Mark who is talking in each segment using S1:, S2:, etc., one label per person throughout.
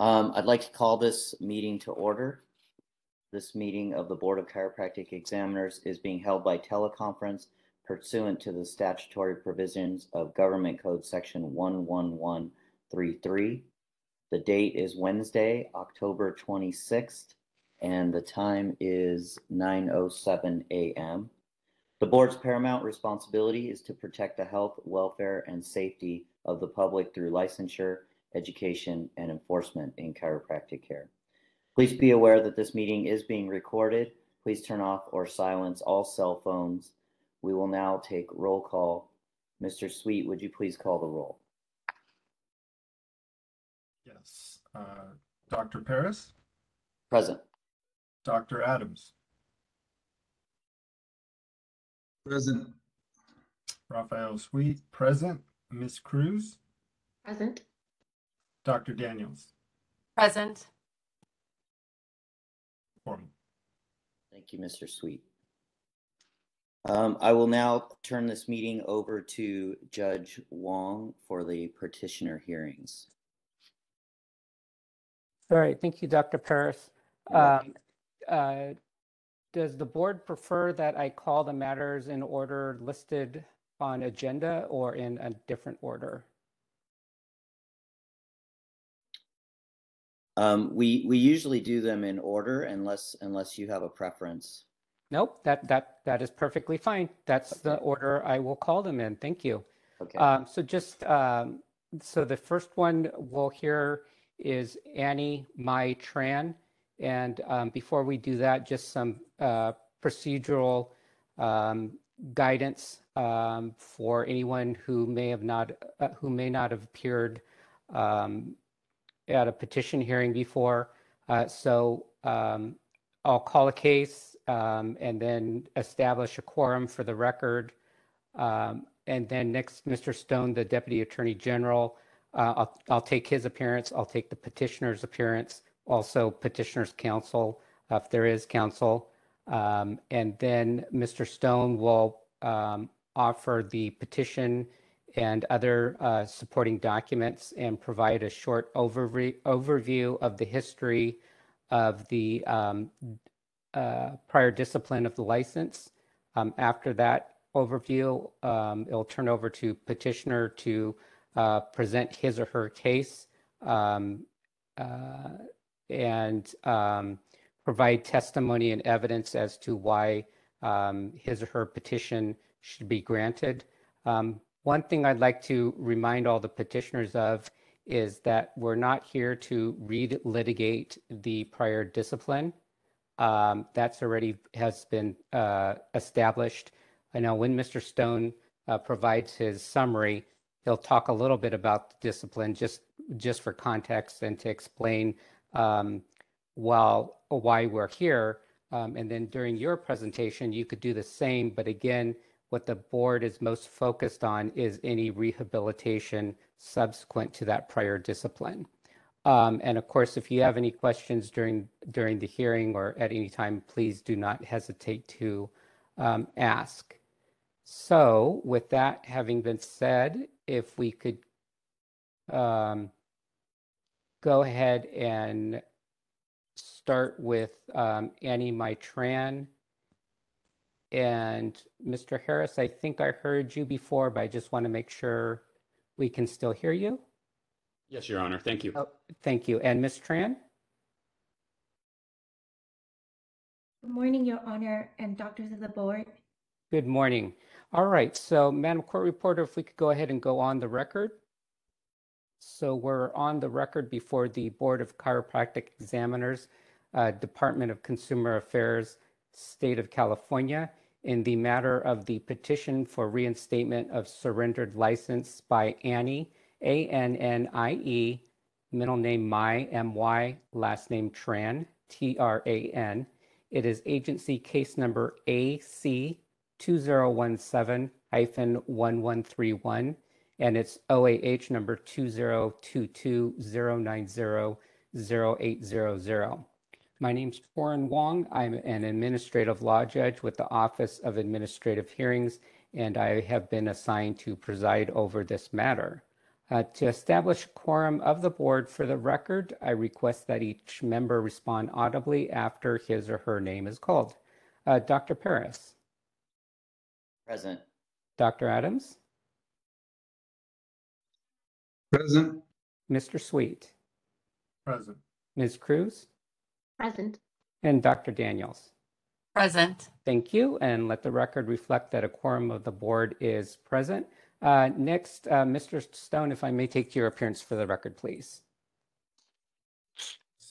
S1: Um, I'd like to call this meeting to order. This meeting of the Board of Chiropractic Examiners is being held by teleconference pursuant to the statutory provisions of Government Code Section 11133. The date is Wednesday, October 26th, and the time is 9:07 a.m. The board's paramount responsibility is to protect the health, welfare, and safety of the public through licensure, education, and enforcement in chiropractic care. Please be aware that this meeting is being recorded. Please turn off or silence all cell phones. We will now take roll call. Mr. Sweet, would you please call the roll?
S2: Yes. Uh, Dr. Paris,
S1: Present.
S2: Dr. Adams,
S3: Present.
S2: Raphael Sweet, present. Miss Cruz,
S4: Present.
S2: Dr. Daniels.
S5: Present.
S2: Form.
S1: Thank you, Mr. Sweet. Um, I will now turn this meeting over to Judge Wong for the petitioner hearings.
S6: All right, thank you, Dr. Paris. Um, uh, Does the board prefer that I call the matters in order listed on agenda or in a different order?
S1: Um, we, we usually do them in order unless, unless you have a preference.
S6: Nope, that, that, that is perfectly fine. That's the order I will call them in. Thank you.
S1: Okay,
S6: Um, so just, um, so the first one we'll hear is Annie My Tran. And, um, before we do that, just some, uh, procedural, um, guidance, um, for anyone who may have not, uh, who may not have appeared, um, at a petition hearing before. Uh, so, um, I'll call a case, um, and then establish a quorum for the record. Um, and then next, Mr. Stone, the Deputy Attorney General, uh, I'll, I'll take his appearance. I'll take the petitioner's appearance, also petitioner's counsel, if there is counsel. Um, and then Mr. Stone will um, offer the petition and other uh, supporting documents and provide a short overview, overview of the history of the um, uh, prior discipline of the license. Um, after that overview, um, it'll turn over to petitioner to uh, present his or her case um, uh, and um, provide testimony and evidence as to why um, his or her petition should be granted. Um, one thing I'd like to remind all the petitioners of is that we're not here to re-litigate the prior discipline. Um, that's already has been uh, established. I know when Mr. Stone uh, provides his summary, he'll talk a little bit about the discipline, just just for context and to explain um, well why we're here. Um, and then during your presentation, you could do the same. But again, what the board is most focused on is any rehabilitation subsequent to that prior discipline. Um, and of course, if you have any questions during during the hearing or at any time, please do not hesitate to um, ask. So, with that having been said, if we could um, go ahead and start with um, Annie My Tran. And Mr. Harris, I think I heard you before, but I just want to make sure we can still hear you.
S7: Yes, Your Honor. Thank you.
S6: Oh, thank you. And Ms. Tran?
S4: Good morning, Your Honor and doctors of the board.
S6: Good morning. All right, so Madam Court Reporter, if we could go ahead and go on the record. So we're on the record before the Board of Chiropractic Examiners, uh, Department of Consumer Affairs, State of California, in the matter of the petition for reinstatement of surrendered license by Annie, A-N-N-I-E, middle name My, M-Y, last name Tran, T-R-A-N. It is agency case number AC 2017-1131, and it's OAH number 2022-090-0800. My name's Warren Wong. I'm an administrative law judge with the Office of Administrative Hearings, and I have been assigned to preside over this matter. Uh, To establish a quorum of the board for the record, I request that each member respond audibly after his or her name is called. Uh, Dr. Paris,
S1: Present.
S6: Dr. Adams,
S3: present,
S6: Mr. Sweet,
S2: Present.
S6: Ms. Cruz,
S4: Present.
S6: and Dr. Daniels.
S5: Present.
S6: Thank you, and let the record reflect that a quorum of the board is present. Uh, Next, uh, Mr. Stone, if I may take your appearance for the record, please.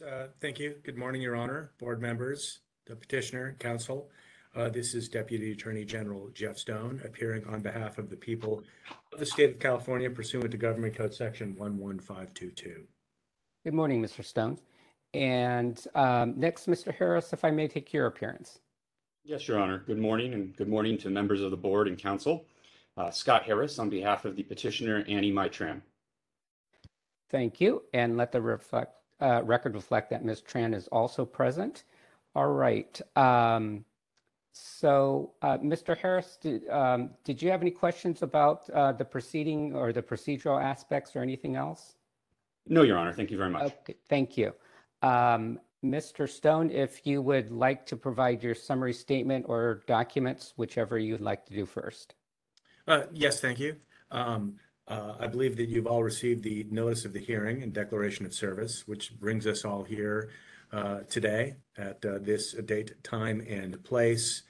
S8: Uh, Thank you. Good morning, Your Honor, board members, the petitioner, counsel. Uh, This is Deputy Attorney General Jeff Stone appearing on behalf of the people of the state of California pursuant to Government Code Section 11522.
S6: Good morning, Mr. Stone. And um, next, Mr. Harris, if I may take your appearance.
S7: Yes, Your Honor. Good morning and good morning to members of the board and counsel. Uh, Scott Harris on behalf of the petitioner Annie My Tran.
S6: Thank you, and let the reflect, uh, record reflect that Ms. Tran is also present. All right. um, So, uh, Mr. Harris, did um, did you have any questions about uh, the proceeding or the procedural aspects or anything else?
S7: No, Your Honor. Thank you very much.
S6: Okay, thank you. Um, Mr. Stone, if you would like to provide your summary statement or documents, whichever you'd like to do first.
S8: Uh, Yes, thank you. Um, uh, I believe that you've all received the notice of the hearing and declaration of service, which brings us all here uh, today at uh, this date, time, and place.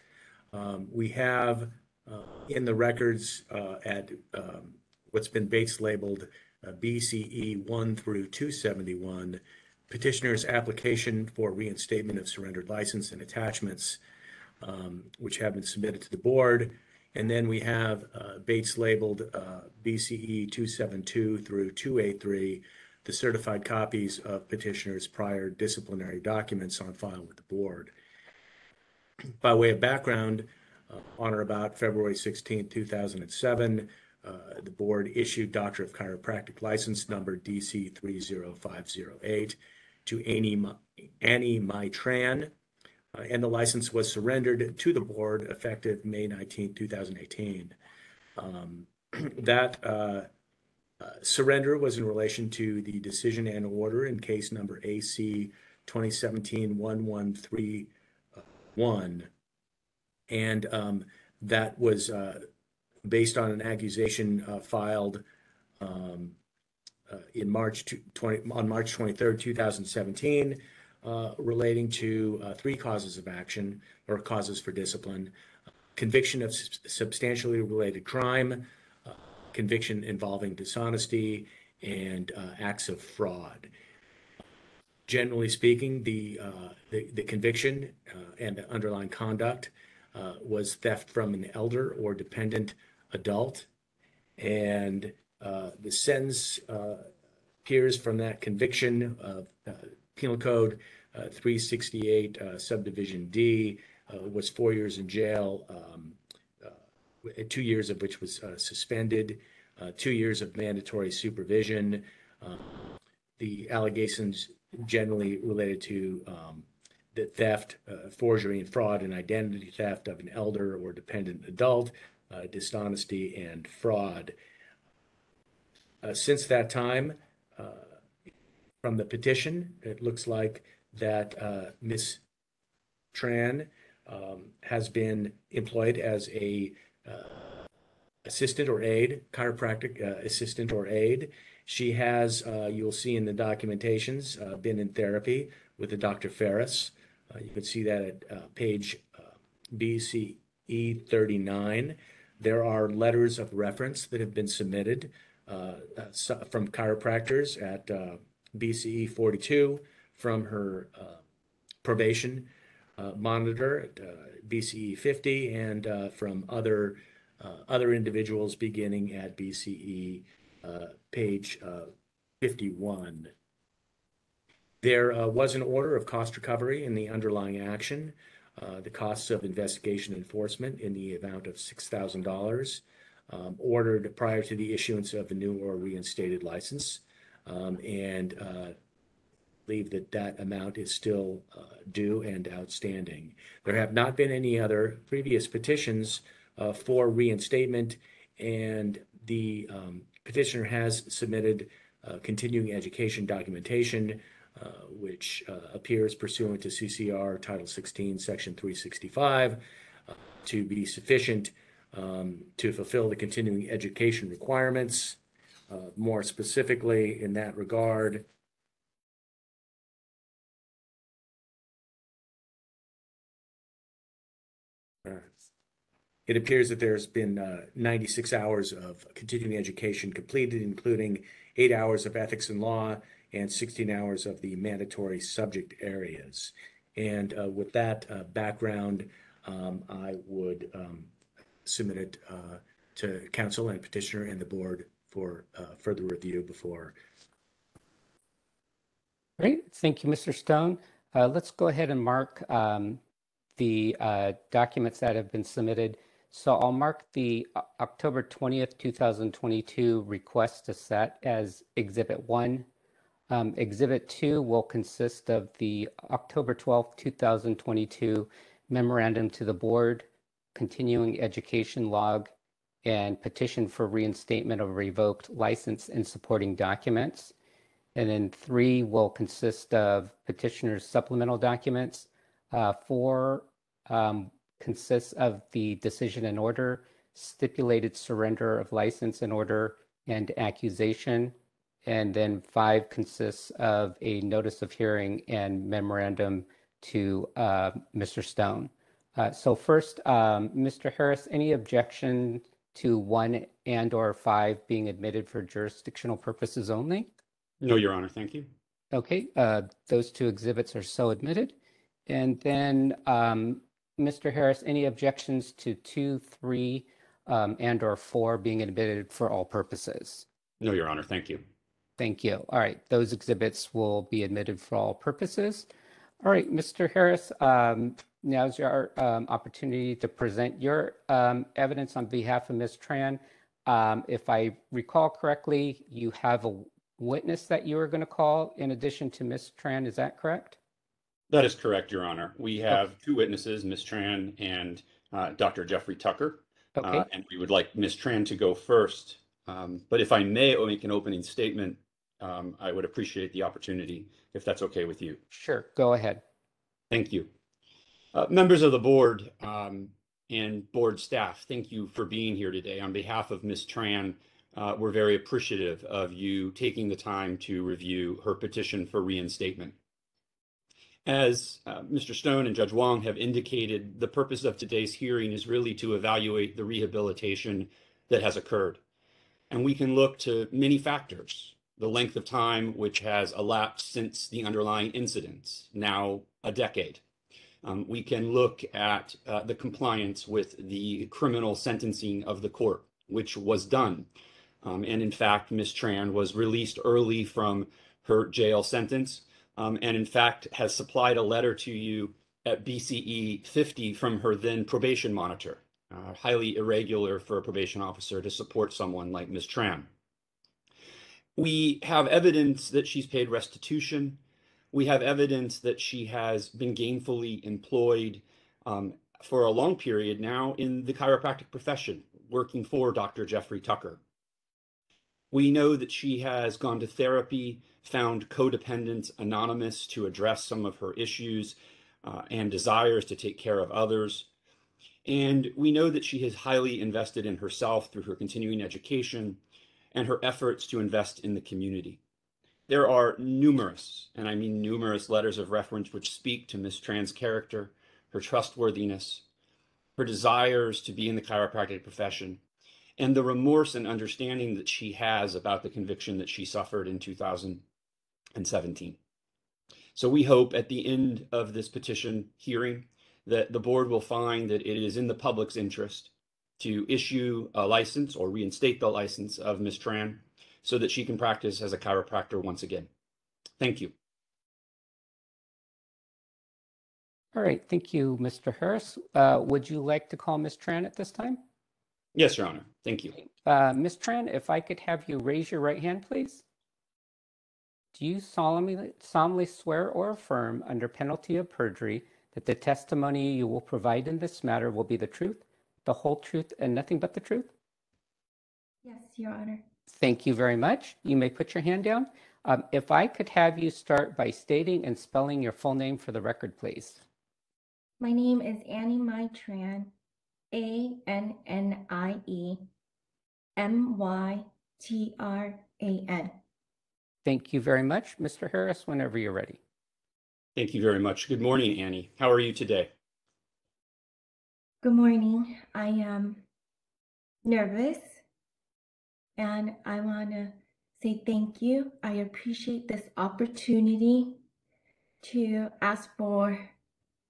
S8: Um, We have uh, in the records uh, at um, what's been Bates labeled BCE 1 through 271, petitioner's application for reinstatement of surrendered license and attachments, um, which have been submitted to the board. And then we have uh, Bates labeled uh, BCE 272 through 283, the certified copies of petitioner's prior disciplinary documents on file with the board. By way of background, uh, on or about February 16, 2007, uh, the board issued Doctor of Chiropractic license number DC 30508 to Annie Annie My Tran, uh, and the license was surrendered to the board effective May 19, 2018. Um, That uh, uh, surrender was in relation to the decision and order in case number AC 2017-1131. And um, that was uh, based on an accusation uh, filed um, uh, in March 20, on March 23rd, 2017, uh, relating to uh, three causes of action or causes for discipline. Conviction of substantially related crime, uh, conviction involving dishonesty, and uh, acts of fraud. Generally speaking, the, uh, conviction uh, and the underlying conduct uh, was theft from an elder or dependent adult. And uh, the sentence uh, appears from that conviction of uh, Penal Code uh, 368 uh, subdivision D uh, was four years in jail, um, uh, two years of which was uh, suspended, uh, two years of mandatory supervision. Uh, the allegations generally related to um, the theft, uh, forgery and fraud and identity theft of an elder or dependent adult, uh, dishonesty and fraud. Uh, since that time, uh, from the petition, it looks like that uh, Ms. Tran um, has been employed as a uh, assistant or aide, chiropractic assistant or aide. She has, you'll see in the documentations, been in therapy with the Dr. Ferris. Uh, you can see that at uh, page uh, BCE 39. There are letters of reference that have been submitted from chiropractors at uh, BCE 42, from her uh, probation uh, monitor at uh, BCE 50, and uh, from other uh, other individuals beginning at BCE uh, page uh, 51. There uh, was an order of cost recovery in the underlying action, uh, the costs of investigation enforcement in the amount of $6,000, um, ordered prior to the issuance of a new or reinstated license. Um, And uh, believe that that amount is still uh, due and outstanding. There have not been any other previous petitions uh, for reinstatement, and the um, petitioner has submitted continuing education documentation, which appears pursuant to CCR Title 16, Section 365, uh, to be sufficient um, to fulfill the continuing education requirements. Uh, More specifically, in that regard, uh, it appears that there's been uh, 96 hours of continuing education completed, including eight hours of ethics and law and 16 hours of the mandatory subject areas. And uh, with that uh, background, um, I would um, submit it uh, to counsel and petitioner and the board for uh, further review before.
S6: Great, thank you, Mr. Stone. Uh, Let's go ahead and mark um, the documents that have been submitted. So I'll mark the October 20th, 2022 request to set as Exhibit 1. Um, Exhibit 2 will consist of the October 12th, 2022 memorandum to the board, continuing education log, and petition for reinstatement of revoked license and supporting documents. And then three will consist of petitioner's supplemental documents. Uh, Four um, consists of the decision and order, stipulated surrender of license and order, and accusation. And then five consists of a notice of hearing and memorandum to uh, Mr. Stone. Uh, So first, um, Mr. Harris, any objection to one and/or five being admitted for jurisdictional purposes only?
S7: No, Your Honor, thank you.
S6: Okay, uh, those two exhibits are so admitted. And then, um, Mr. Harris, any objections to two, three, um, and/or four being admitted for all purposes?
S7: No, Your Honor, thank you.
S6: Thank you. All right, those exhibits will be admitted for all purposes. All right, Mr. Harris, um, now's your um, opportunity to present your um, evidence on behalf of Ms. Tran. Um, If I recall correctly, you have a witness that you are going to call in addition to Ms. Tran, is that correct?
S7: That is correct, Your Honor. We have two witnesses, Ms. Tran and uh, Dr. Jeffrey Tucker. Uh, And we would like Ms. Tran to go first. Um, But if I may make an opening statement, um, I would appreciate the opportunity, if that's okay with you.
S6: sure, go ahead.
S7: Thank you. Uh, Members of the board um, and board staff, thank you for being here today. On behalf of Ms. Tran, uh, we're very appreciative of you taking the time to review her petition for reinstatement. As uh, Mr. Stone and Judge Wong have indicated, the purpose of today's hearing is really to evaluate the rehabilitation that has occurred. And we can look to many factors, the length of time which has elapsed since the underlying incidents, now a decade. Um, we can look at uh, the compliance with the criminal sentencing of the court, which was done. Um, and in fact, Ms. Tran was released early from her jail sentence, um, and in fact has supplied a letter to you at BCE 50 from her then probation monitor. Uh, highly irregular for a probation officer to support someone like Ms. Tran. We have evidence that she's paid restitution. We have evidence that she has been gainfully employed um, for a long period now in the chiropractic profession, working for Dr. Jeffrey Tucker. We know that she has gone to therapy, found Codependence Anonymous to address some of her issues uh, and desires to take care of others. And we know that she has highly invested in herself through her continuing education and her efforts to invest in the community. There are numerous, and I mean numerous, letters of reference which speak to Miss Tran's character, her trustworthiness, her desires to be in the chiropractic profession, and the remorse and understanding that she has about the conviction that she suffered in 2017. So we hope at the end of this petition hearing that the board will find that it is in the public's interest to issue a license or reinstate the license of Ms. Tran so that she can practice as a chiropractor once again. Thank you.
S6: All right, thank you, Mr. Harris. Uh, Would you like to call Ms. Tran at this time?
S7: Yes, Your Honor. Thank you.
S6: Uh, Ms. Tran, if I could have you raise your right hand, please. Do you solemnly solemnly swear or affirm under penalty of perjury that the testimony you will provide in this matter will be the truth, the whole truth, and nothing but the truth?
S4: Yes, Your Honor.
S6: Thank you very much. You may put your hand down. Um, If I could have you start by stating and spelling your full name for the record, please.
S4: My name is Annie My Tran, A N N I E M Y T R A N.
S6: Thank you very much. Mr. Harris, whenever you're ready.
S7: Thank you very much. Good morning, Annie. How are you today?
S4: Good morning. I am nervous and I want to say thank you. I appreciate this opportunity to ask for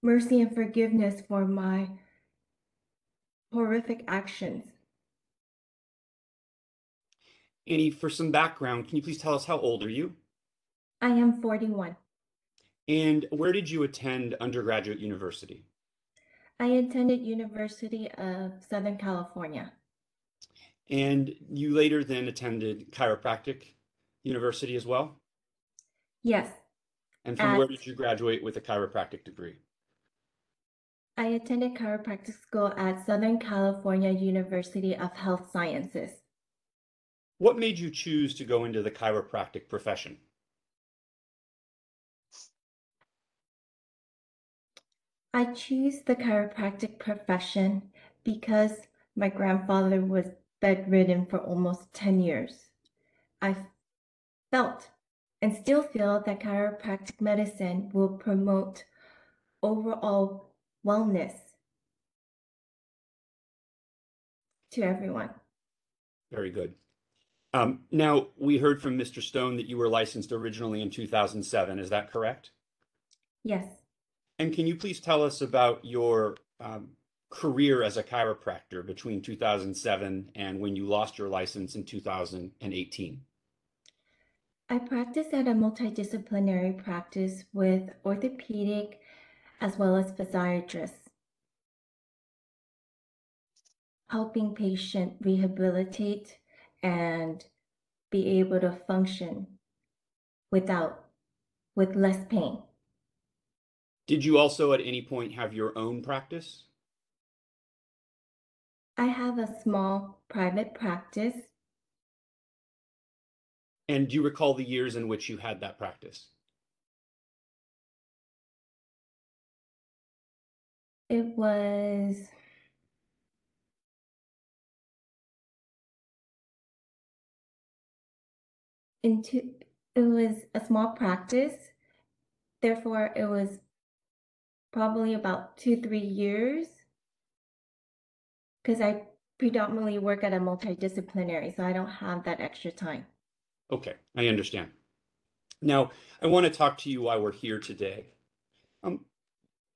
S4: mercy and forgiveness for my horrific actions.
S7: Annie, for some background, can you please tell us how old are you?
S4: I am 41.
S7: And where did you attend undergraduate university?
S4: I attended University of Southern California.
S7: And you later then attended chiropractic university as well?
S4: Yes,
S7: And from where did you graduate with a chiropractic degree?
S4: I attended chiropractic school at Southern California University of Health Sciences.
S7: What made you choose to go into the chiropractic profession?
S4: I choose the chiropractic profession because my grandfather was bedridden for almost 10 years. I felt and still feel that chiropractic medicine will promote overall wellness to everyone.
S7: Very good. Um, now, we heard from Mr. Stone that you were licensed originally in 2007. Is that correct?
S4: Yes.
S7: And can you please tell us about your um, career as a chiropractor between 2007 and when you lost your license in 2018?
S4: I practice at a multidisciplinary practice with orthopedic as well as physiatrists, helping patient rehabilitate and be able to function without with less pain.
S7: Did you also at any point have your own practice?
S4: I have a small private practice.
S7: And do you recall the years in which you had that practice?
S4: It was into it was a small practice. Therefore, it was probably about two, three years. Because I predominantly work at a multidisciplinary, so I don't have that extra time.
S7: Okay, I understand. Now, I want to talk to you why we're here today. Um,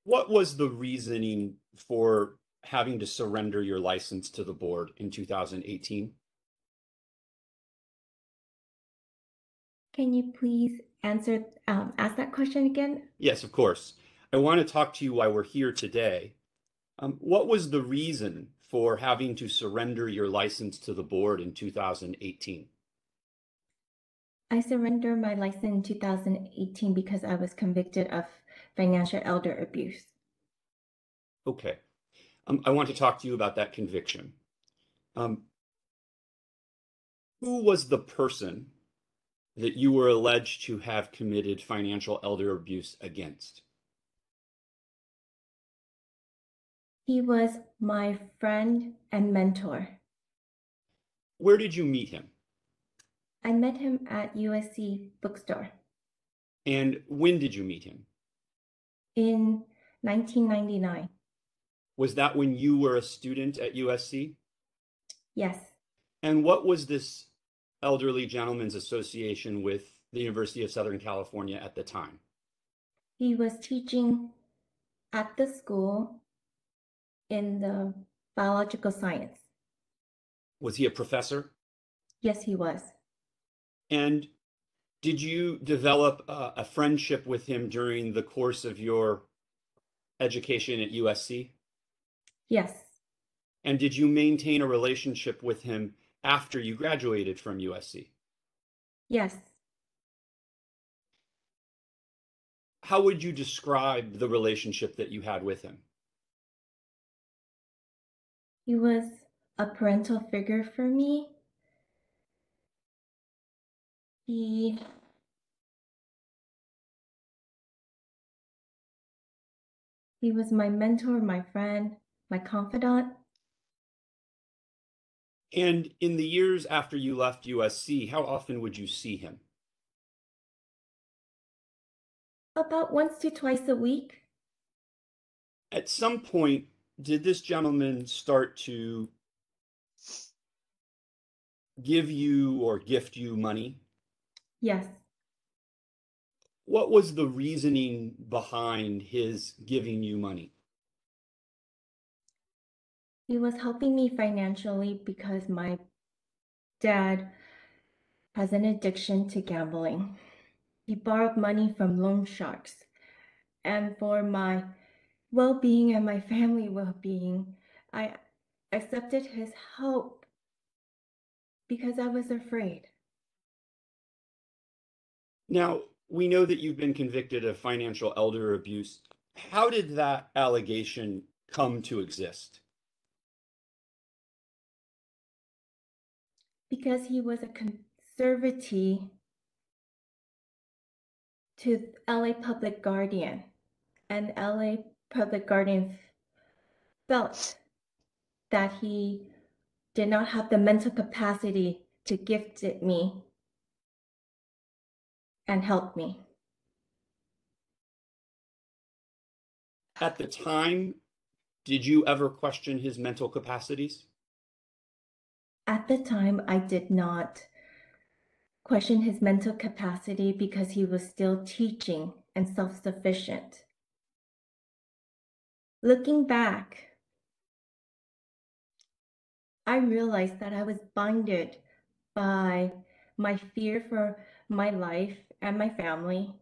S7: what was the reasoning for having to surrender your license to the board in 2018?
S4: Can you please answer, um, ask that question again?
S7: Yes, of course. I want to talk to you why we're here today. Um, what was the reason for having to surrender your license to the board in 2018?
S4: I surrendered my license in 2018 because I was convicted of financial elder abuse.
S7: Okay. Um, I want to talk to you about that conviction. Um, who was the person that you were alleged to have committed financial elder abuse against?
S4: He was my friend and mentor.
S7: Where did you meet him?
S4: I met him at USC bookstore
S7: And when did you meet him?
S4: in 1999.
S7: Was that when you were a student at USC?
S4: Yes,
S7: And what was this elderly gentleman's association with the University of Southern California at the time?
S4: he was teaching at the school in the biological science.
S7: Was he a professor?
S4: Yes, he was.
S7: And did you develop a, a friendship with him during the course of your education at USC?
S4: Yes,
S7: And did you maintain a relationship with him after you graduated from USC?
S4: yes.
S7: How would you describe the relationship that you had with him?
S4: He was a parental figure for me. He he was my mentor, my friend, my confidant.
S7: And in the years after you left USC, how often would you see him?
S4: About once to twice a week.
S7: At some point, did this gentleman start to give you or gift you money?
S4: Yes.
S7: What was the reasoning behind his giving you money?
S4: He was helping me financially because my dad has an addiction to gambling. He borrowed money from loan sharks. And for my well being and my family well being, I accepted his help because I was afraid.
S7: Now, we know that you've been convicted of financial elder abuse. How did that allegation come to exist?
S4: Because he was a conservative to LA Public Guardian, and LA Public Guardian felt that he did not have the mental capacity to gift it me and help me.
S7: At the time, did you ever question his mental capacities?
S4: At the time, I did not question his mental capacity because he was still teaching and self sufficient. Looking back, I realized that I was binded by my fear for my life and my family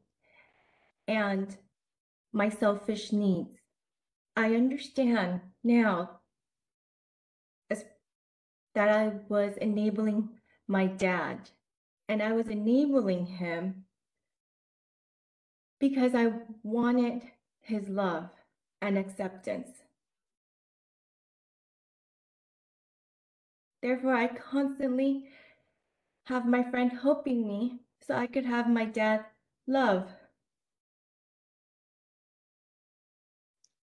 S4: and my selfish needs. I understand now that I was enabling my dad and I was enabling him because I wanted his love and acceptance. Therefore, I constantly have my friend helping me so I could have my dad love.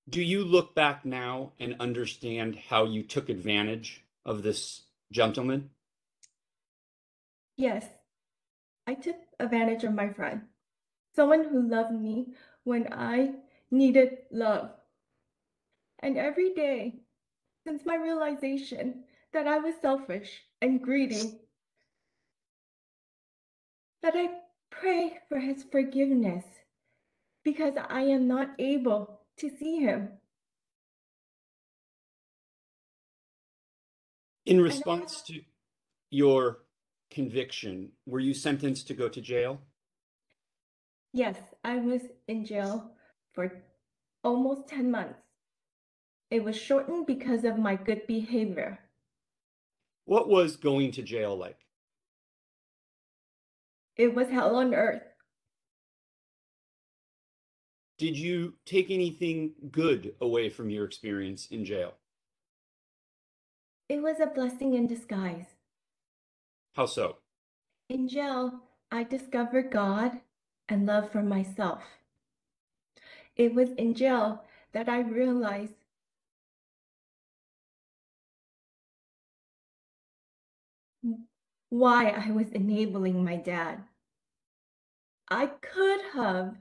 S7: Do you look back now and understand how you took advantage of this gentleman?
S4: Yes, I took advantage of my friend, someone who loved me when I needed love. And every day, since my realization that I was selfish and greedy, that I pray for his forgiveness because I am not able to see him.
S7: In response to your conviction, were you sentenced to go to jail?
S4: Yes, I was in jail for almost 10 months. It was shortened because of my good behavior.
S7: What was going to jail like?
S4: It was hell on earth.
S7: Did you take anything good away from your experience in jail?
S4: It was a blessing in disguise.
S7: How so?
S4: In jail, I discovered God and love for myself. It was in jail that I realized why I was enabling my dad. I could have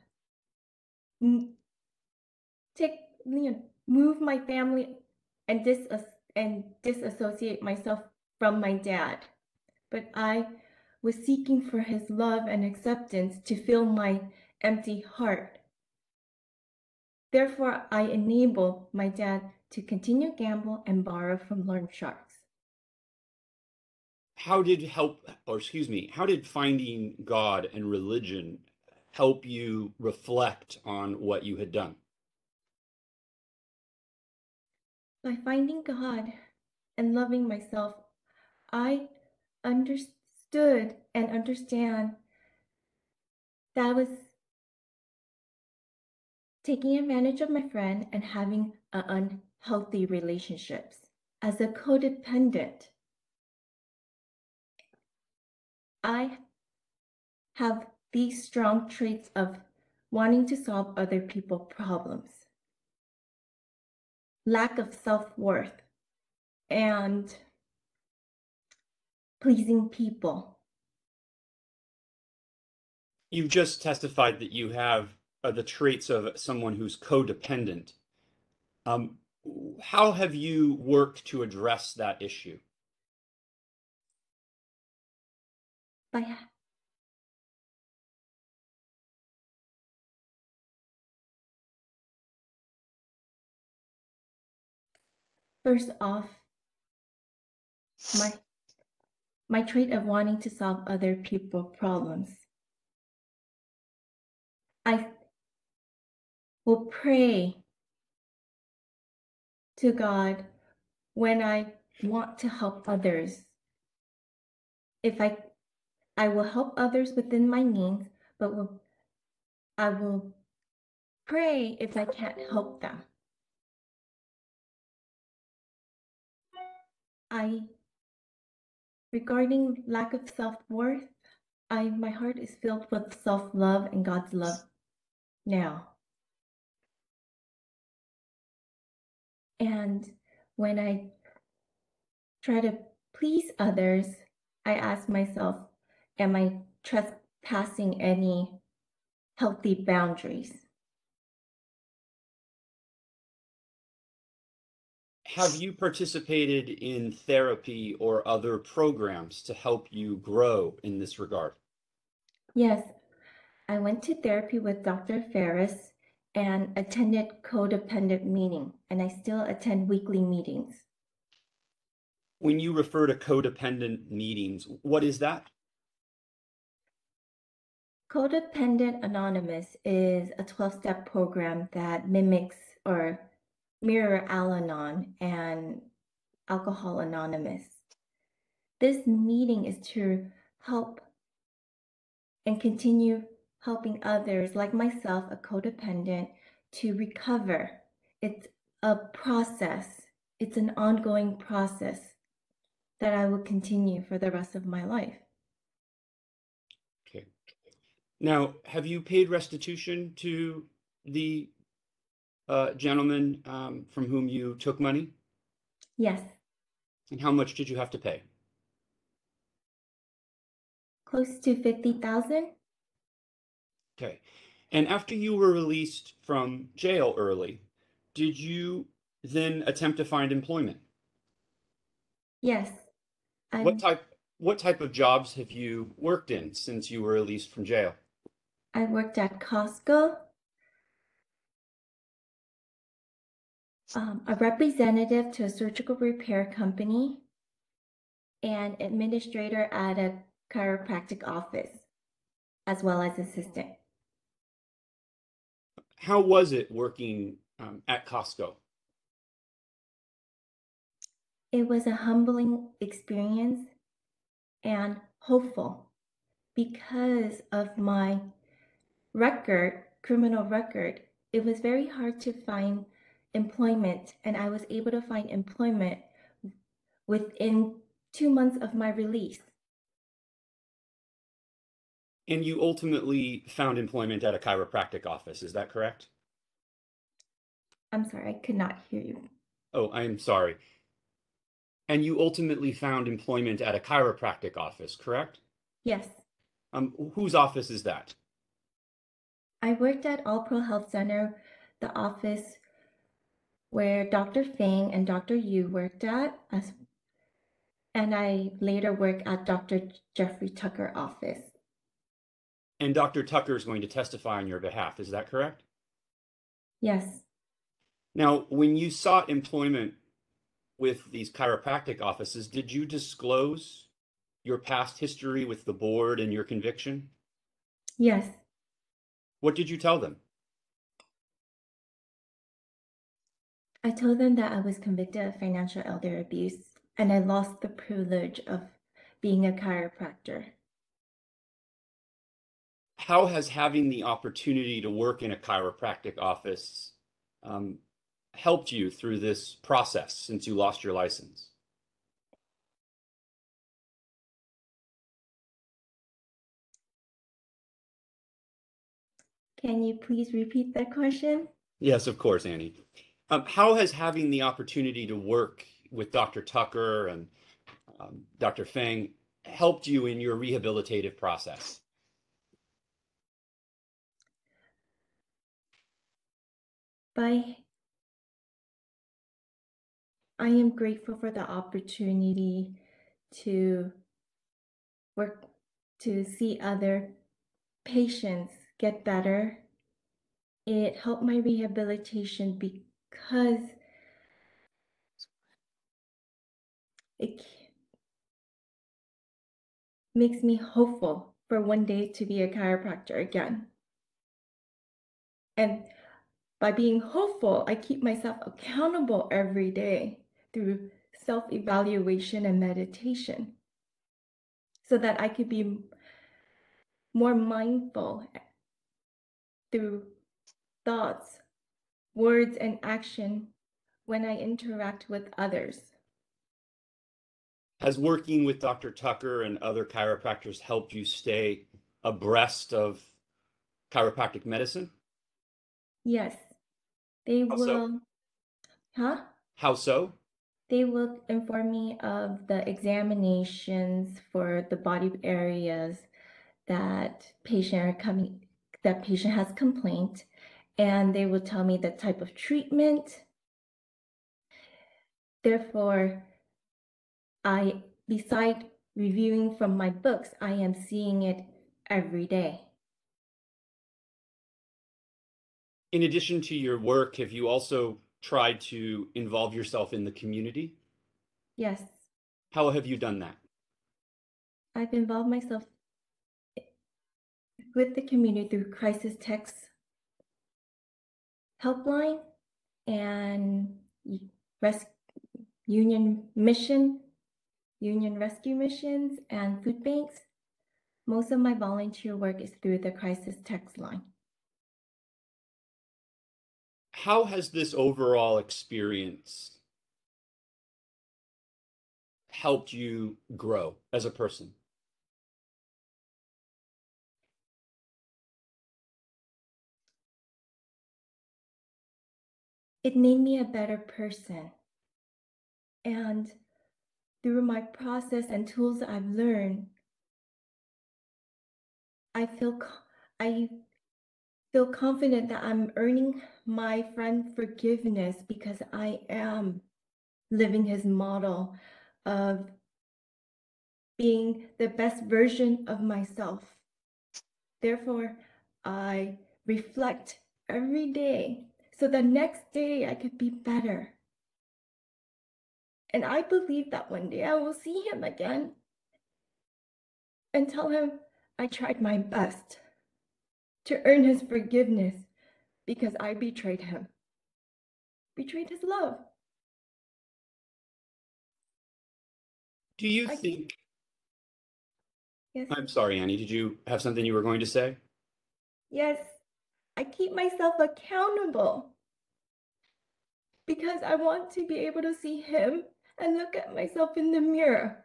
S4: take you know, move my family and dis and disassociate myself from my dad, but I was seeking for his love and acceptance to fill my empty heart. Therefore, I enable my dad to continue gamble and borrow from loan sharks.
S7: How did help, or excuse me, how did finding God and religion help you reflect on what you had done?
S4: By finding God and loving myself, I understood and understand that I was taking advantage of my friend and having unhealthy relationships as a codependent. I have these strong traits of wanting to solve other people's problems, lack of self worth, and pleasing people.
S7: You've just testified that you have uh, the traits of someone who's codependent. Um, how have you worked to address that issue?
S4: By ha- First off, my my trait of wanting to solve other people's problems. I will pray to God when I want to help others. If I I will help others within my means, but will I will pray if I can't help them. I regarding lack of self-worth, I my heart is filled with self-love and God's love now. And when I try to please others, I ask myself, am I trespassing any healthy boundaries?
S7: Have you participated in therapy or other programs to help you grow in this regard?
S4: Yes, I went to therapy with Dr. Ferris and attended codependent meeting, and I still attend weekly meetings.
S7: When you refer to codependent meetings, what is that?
S4: Codependent Anonymous is a 12 step program that mimics or mirror Al Anon and Alcohol Anonymous. This meeting is to help and continue helping others like myself, a codependent, to recover. It's a process, it's an ongoing process that I will continue for the rest of my life.
S7: Okay. Now, have you paid restitution to the uh, gentleman um, from whom you took money?
S4: Yes,
S7: And how much did you have to pay?
S4: close to 50,000.
S7: Okay. And after you were released from jail early, did you then attempt to find employment?
S4: Yes. I'm,
S7: What type what type of jobs have you worked in since you were released from jail?
S4: I worked at Costco, um, a representative to a surgical repair company, and administrator at a chiropractic office, as well as assistant.
S7: How was it working um, at Costco?
S4: It was a humbling experience and hopeful because of my record, criminal record. It was very hard to find employment, and I was able to find employment within two months of my release.
S7: And you ultimately found employment at a chiropractic office, is that correct?
S4: I'm sorry, I could not hear you.
S7: Oh, I am sorry. And you ultimately found employment at a chiropractic office, correct?
S4: Yes,
S7: Um, whose office is that?
S4: I worked at All Pro Health Center, the office where Dr. Fang and Dr. Yu worked at, as, and I later worked at Dr. Jeffrey Tucker office.
S7: And Dr. Tucker is going to testify on your behalf, is that correct?
S4: Yes,
S7: Now, when you sought employment with these chiropractic offices, did you disclose your past history with the board and your conviction?
S4: yes,
S7: What did you tell them?
S4: I told them that I was convicted of financial elder abuse and I lost the privilege of being a chiropractor.
S7: How has having the opportunity to work in a chiropractic office um, helped you through this process since you lost your license?
S4: Can you please repeat that question?
S7: Yes, of course, Annie. Um, how has having the opportunity to work with Dr. Tucker and um, Dr. Feng helped you in your rehabilitative process?
S4: By I am grateful for the opportunity to work to see other patients get better. It helped my rehabilitation because it makes me hopeful for one day to be a chiropractor again. And by being hopeful, I keep myself accountable every day through self evaluation and meditation so that I could be more mindful through thoughts, words, and action when I interact with others.
S7: Has working with Dr. Tucker and other chiropractors helped you stay abreast of chiropractic medicine?
S4: Yes, they
S7: How so?
S4: will. Huh?
S7: How so?
S4: They will inform me of the examinations for the body areas that patient are coming that patient has complaint and they will tell me the type of treatment. Therefore, I beside reviewing from my books, I am seeing it every day.
S7: In addition to your work, have you also tried to involve yourself in the community?
S4: Yes,
S7: How have you done that?
S4: I've involved myself with the community through crisis text helpline and res- union mission, union rescue missions, and food banks. Most of my volunteer work is through the crisis text line.
S7: How has this overall experience helped you grow as a person?
S4: It made me a better person. And through my process and tools I've learned, I feel I feel confident that I'm earning my friend forgiveness because I am living his model of being the best version of myself. Therefore, I reflect every day so the next day I could be better. And I believe that one day I will see him again and tell him I tried my best to earn his forgiveness because I betrayed him, betrayed his love.
S7: Do you
S4: I-
S7: think,
S4: Yes.
S7: I'm sorry, Annie, did you have something you were going to say?
S4: Yes, I keep myself accountable because I want to be able to see him and look at myself in the mirror.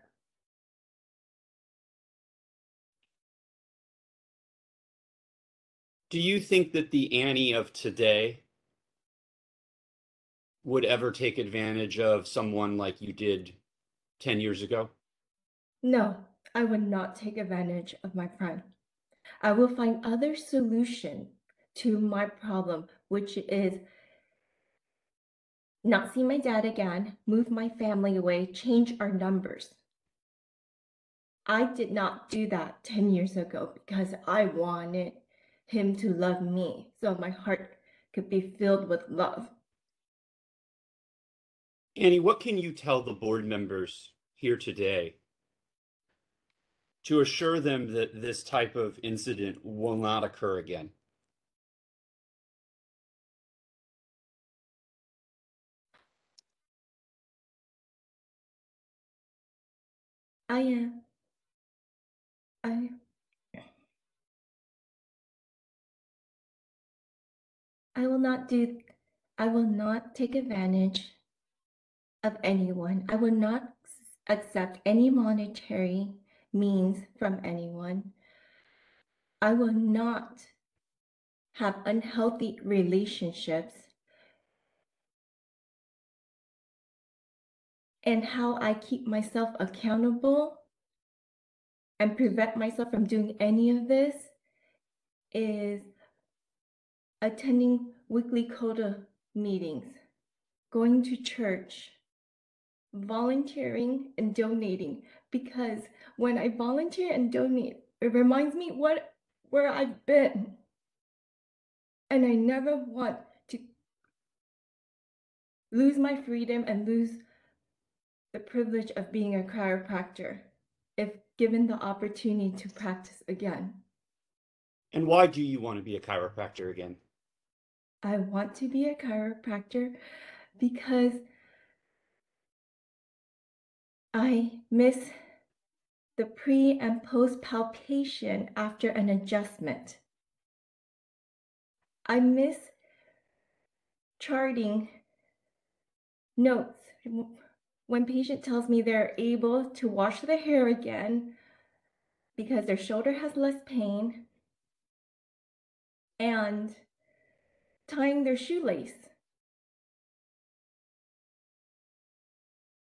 S7: Do you think that the Annie of today would ever take advantage of someone like you did 10 years ago?
S4: No, I would not take advantage of my friend. I will find other solution to my problem, which is not see my dad again, move my family away, change our numbers. I did not do that 10 years ago because I wanted him to love me so my heart could be filled with love.
S7: Annie, what can you tell the board members here today to assure them that this type of incident will not occur again?
S4: I am. I. I will not do. I will not take advantage of anyone. I will not accept any monetary means from anyone. I will not have unhealthy relationships, and how I keep myself accountable and prevent myself from doing any of this is attending weekly CODA meetings, going to church, volunteering and donating because when I volunteer and donate, it reminds me what where I've been. And I never want to lose my freedom and lose the privilege of being a chiropractor if given the opportunity to practice again.
S7: And why do you want to be a chiropractor again?
S4: I want to be a chiropractor because I miss the pre and post palpation after an adjustment. I miss charting notes when patient tells me they're able to wash the hair again because their shoulder has less pain and tying their shoelace.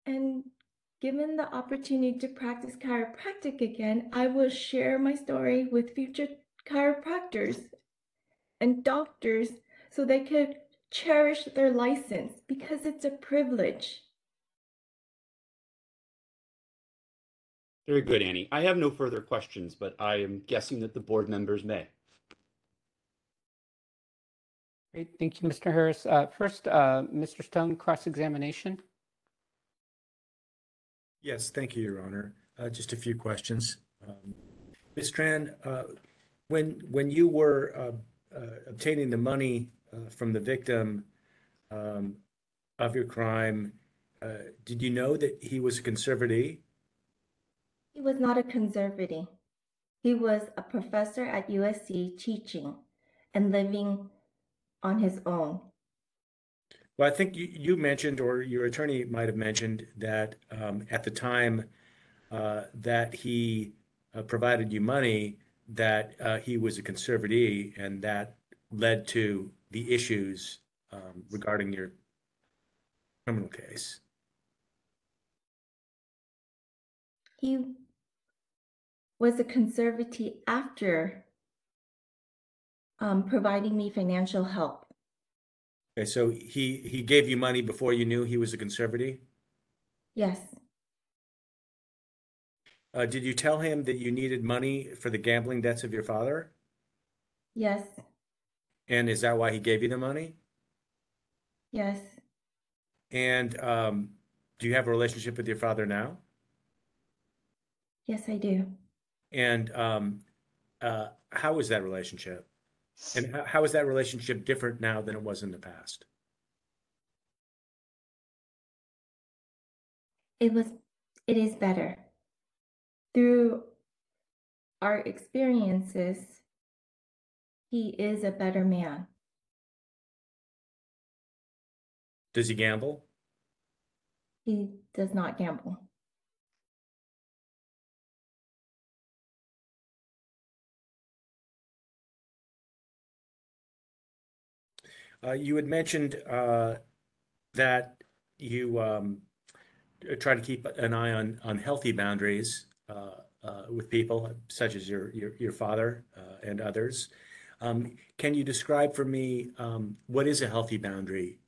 S4: And given the opportunity to practice chiropractic again, I will share my story with future chiropractors and doctors so they could cherish their license because it's a privilege.
S7: Very good, Annie. I have no further questions, but I am guessing that the board members may.
S6: Great, thank you, Mr. Harris. Uh, First, uh, Mr. Stone, cross-examination.
S8: Yes, thank you, Your Honor. Uh, Just a few questions. Um, Ms. Tran, uh, when, when you were uh, uh, obtaining the money uh, from the victim um, of your crime, uh, did you know that he was a conservatee?
S4: He was not a conservative. He was a professor at USC teaching and living on his own.
S8: Well, I think you, you mentioned, or your attorney might have mentioned, that um, at the time uh, that he uh, provided you money, that uh, he was a conservatee, and that led to the issues um, regarding your criminal case.
S4: He was a conservative after um, providing me financial help.
S8: Okay, so he, he gave you money before you knew he was a conservatee?
S4: Yes,
S8: Uh, did you tell him that you needed money for the gambling debts of your father?
S4: yes,
S8: And is that why he gave you the money?
S4: yes,
S8: And um, do you have a relationship with your father now?
S4: yes, I do.
S8: And um, uh, how is that relationship? And how, how is that relationship different now than it was in the past?
S4: It was, it is better. Through our experiences, he is a better man.
S8: Does he gamble?
S4: He does not gamble.
S8: You had mentioned uh, that you um, try to keep an eye on on healthy boundaries uh, uh, with people such as your father uh, and others. Um, can you describe for me um, what is a healthy boundary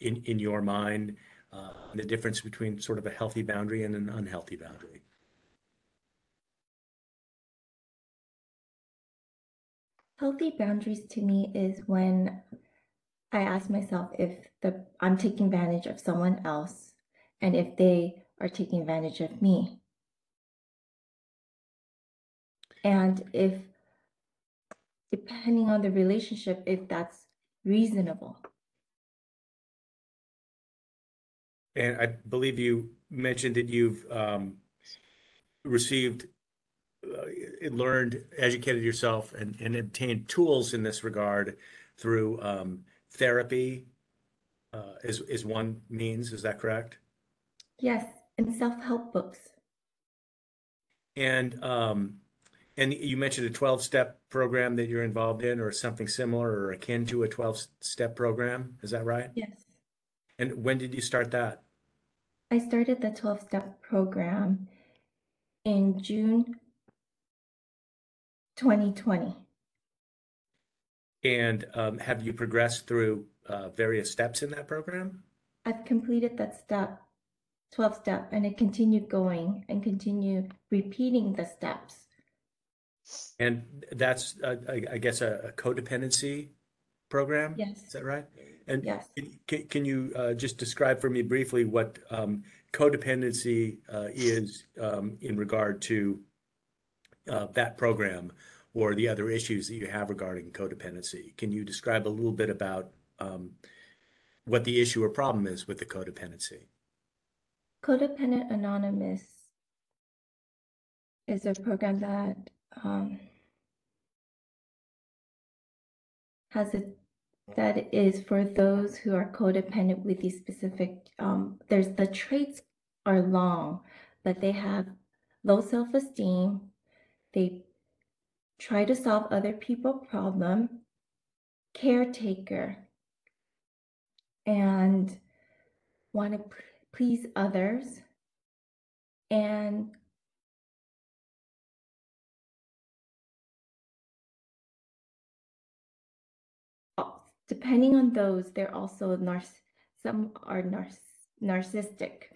S8: in in your mind? Uh, the difference between sort of a healthy boundary and an unhealthy boundary.
S4: Healthy boundaries to me is when I ask myself if the I'm taking advantage of someone else and if they are taking advantage of me. And if depending on the relationship, if that's reasonable.
S8: And I believe you mentioned that you've um, received, uh, learned, educated yourself, and, and obtained tools in this regard through um, therapy. Uh, is is one means? Is that correct?
S4: Yes, and self-help books.
S8: And um, And you mentioned a 12-step program that you're involved in or something similar or akin to a 12-step program. Is that right?
S4: Yes.
S8: And when did you start that?
S4: I started the 12 step program in June 2020.
S8: And um, have you progressed through uh, various steps in that program?
S4: I've completed that step, 12 step, and I continued going and continue repeating the steps.
S8: And that's, uh, I, I guess, a, a codependency program?
S4: Yes.
S8: Is that right? And
S4: Yes.
S8: can, can you uh, just describe for me briefly what um, codependency uh, is um, in regard to uh, that program or the other issues that you have regarding codependency? Can you describe a little bit about um, what the issue or problem is with the codependency?
S4: Codependent Anonymous is a program that um, has a that is for those who are codependent with these specific um, there's the traits are long but they have low self-esteem they try to solve other people problem caretaker and want to please others and depending on those they're also narciss some are narciss narcissistic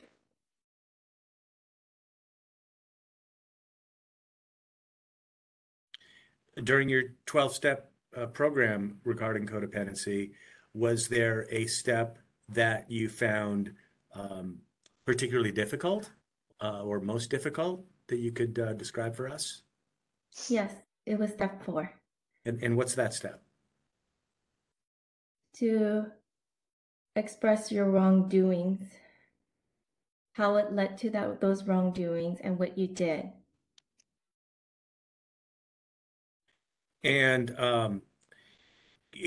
S8: During your 12-step uh, program regarding codependency, was there a step that you found um, particularly difficult uh, or most difficult that you could uh, describe for us?
S4: yes it was step four
S8: And, and what's that step?
S4: to express your wrongdoings how it led to that those wrongdoings and what you did
S8: And um,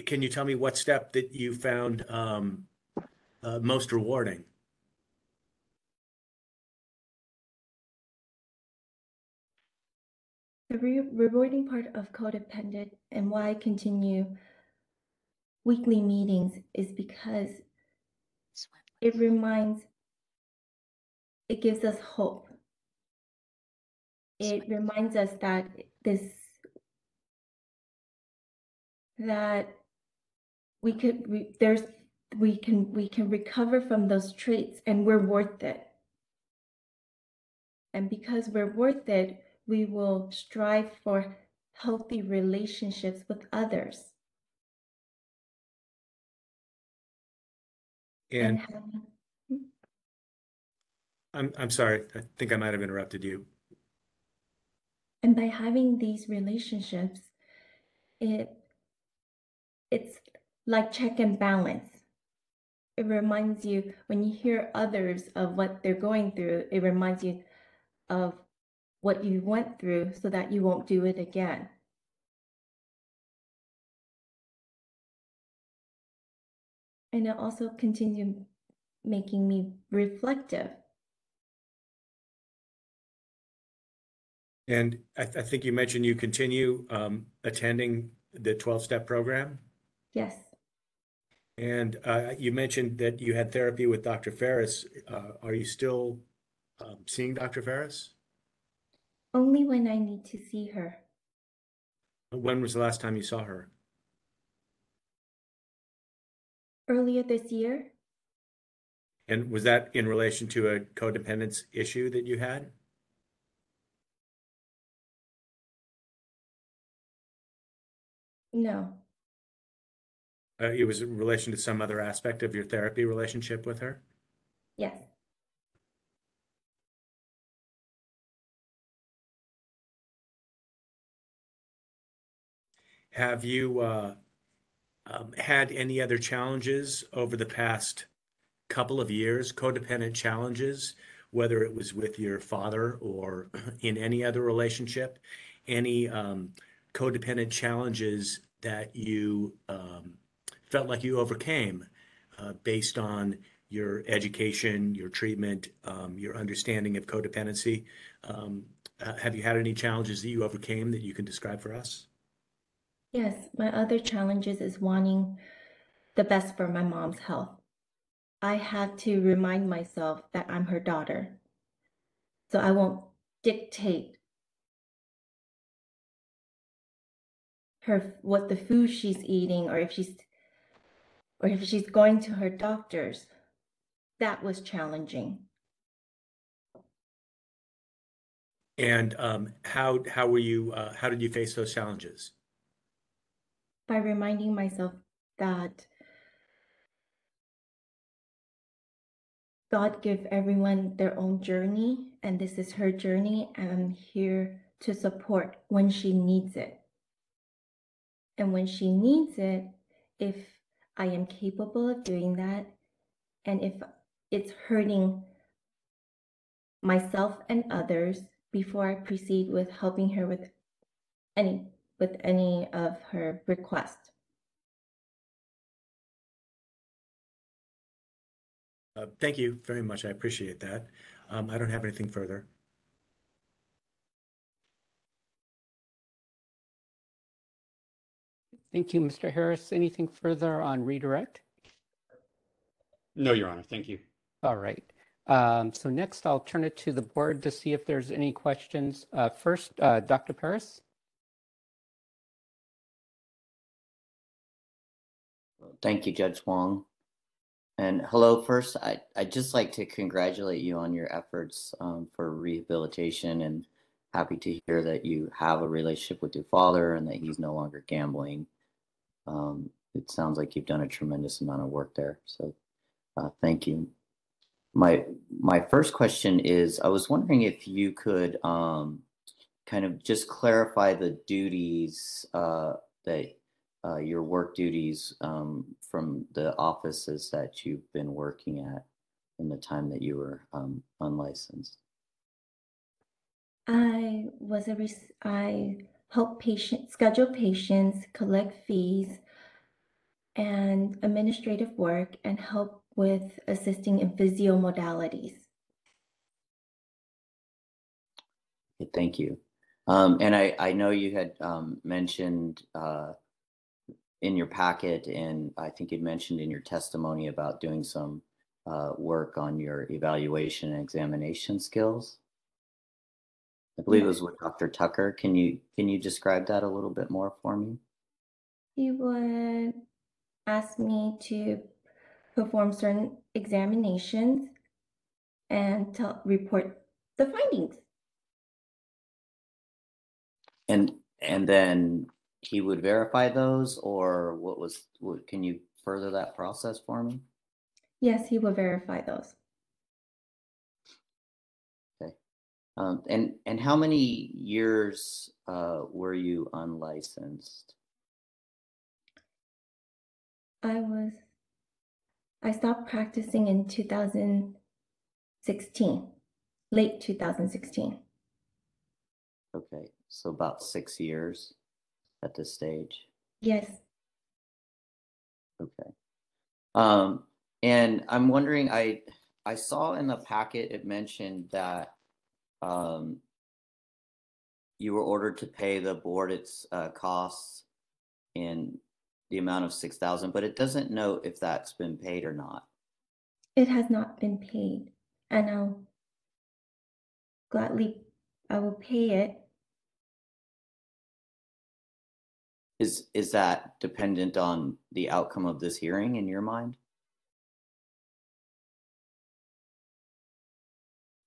S8: can you tell me what step that you found um, uh, most rewarding?
S4: The re- rewarding part of codependent and why I continue weekly meetings is because it reminds, it gives us hope. It reminds us that this, that we could, we, there's, we can, we can recover from those traits and we're worth it. And because we're worth it, we will strive for healthy relationships with others.
S8: And
S4: having-
S8: I'm, I'm sorry, I think I might have interrupted you.
S4: and by having these relationships, it it's like check and balance. It reminds you when you hear others of what they're going through, it reminds you of what you went through so that you won't do it again. And it also continued making me reflective.
S8: And I, I think you mentioned you continue um, attending the 12-step program.
S4: Yes,
S8: And uh, you mentioned that you had therapy with Dr. Ferris. Uh, Are you still um, seeing Dr. Ferris?
S4: only when I need to see her.
S8: When was the last time you saw her?
S4: Earlier this year,
S8: And was that in relation to a codependence issue that you had?
S4: no,
S8: Uh, It was in relation to some other aspect of your therapy relationship with her?
S4: yes.
S8: Have you uh, um, had any other challenges over the past couple of years, codependent challenges, whether it was with your father or in any other relationship? Any um, codependent challenges that you um, felt like you overcame uh, based on your education, your treatment, um, your understanding of codependency? Um, uh, have you had any challenges that you overcame that you can describe for us?
S4: Yes, my other challenges is wanting the best for my mom's health. I have to remind myself that I'm her daughter. So I won't dictate her what the food she's eating or if she's or if she's going to her doctors. That was challenging.
S8: And um, how how were you? Uh, how did you face those challenges?
S4: by reminding myself that God give everyone their own journey and this is her journey and I'm here to support when she needs it. And when she needs it, if I am capable of doing that and if it's hurting myself and others before I proceed with helping her with any with any of her requests.
S8: Uh, thank you very much. I appreciate that. Um, I don't have anything further.
S6: Thank you, Mr. Harris. Anything further on redirect?
S7: No, Your Honor, thank you.
S6: All right. Um, so next, I'll turn it to the board to see if there's any questions. Uh, first, uh, Dr. Paris.
S1: Thank you, Judge Wong. And hello, first, I, I'd just like to congratulate you on your efforts um, for rehabilitation and happy to hear that you have a relationship with your father and that he's no longer gambling. Um, it sounds like you've done a tremendous amount of work there. So uh, thank you. My my first question is I was wondering if you could um, kind of just clarify the duties uh, that uh, your work duties um, from the offices that you've been working at in the time that you were um, unlicensed.
S4: I was a res- I help patient schedule patients, collect fees, and administrative work, and help with assisting in physio modalities.
S1: Thank you. Um, and I, I know you had um, mentioned uh, in your packet, and I think you'd mentioned in your testimony about doing some uh, work on your evaluation and examination skills. I believe it was with Dr. Tucker. Can you can you describe that a little bit more for me?
S4: He would ask me to perform certain examinations and tell, report the findings.
S1: And and then he would verify those, or what was? What, can you further that process for me?
S4: Yes, he will verify those.
S1: Um, and and how many years uh, were you unlicensed?
S4: I was, I stopped practicing in 2016, late 2016.
S1: Okay, so about six years at this stage.
S4: Yes,
S1: Okay. Um, and I'm wondering, I I saw in the packet it mentioned that um, you were ordered to pay the board its uh, costs in the amount of six thousand, but it doesn't know if that's been paid or not.
S4: it has not been paid, and I'll gladly, I will pay it.
S1: Is is that dependent on the outcome of this hearing in your mind?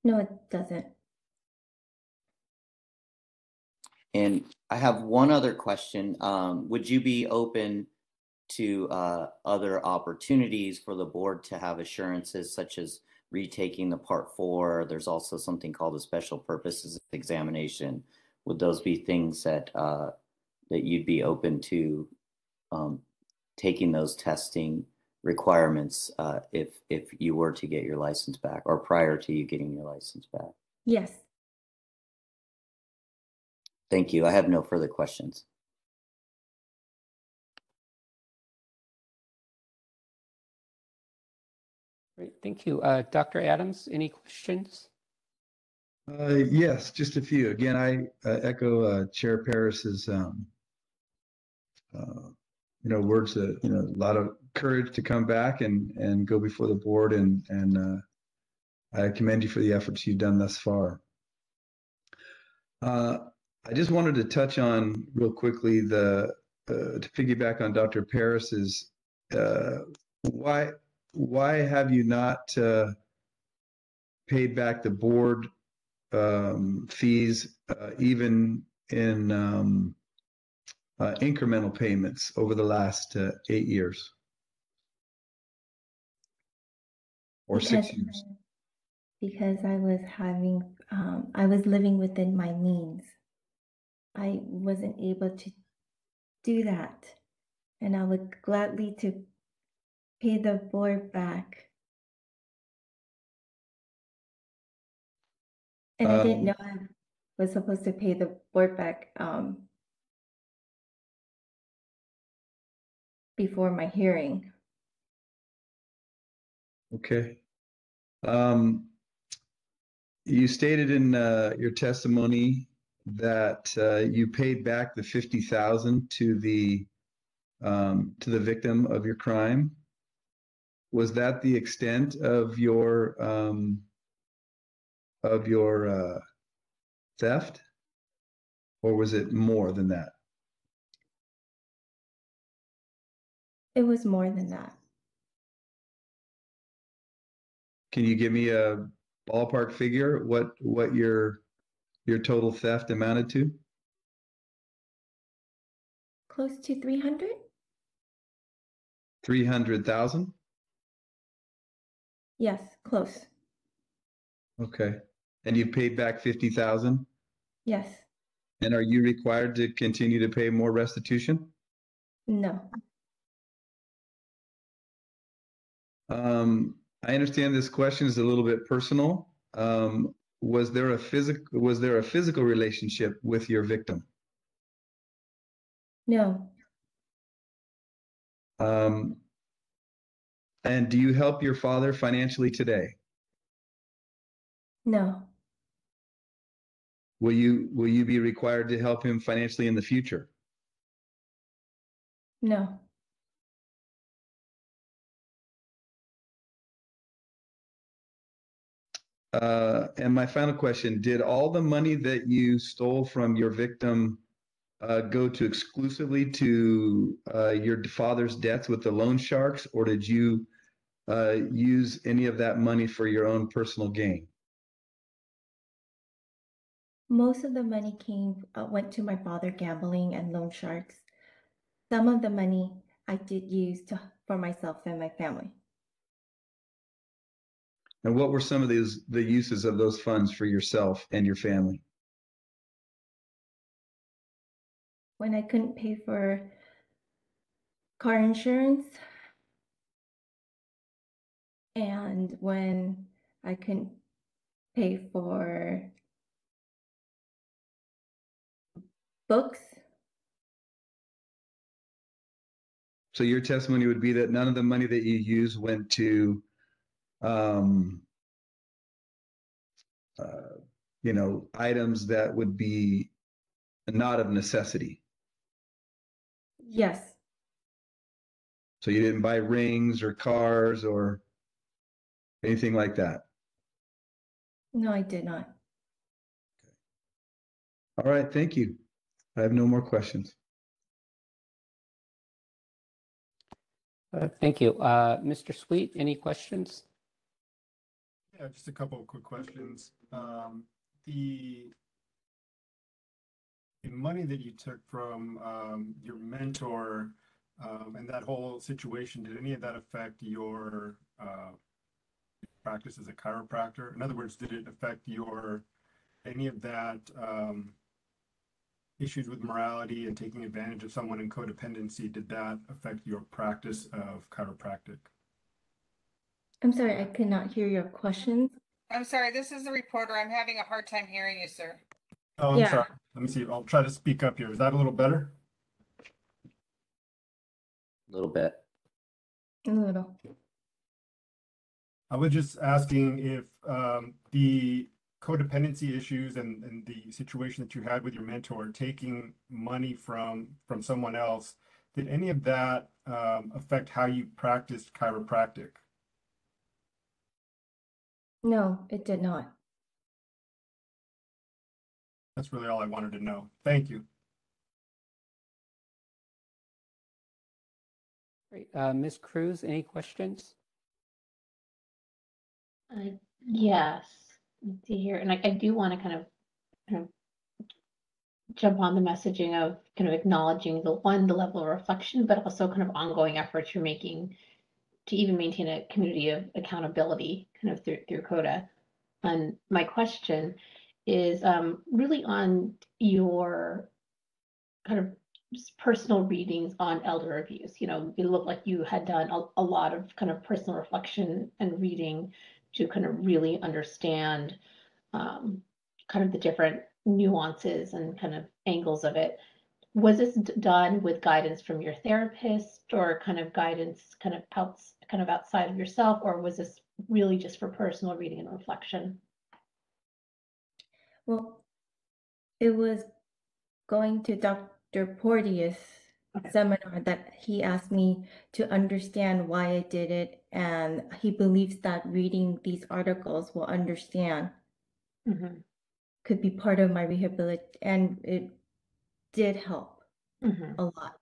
S4: No, it doesn't.
S1: And I have one other question. Um, would you be open to uh, other opportunities for the board to have assurances such as retaking the part four? There's also something called a special purposes examination. Would those be things that uh, that you'd be open to um, taking those testing requirements uh, if if you were to get your license back or prior to you getting your license back?
S4: Yes,
S1: Thank you. I have no further questions.
S6: Great, thank you. Uh, Dr. Adams, any questions?
S3: Uh, yes, just a few. Again, I uh, echo uh, Chair Paris's, um, uh, you know, words that, you know, a lot of courage to come back and, and go before the board and, and uh, I commend you for the efforts you've done thus far. I just wanted to touch on real quickly the, uh, to piggyback on Dr. Paris's, uh, why, why have you not uh, paid back the board um, fees, uh, even in um, uh, incremental payments over the last uh, eight years or six years.
S4: Because I was having, um, I was living within my means. I wasn't able to do that. And I would gladly to pay the board back. And I didn't
S3: Um,
S4: know I was supposed to pay the board back, um, before my hearing.
S3: Okay. Um, you stated in uh, your testimony that uh, you paid back the fifty thousand to the um, to the victim of your crime. Was that the extent of your um, of your uh, theft, or was it more than that?
S4: It was more than that.
S3: Can you give me a ballpark figure? What what your your total theft amounted to?
S4: Close to three hundred?
S3: Three hundred thousand.
S4: Yes, close.
S3: Okay. And you paid back fifty thousand?
S4: Yes.
S3: And are you required to continue to pay more restitution?
S4: No.
S3: Um, I understand this question is a little bit personal. Um, was there a physical was there a physical relationship with your victim?
S4: No.
S3: Um, and do you help your father financially today?
S4: No.
S3: Will you will you be required to help him financially in the future?
S4: No.
S3: Uh, and my final question, did all the money that you stole from your victim uh, go to exclusively to uh, your father's debts with the loan sharks, or did you uh, use any of that money for your own personal gain?
S4: Most of the money came uh, went to my father gambling and loan sharks. Some of the money I did use to for myself and my family.
S3: And what were some of these the uses of those funds for yourself and your family?
S4: When I couldn't pay for car insurance and when I couldn't pay for books.
S3: So your testimony would be that none of the money that you use went to, um, uh, you know, items that would be not of necessity.
S4: Yes.
S3: So you didn't buy rings or cars or anything like that.
S4: No, I did not.
S3: All right, thank you. I have no more questions.
S6: Uh, Thank you. Uh, Mr. Sweet, any questions?
S2: Yeah, just a couple of quick questions. Um, the the money that you took from um, your mentor um, and that whole situation, did any of that affect your uh, practice as a chiropractor? In other words, did it affect your any of that um, issues with morality and taking advantage of someone in codependency? Did that affect your practice of chiropractic?
S4: I'm sorry, I could not hear your questions.
S5: I'm sorry, this is the reporter. I'm having a hard time hearing you, sir.
S2: Oh, I'm
S4: Yeah.
S2: sorry. Let me see. I'll try to speak up here. Is that a little better?
S1: A little bit.
S4: A little.
S2: I was just asking if um, the codependency issues and, and the situation that you had with your mentor taking money from from someone else, did any of that um, affect how you practiced chiropractic?
S4: No, it did not.
S2: That's really all I wanted to know. Thank you.
S6: Great. Uh, Ms. Cruz, any questions?
S9: Uh, yes, let's see here, and I, I do want to kind of, kind of jump on the messaging of kind of acknowledging the one, the level of reflection, but also kind of ongoing efforts you're making to even maintain a community of accountability kind of through through CODA. And my question is um, really on your kind of personal readings on elder abuse. You know, it looked like you had done a, a lot of kind of personal reflection and reading to kind of really understand um, kind of the different nuances and kind of angles of it. Was this done with guidance from your therapist or kind of guidance kind of outs kind of outside of yourself, or was this really just for personal reading and reflection?
S4: Well, it was going to Dr. Porteous
S9: Okay.
S4: seminar that he asked me to understand why I did it, and he believes that reading these articles will understand
S9: Mhm,
S4: could be part of my rehabilitation, and it did help
S9: mhm.
S4: a lot.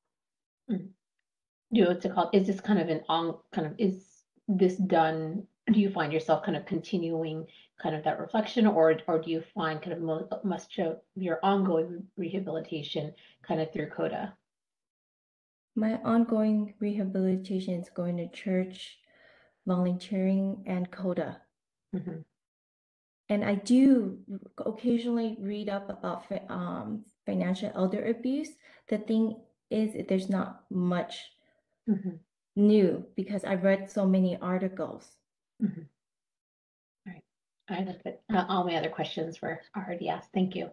S9: Do what's it called? Is this kind of an on kind of is this done? Do you find yourself kind of continuing kind of that reflection, or or do you find kind of mo- much of your ongoing rehabilitation kind of through CODA?
S4: My ongoing rehabilitation is going to church, volunteering, and CODA.
S9: Mhm,
S4: And I do occasionally read up about um, financial elder abuse. The thing is, there's not much
S9: mhm,
S4: new because I've read so many articles.
S9: mhm. All right, all right, that's good. Uh, all my other questions were already asked. Thank you.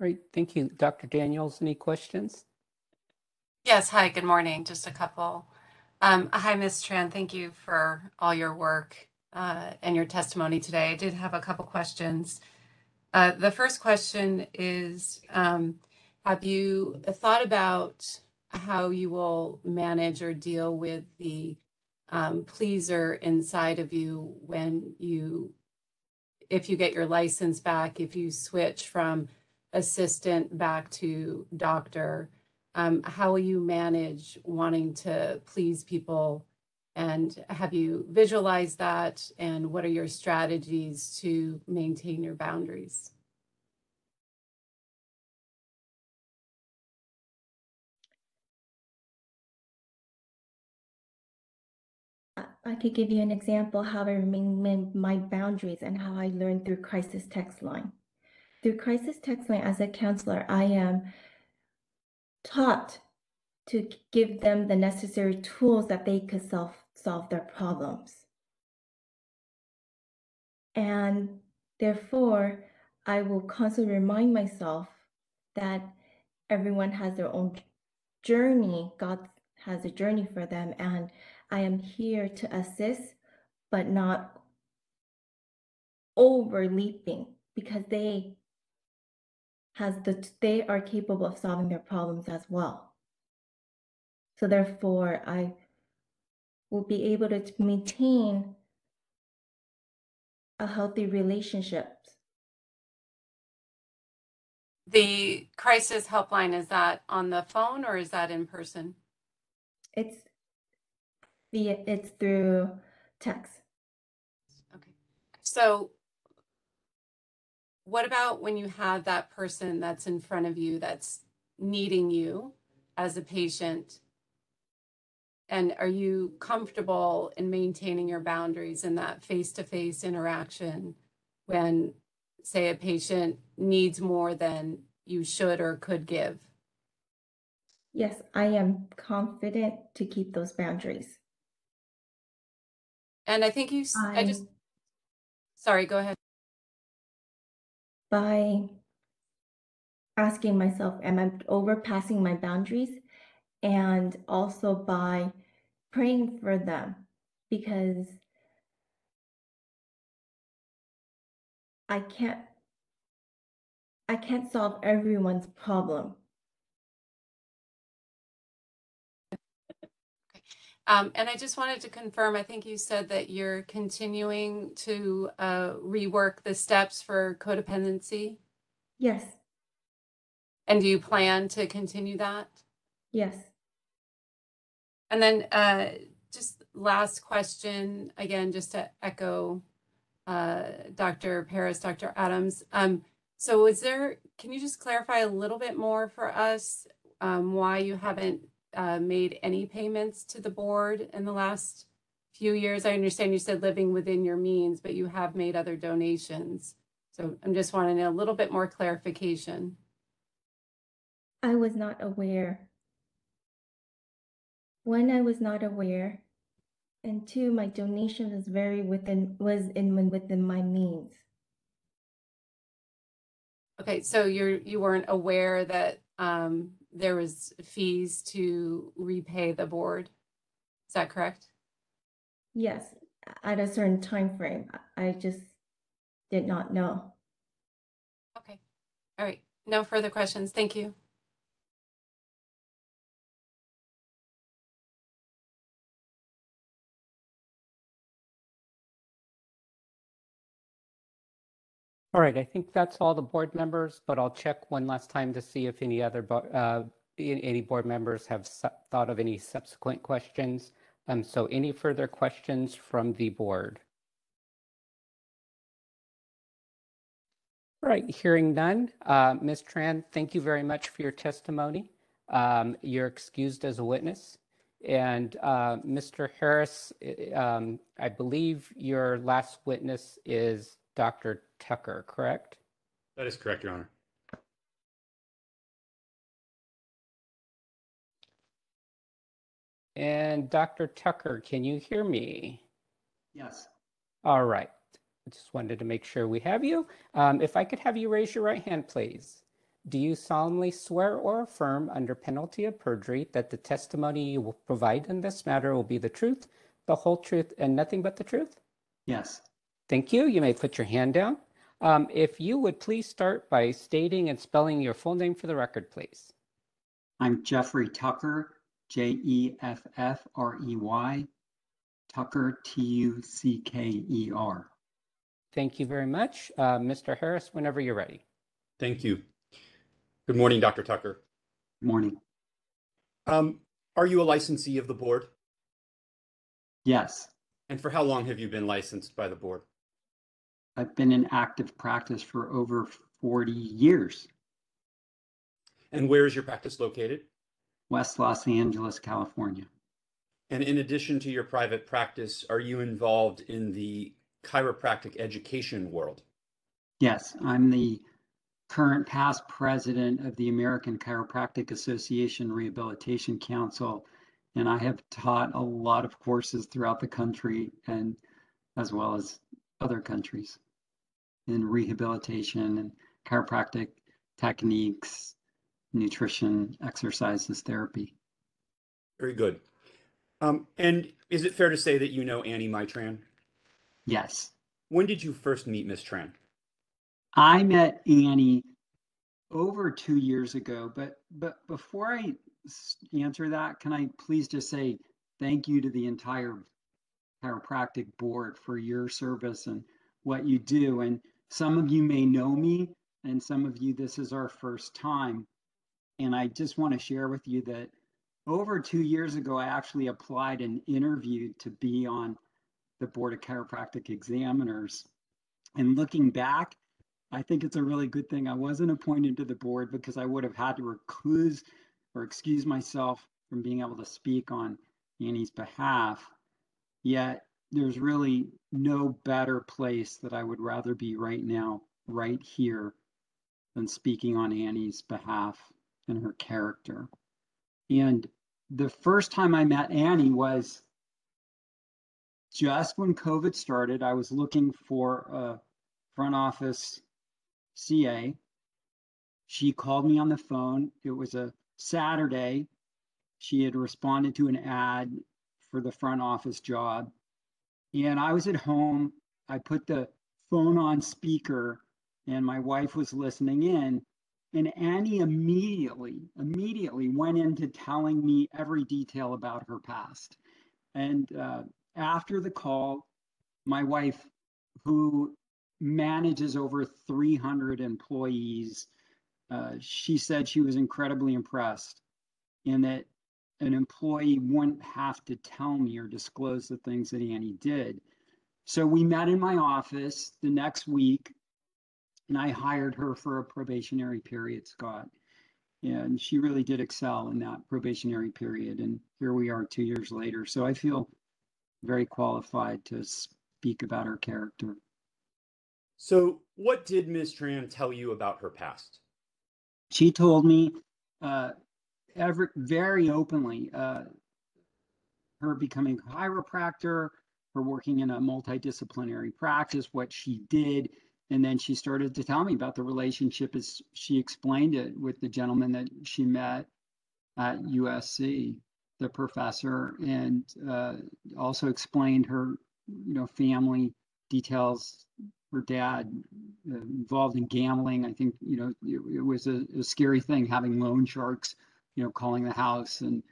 S6: Great, thank you. Dr. Daniels, any questions?
S10: Yes, hi, good morning. Just a couple. Um, hi, Ms. Tran, thank you for all your work uh, and your testimony today. I did have a couple questions. Uh, the first question is um, Have you thought about how you will manage or deal with the um, pleaser inside of you when you, if you get your license back, if you switch from assistant back to doctor? um, how will you manage wanting to please people? And have you visualized that? And what are your strategies to maintain your boundaries?
S4: I, could give you an example how I remain my, my boundaries and how I learned through crisis text line. Through crisis text line, as a counselor, I am taught to give them the necessary tools that they could self solve their problems. And therefore, I will constantly remind myself that everyone has their own journey. God has a journey for them, and I am here to assist, but not overleaping because they has the they are capable of solving their problems as well. So therefore, I will be able to maintain a healthy relationship.
S10: The crisis helpline, is that on the phone or is that in person?
S4: It's via it's through text.
S10: Okay. So what about when you have that person that's in front of you that's needing you as a patient? And are you comfortable in maintaining your boundaries in that face-to-face interaction when, say, a patient needs more than you should or could give?
S4: Yes, I am confident to keep those boundaries.
S10: And I think you, I just, sorry, go ahead.
S4: by asking myself, am I overpassing my boundaries? And also by praying for them because I can't I can't solve everyone's problem.
S10: Um, and I just wanted to confirm, I think you said that you're continuing to uh, rework the steps for codependency.
S4: Yes,
S10: And do you plan to continue that?
S4: yes.
S10: And then uh, just last question, again, just to echo uh, Dr. Paris, Dr. Adams. Um, so is there, can you just clarify a little bit more for us um, why you haven't uh, made any payments to the board in the last few years? I understand you said living within your means, but you have made other donations. So I'm just wanting a little bit more clarification.
S4: I was not aware. One, I was not aware. And two, my donation was very within was in within my means.
S10: Okay, so you're, you weren't aware that um, there was fees to repay the board? Is that correct?
S4: Yes, at a certain time frame. I I just did not know.
S10: Okay, all right, no further questions, thank you.
S6: All right, I think that's all the board members, but I'll check one last time to see if any other, uh, any board members have thought of any subsequent questions. Um, so any further questions from the board? All right, hearing none. Uh, Ms. Tran, thank you very much for your testimony. Um, you're excused as a witness. And uh, Mr. Harris, um, I believe your last witness is Dr. Tucker, correct?
S7: That is correct, Your Honor.
S6: And Dr. Tucker, can you hear me?
S11: Yes,
S6: All right. I just wanted to make sure we have you. Um, if I could have you raise your right hand, please. Do you solemnly swear or affirm under penalty of perjury that the testimony you will provide in this matter will be the truth, the whole truth, and nothing but the truth?
S11: yes.
S6: Thank you. You may put your hand down. Um, if you would please start by stating and spelling your full name for the record, please.
S11: I'm Jeffrey Tucker, J E F F R E Y. Tucker, T U C K E R.
S6: Thank you very much. Uh, Mr. Harris, whenever you're ready.
S7: Thank you. Good morning, Dr. Tucker.
S11: Good Morning.
S7: Um, are you a licensee of the board?
S11: Yes,
S7: And for how long have you been licensed by the board?
S11: I've been in active practice for over 40 years.
S7: And where is your practice located?
S11: West Los Angeles, California.
S7: And in addition to your private practice, are you involved in the chiropractic education world?
S11: Yes, I'm the current past president of the American Chiropractic Association Rehabilitation Council, and I have taught a lot of courses throughout the country and as well as other countries in rehabilitation and chiropractic techniques, nutrition, exercises, therapy.
S7: Very good. Um, and is it fair to say that you know Annie My Tran?
S11: Yes.
S7: When did you first meet Miss Tran?
S11: I met Annie over two years ago, but but before I answer that, can I please just say thank you to the entire chiropractic board for your service and what you do. And some of you may know me, and some of you this is our first time. And I just want to share with you that over two years ago, I actually applied and interviewed to be on the Board of Chiropractic Examiners. And looking back, I think it's a really good thing I wasn't appointed to the board because I would have had to recluse or excuse myself from being able to speak on Annie's behalf. Yet there's really no better place that I would rather be right now, right here, than speaking on Annie's behalf and her character. And the first time I met Annie was just when COVID started. I was looking for a front office CA. She called me on the phone. It was a Saturday. She had responded to an ad for the front office job. And I was at home. I put the phone on speaker and my wife was listening in. And Annie immediately, immediately went into telling me every detail about her past. And uh, after the call, my wife, who manages over 300 employees, uh, she said she was incredibly impressed and that an employee wouldn't have to tell me or disclose the things that Annie did. So we met in my office the next week and I hired her for a probationary period, Scott. And she really did excel in that probationary period. And here we are two years later. So I feel very qualified to speak about her character.
S7: So, what did Ms. Tran tell you about her past?
S11: She told me uh, every, very openly uh, her becoming a chiropractor, her working in a multidisciplinary practice, what she did. And then she started to tell me about the relationship as she explained it with the gentleman that she met at USC, the professor, and uh, also explained her, you know, family details. Her dad uh, involved in gambling. I think, you know, it, it was a, a, scary thing having loan sharks, you know, calling the house and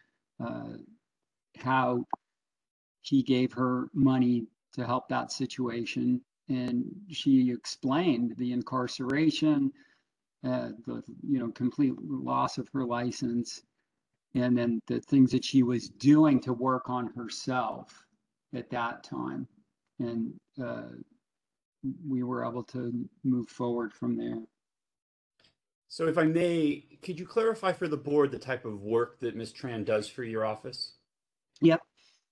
S11: uh, how he gave her money to help that situation and she explained the incarceration, uh, the you know complete loss of her license, and then the things that she was doing to work on herself at that time, and uh, we were able to move forward from there.
S7: So, if I may, could you clarify for the board the type of work that Ms. Tran does for your office?
S11: Yep.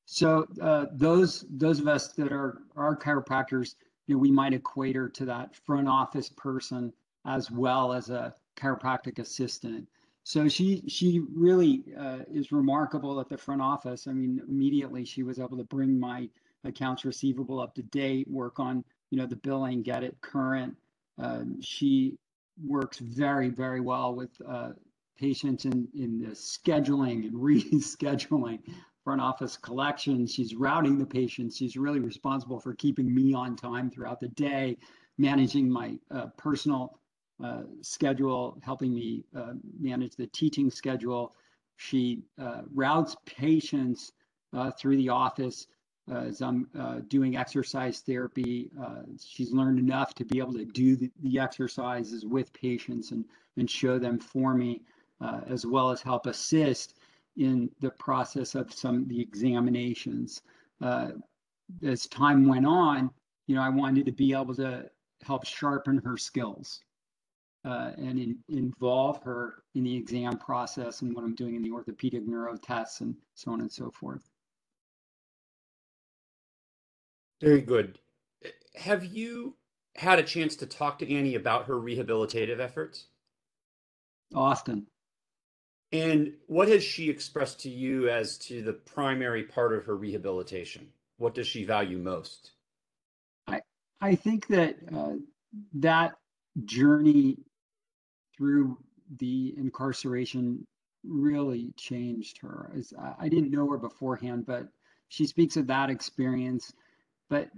S11: So uh, those those of us that are are chiropractors you know, we might equate her to that front office person as well as a chiropractic assistant. So she she really uh, is remarkable at the front office. I mean, immediately she was able to bring my accounts receivable up to date, work on you know the billing, get it current. Um, she works very very well with uh, patients in in the scheduling and rescheduling front office collections. She's routing the patients. She's really responsible for keeping me on time throughout the day, managing my uh, personal uh, schedule, helping me uh, manage the teaching schedule. She uh, routes patients uh, through the office as I'm uh, doing exercise therapy. she's learned enough to be able to do the, the exercises with patients and, and show them for me, as well as help assist in the process of some of the examinations. Uh, as time went on, you know, I wanted to be able to help sharpen her skills uh, and in, involve her in the exam process and what I'm doing in the orthopedic neuro tests and so on and so forth.
S7: Very good. Have you had a chance to talk to Annie about her rehabilitative efforts?
S11: Often.
S7: And what has she expressed to you as to the primary part of her rehabilitation? What does she value most?
S11: I I think that uh, that journey through the incarceration really changed her. As I didn't know her beforehand, but she speaks of that experience. But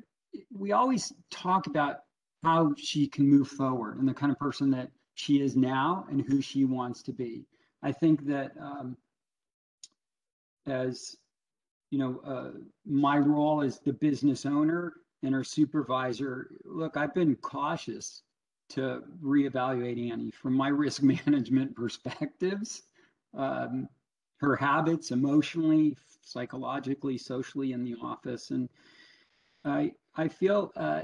S11: we always talk about how she can move forward and the kind of person that she is now and who she wants to be. I think that um, as you know, uh, my role as the business owner and her supervisor, look, I've been cautious to reevaluate Annie from my risk management perspectives, um, her habits emotionally, psychologically, socially in the office, and I I feel uh,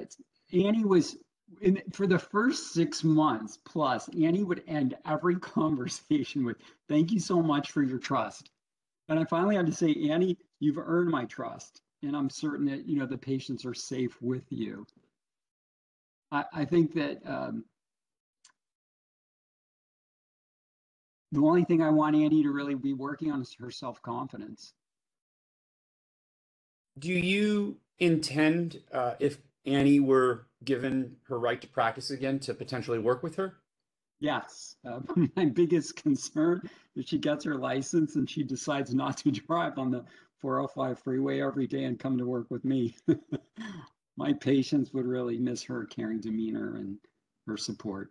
S11: Annie was in, for the first six months plus, Annie would end every conversation with, Thank you so much for your trust. And I finally had to say, Annie, you've earned my trust. And I'm certain that, you know, the patients are safe with you. I, I think that um, the only thing I want Annie to really be working on is her self confidence.
S7: Do you intend, uh, if Annie were given her right to practice again to potentially work with her?
S11: Yes. Uh, my biggest concern is she gets her license and she decides not to drive on the 405 freeway every day and come to work with me. my patients would really miss her caring demeanor and her support.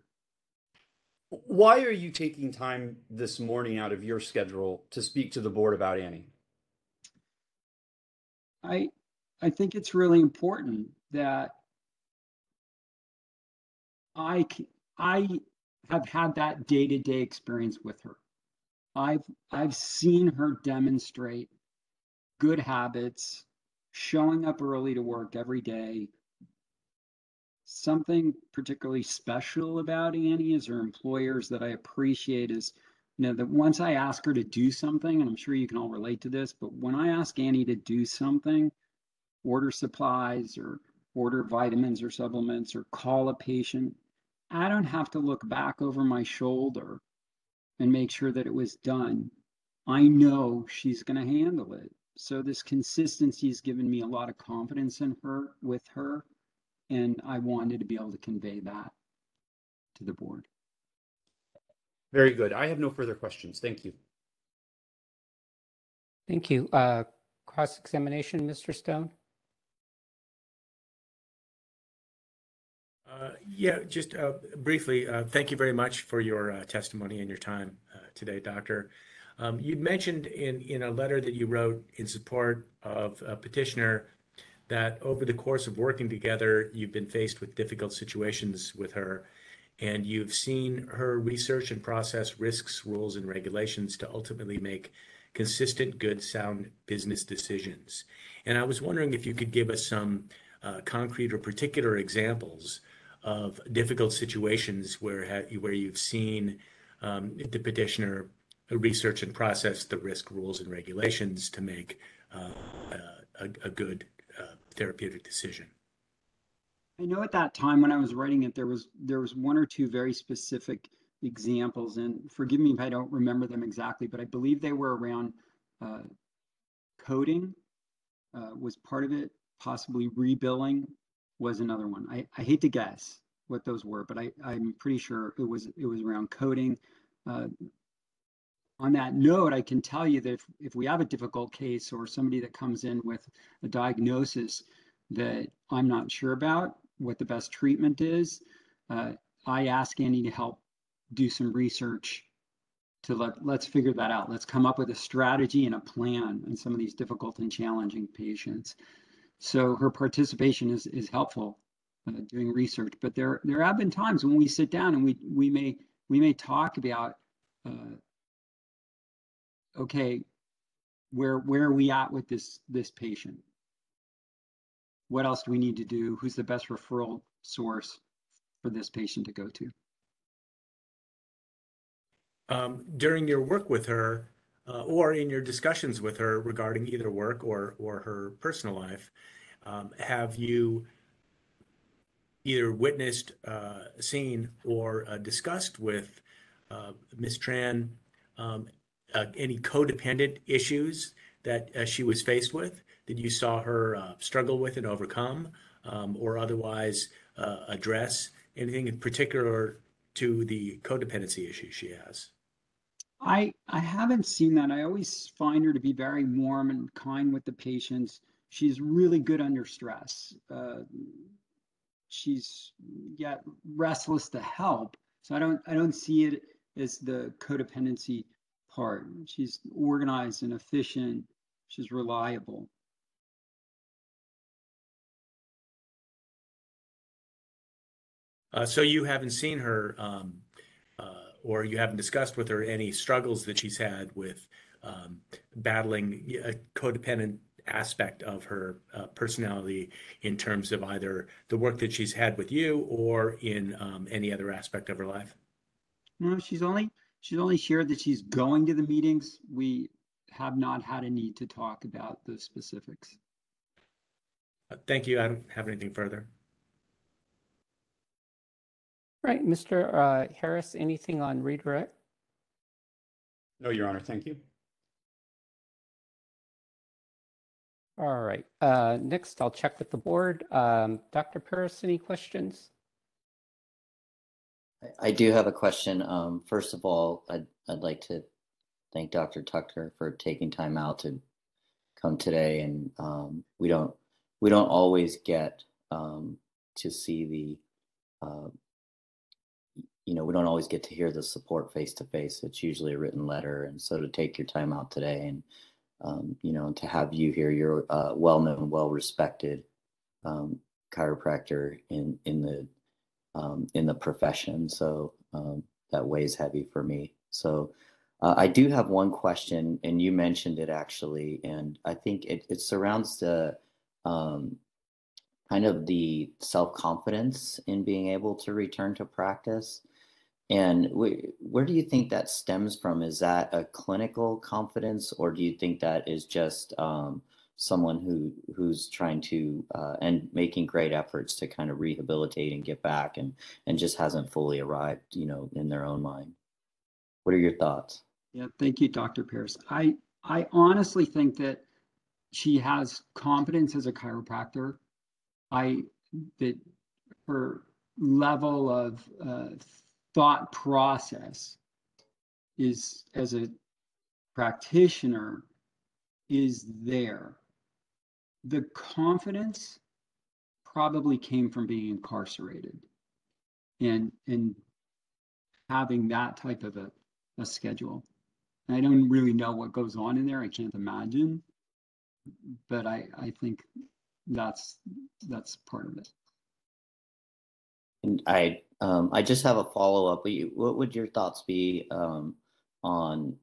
S7: Why are you taking time this morning out of your schedule to speak to the board about Annie?
S11: I I think it's really important that I I have had that day-to-day experience with her. I've I've seen her demonstrate good habits, showing up early to work every day. Something particularly special about Annie is her employers that I appreciate is, you know, that once I ask her to do something, and I'm sure you can all relate to this, but when I ask Annie to do something, order supplies or order vitamins or supplements or call a patient, I don't have to look back over my shoulder and make sure that it was done. I know she's going to handle it. So this consistency has given me a lot of confidence in her with her and I wanted to be able to convey that to the board.
S7: Very good. I have no further questions. Thank you.
S6: Thank you. Uh, cross-examination, Mr. Stone?
S8: Yeah, just uh, briefly, uh, thank you very much for your uh, testimony and your time today, Doctor. Um, you mentioned in, in a letter that you wrote in support of a petitioner that over the course of working together, you've been faced with difficult situations with her, and you've seen her research and process risks, rules, and regulations to ultimately make consistent, good, sound business decisions. And I was wondering if you could give us some uh, concrete or particular examples of difficult situations where where you've seen um, the petitioner research and process the risk rules and regulations to make uh, a, a good uh, therapeutic decision.
S11: I know at that time when I was writing it, there was there was one or two very specific examples, and forgive me if I don't remember them exactly, but I believe they were around uh, coding uh, was part of it, possibly rebilling was another one. I, I hate to guess what those were, but I, I'm pretty sure it was it was around coding. Uh, on that note, I can tell you that if, if we have a difficult case or somebody that comes in with a diagnosis that I'm not sure about what the best treatment is, uh, I ask Annie to help do some research to let, let's figure that out. Let's come up with a strategy and a plan on some of these difficult and challenging patients. So her participation is, is helpful uh, doing research, but there, there have been times when we sit down and we, we may, we may talk about, uh, okay, where, where are we at with this, this patient? What else do we need to do? Who's the best referral source for this patient to go to?
S8: Um, during your work with her, uh, or in your discussions with her regarding either work or or her personal life, um, have you either witnessed, uh, seen, or uh, discussed with uh, Ms. Tran um, uh, any codependent issues that uh, she was faced with that you saw her uh, struggle with and overcome, um, or otherwise address anything in particular to the codependency issues she has?
S11: I I haven't seen that. I always find her to be very warm and kind with the patients. She's really good under stress. Uh, she's yet restless to help. So I don't I don't see it as the codependency part. She's organized and efficient. She's reliable.
S8: Uh, so you haven't seen her, um, or you haven't discussed with her any struggles that she's had with um, battling a codependent aspect of her uh, personality in terms of either the work that she's had with you or in um, any other aspect of her life.
S11: No, she's only she's only shared that she's going to the meetings. We have not had a need to talk about the specifics.
S8: Uh, thank you. I don't have anything further.
S6: Right, Mr. Uh, Harris, anything on redirect?
S7: No, Your Honor. Thank you.
S6: All right, uh, next I'll check with the board. Um, Dr. Paris, any questions?
S1: I- I do have a question. Um, first of all, I'd, I'd like to thank Dr. Tucker for taking time out to come today. And um, we don't we don't always get um, to see the, uh, y- you know, we don't always get to hear the support face to face. It's usually a written letter. And so to take your time out today and, um, you know, to have you here, you're a well known, well respected um, chiropractor in, in the, um, in the profession. So um, that weighs heavy for me. So uh, I do have one question, and you mentioned it actually, and I think it, it surrounds the um, kind of the self confidence in being able to return to practice. And wh- where do you think that stems from? Is that a clinical confidence, or do you think that is just um, someone who who's trying to uh, and making great efforts to kind of rehabilitate and get back, and and just hasn't fully arrived, you know, in their own mind? What are your thoughts?
S11: Yeah, thank you, Dr. Pierce. I, I honestly think that she has competence as a chiropractor. I, that her level of uh, thought process is, as a practitioner, is there. The confidence probably came from being incarcerated and, and having that type of a, a schedule. I don't really know what goes on in there. I can't imagine. But I, I think that's that's part of it.
S1: And I, um, I just have a follow up. What would your thoughts be um, on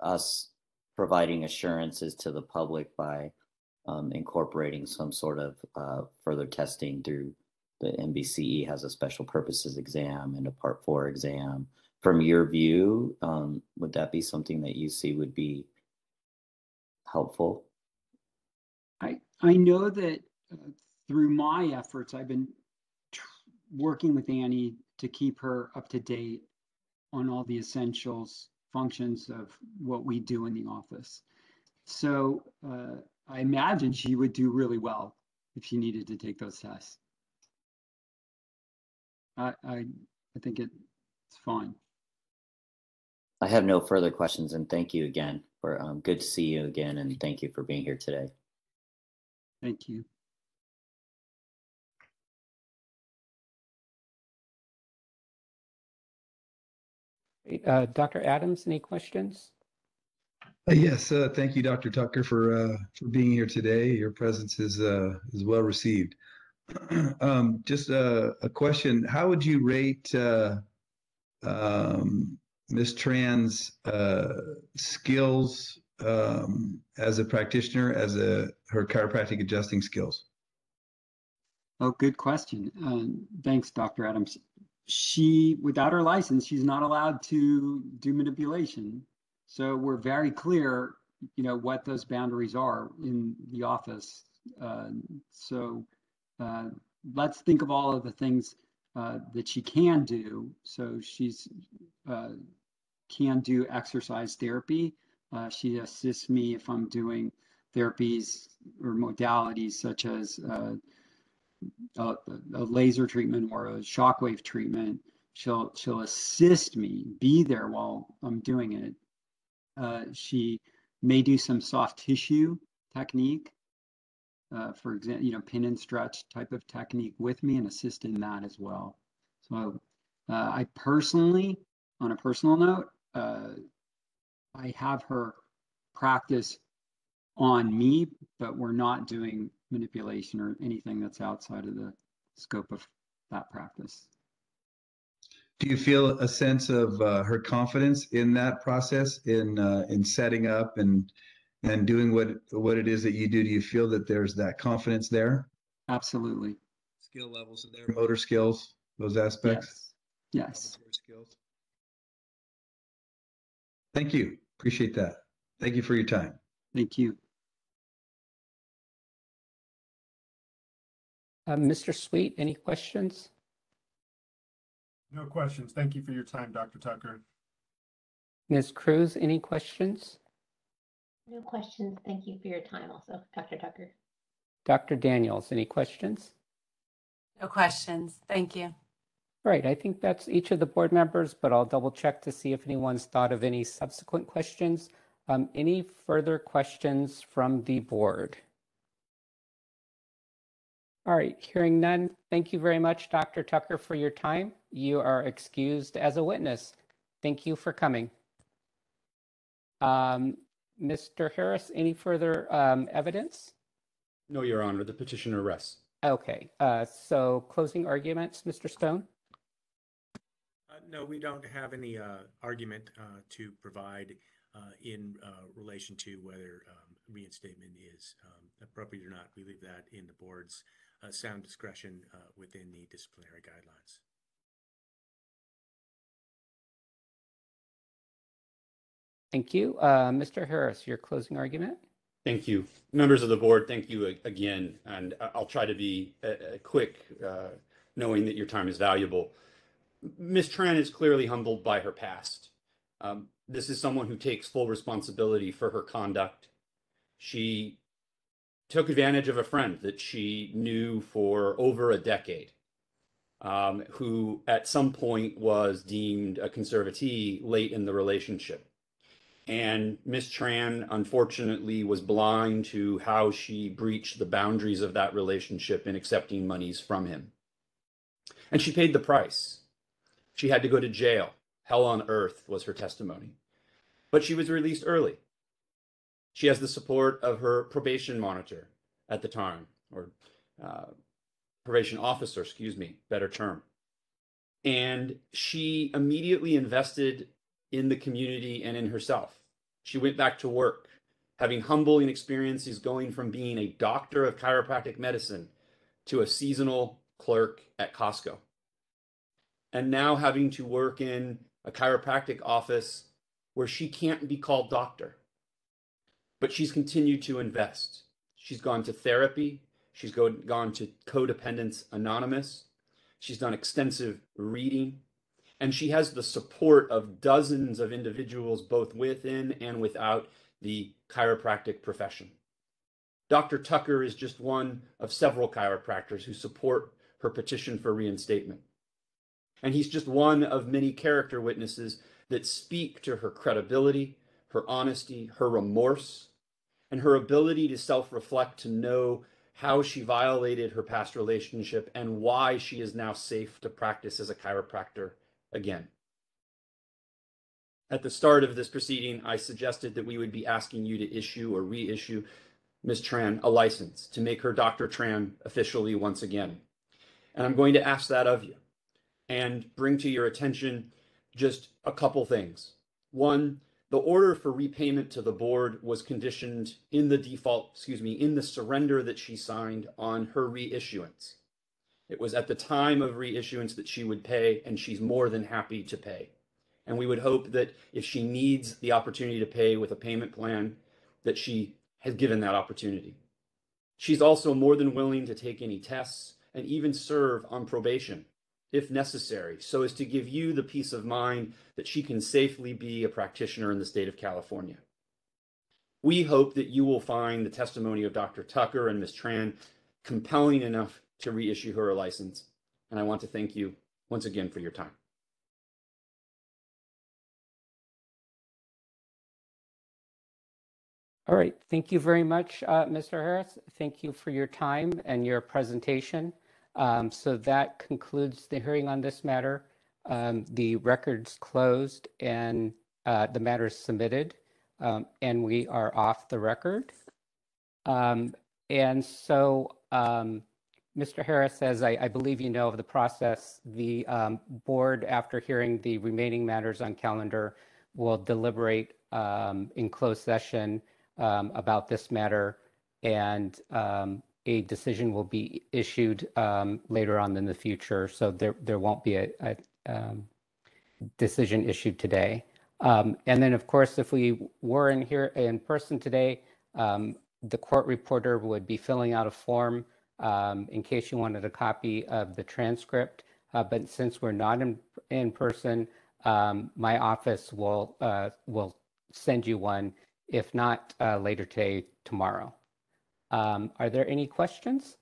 S1: us providing assurances to the public by um, incorporating some sort of uh, further testing through the NBCE has a special purposes exam and a Part Four exam? From your view, um, would that be something that you see would be helpful?
S11: I I know that uh, through my efforts, I've been working with Annie to keep her up to date on all the essentials functions of what we do in the office. So uh, I imagine she would do really well if she needed to take those tests. I I, I think it, it's fine.
S1: I have no further questions, and thank you again for um, good to see you again, and thank you for being here today.
S11: Thank you.
S6: Uh, Dr. Adams, any questions?
S3: Uh, Yes, uh, thank you, Dr. Tucker, for uh, for being here today. Your presence is uh, is well received. um, just a, a question: How would you rate uh, um, Ms. Tran's uh, skills um, as a practitioner, as a her chiropractic adjusting skills?
S11: Oh, good question. Um, thanks, Dr. Adams. She, without her license, she's not allowed to do manipulation. So we're very clear, you know, what those boundaries are in the office. Uh, so uh, let's think of all of the things uh, that she can do. So she's uh, can do exercise therapy. Uh, she assists me if I'm doing therapies or modalities such as uh, a, a laser treatment or a shockwave treatment. She'll she'll assist me, be there while I'm doing it. Uh, she may do some soft tissue technique, uh, for example, you know, pin and stretch type of technique with me and assist in that as well. So uh, I personally, on a personal note, uh, I have her practice on me, but we're not doing manipulation or anything that's outside of the scope of that practice.
S3: Do you feel a sense of uh, her confidence in that process, in uh, in setting up and and doing what what it is that you do? Do you feel that there's that confidence there?
S11: Absolutely.
S3: Skill levels are there, motor skills, those aspects.
S11: Yes.
S3: Skills. Thank you. Appreciate that. Thank you for your time.
S11: Thank you.
S6: Uh, Mr. Sweet, any questions?
S2: No questions. Thank you for your time, Dr. Tucker.
S6: Ms. Cruz, any questions?
S9: No questions. Thank you for your time also, Dr. Tucker.
S6: Dr. Daniels, any questions?
S10: No questions. Thank you.
S6: All right, I think that's each of the board members, but I'll double check to see if anyone's thought of any subsequent questions. Um, any further questions from the board? All right, hearing none, thank you very much, Dr. Tucker, for your time. You are excused as a witness. Thank you for coming. Um, Mr. Harris, any further um, evidence?
S7: No, Your Honor, the petitioner rests.
S6: Okay, uh, so closing arguments, Mr. Stone?
S8: Uh, No, we don't have any uh, argument uh, to provide uh, in uh, relation to whether um, reinstatement is um, appropriate or not. We leave that in the board's sound discretion uh, within the disciplinary guidelines.
S6: Thank you. Uh, Mr. Harris, your closing argument?
S7: Thank you. Members of the board, thank you again, and I- I'll try to be uh, uh, quick, uh, knowing that your time is valuable. Ms. Tran is clearly humbled by her past. Um, This is someone who takes full responsibility for her conduct. She took advantage of a friend that she knew for over a decade, um, who at some point was deemed a conservatee late in the relationship. And Miss Tran, unfortunately, was blind to how she breached the boundaries of that relationship in accepting monies from him. And she paid the price. She had to go to jail. Hell on earth was her testimony. But she was released early. She has the support of her probation monitor at the time, or uh, probation officer, excuse me, better term. And she immediately invested in the community and in herself. She went back to work, having humbling experiences going from being a doctor of chiropractic medicine to a seasonal clerk at Costco. And now having to work in a chiropractic office where she can't be called doctor. But she's continued to invest. She's gone to therapy. She's go, gone to Codependence Anonymous. She's done extensive reading and she has the support of dozens of individuals both within and without the chiropractic profession. Dr. Tucker is just one of several chiropractors who support her petition for reinstatement. And he's just one of many character witnesses that speak to her credibility, her honesty, her remorse, and her ability to self reflect to know how she violated her past relationship and why she is now safe to practice as a chiropractor again. At the start of this proceeding, I suggested that we would be asking you to issue or reissue Ms. Tran a license to make her Dr. Tran officially once again. And I'm going to ask that of you and bring to your attention just a couple things. One, the order for repayment to the board was conditioned in the default, excuse me, in the surrender that she signed on her reissuance. It was at the time of reissuance that she would pay, and she's more than happy to pay. And we would hope that if she needs the opportunity to pay with a payment plan, that she has given that opportunity. She's also more than willing to take any tests and even serve on probation if necessary, so as to give you the peace of mind that she can safely be a practitioner in the state of California. We hope that you will find the testimony of Dr. Tucker and Ms. Tran compelling enough to reissue her a license. And I want to thank you once again for your time.
S6: All right, thank you very much, uh, Mr. Harris. Thank you for your time and your presentation. Um, so that concludes the hearing on this matter. Um, the record's closed and uh, the matter is submitted, um, and we are off the record. Um, and so, um, Mr. Harris, as I, I, believe you know of the process, the um, board, after hearing the remaining matters on calendar, will deliberate in closed session about this matter and a decision will be issued um, later on in the future. So there, there won't be a, a um, decision issued today. Um, and then, of course, if we were in here in person today, um, the court reporter would be filling out a form um, in case you wanted a copy of the transcript. Uh, but since we're not in, in person, um, my office will uh, will send you one, if not uh, later today, tomorrow. Um, are there any questions?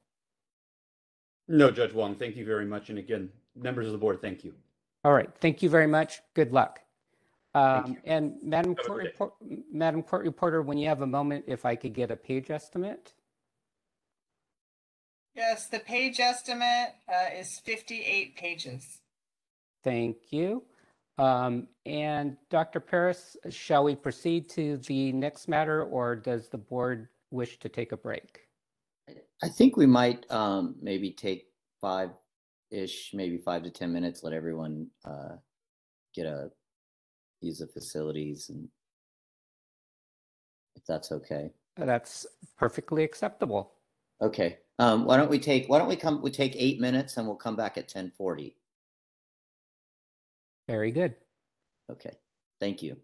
S7: No, Judge Wong, thank you very much. And again, members of the board, thank you.
S6: All right, thank you very much. Good luck. Um, and Madam Court, Report, Madam Court Reporter, when you have a moment, if I could get a page estimate.
S5: Yes, the page estimate uh, is 58 pages.
S6: Thank you. Um, and Dr. Paris, shall we proceed to the next matter or does the board wish to take a break?
S1: I think we might um, maybe take five-ish, maybe five to 10 minutes, let everyone uh, get a, use the facilities and if that's okay.
S6: That's perfectly acceptable.
S1: Okay, um, why don't we take, why don't we come, we take eight minutes and we'll come back at 10:40.
S6: Very good.
S1: Okay, thank you.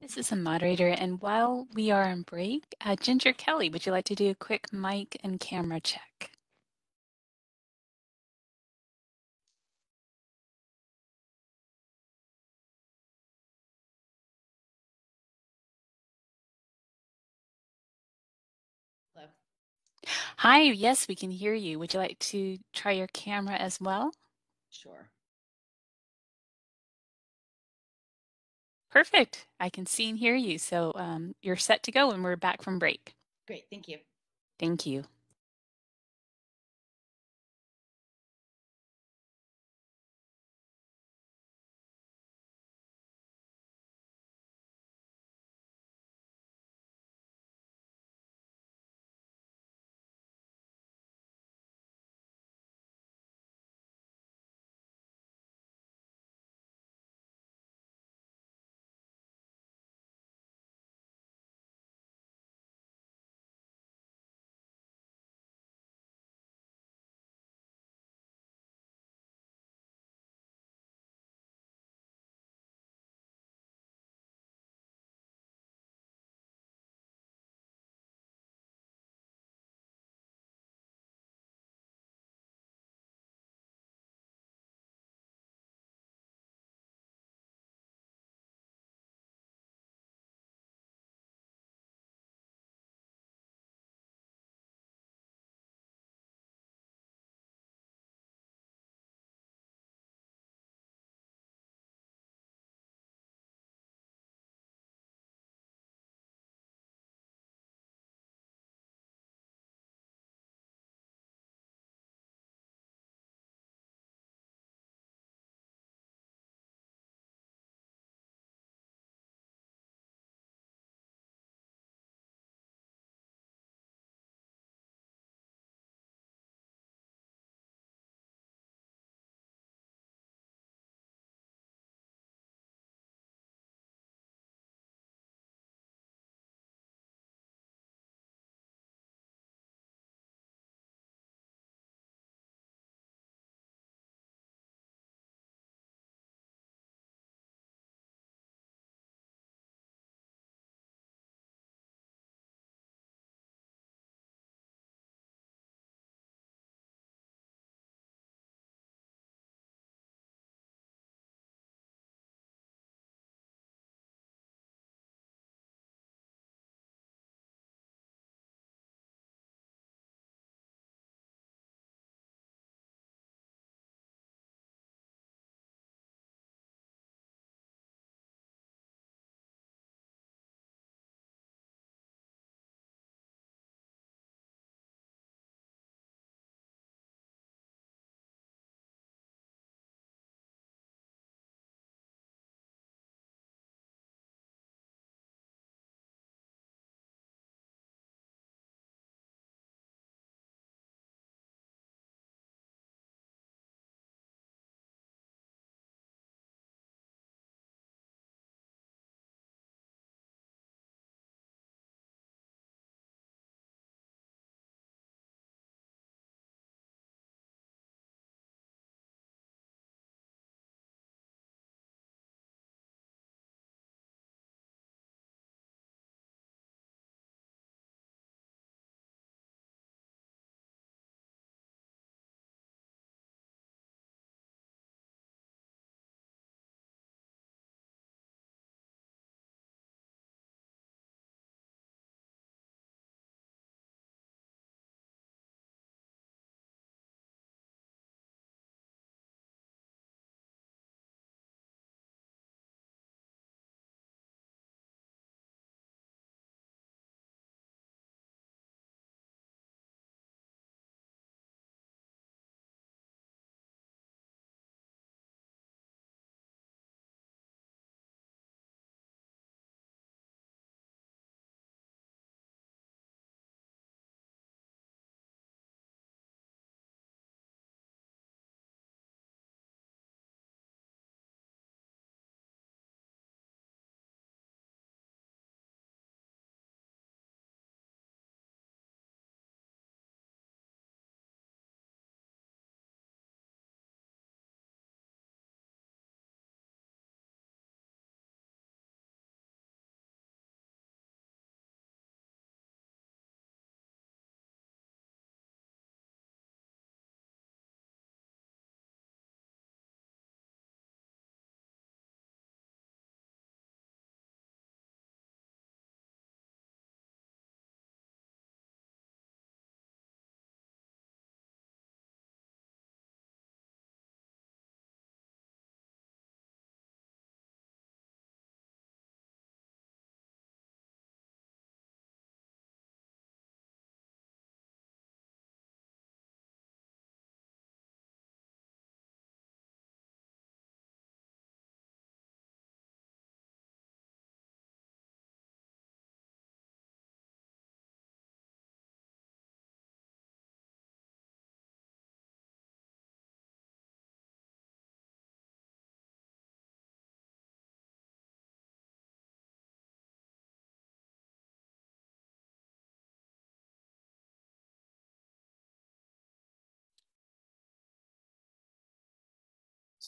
S12: This is a moderator, and while we are on break, uh, Ginger Kelly, would you like to do a quick mic and camera check?
S13: Hello.
S12: Hi, yes, we can hear you. Would you like to try your camera as well?
S13: Sure.
S12: Perfect. I can see and hear you. So um, you're set to go when we're back from break.
S13: Great. Thank you.
S12: Thank you.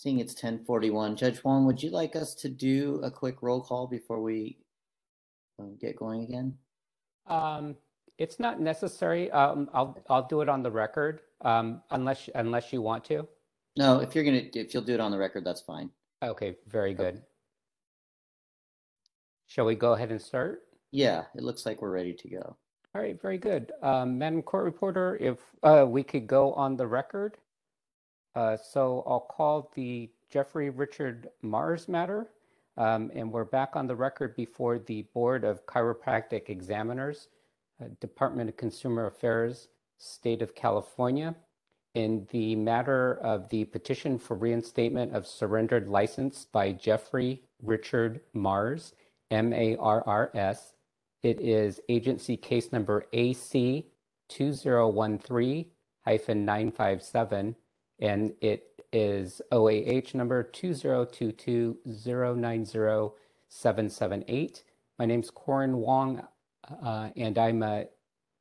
S1: Seeing it's ten forty-one, Judge Wong, would you like us to do a quick roll call before we um, get going again?
S6: Um, it's not necessary. Um, I'll, I'll do it on the record, um, unless, unless you want to.
S1: No, if you're gonna, if you'll do it on the record, that's fine.
S6: Okay, very good. Shall we go ahead and start?
S1: Yeah, it looks like we're ready to go.
S6: All right, very good. Um, Madam Court Reporter, if uh, we could go on the record. Uh, so I'll call the Jeffrey Richard Mars matter. Um, and we're back on the record before the Board of Chiropractic Examiners, uh, Department of Consumer Affairs, State of California, in the matter of the petition for reinstatement of surrendered license by Jeffrey Richard Mars, M A R R S. It is agency case number AC 2013 957, and it is OAH number 2022090778. My name's Corin Wong, uh, and I'm a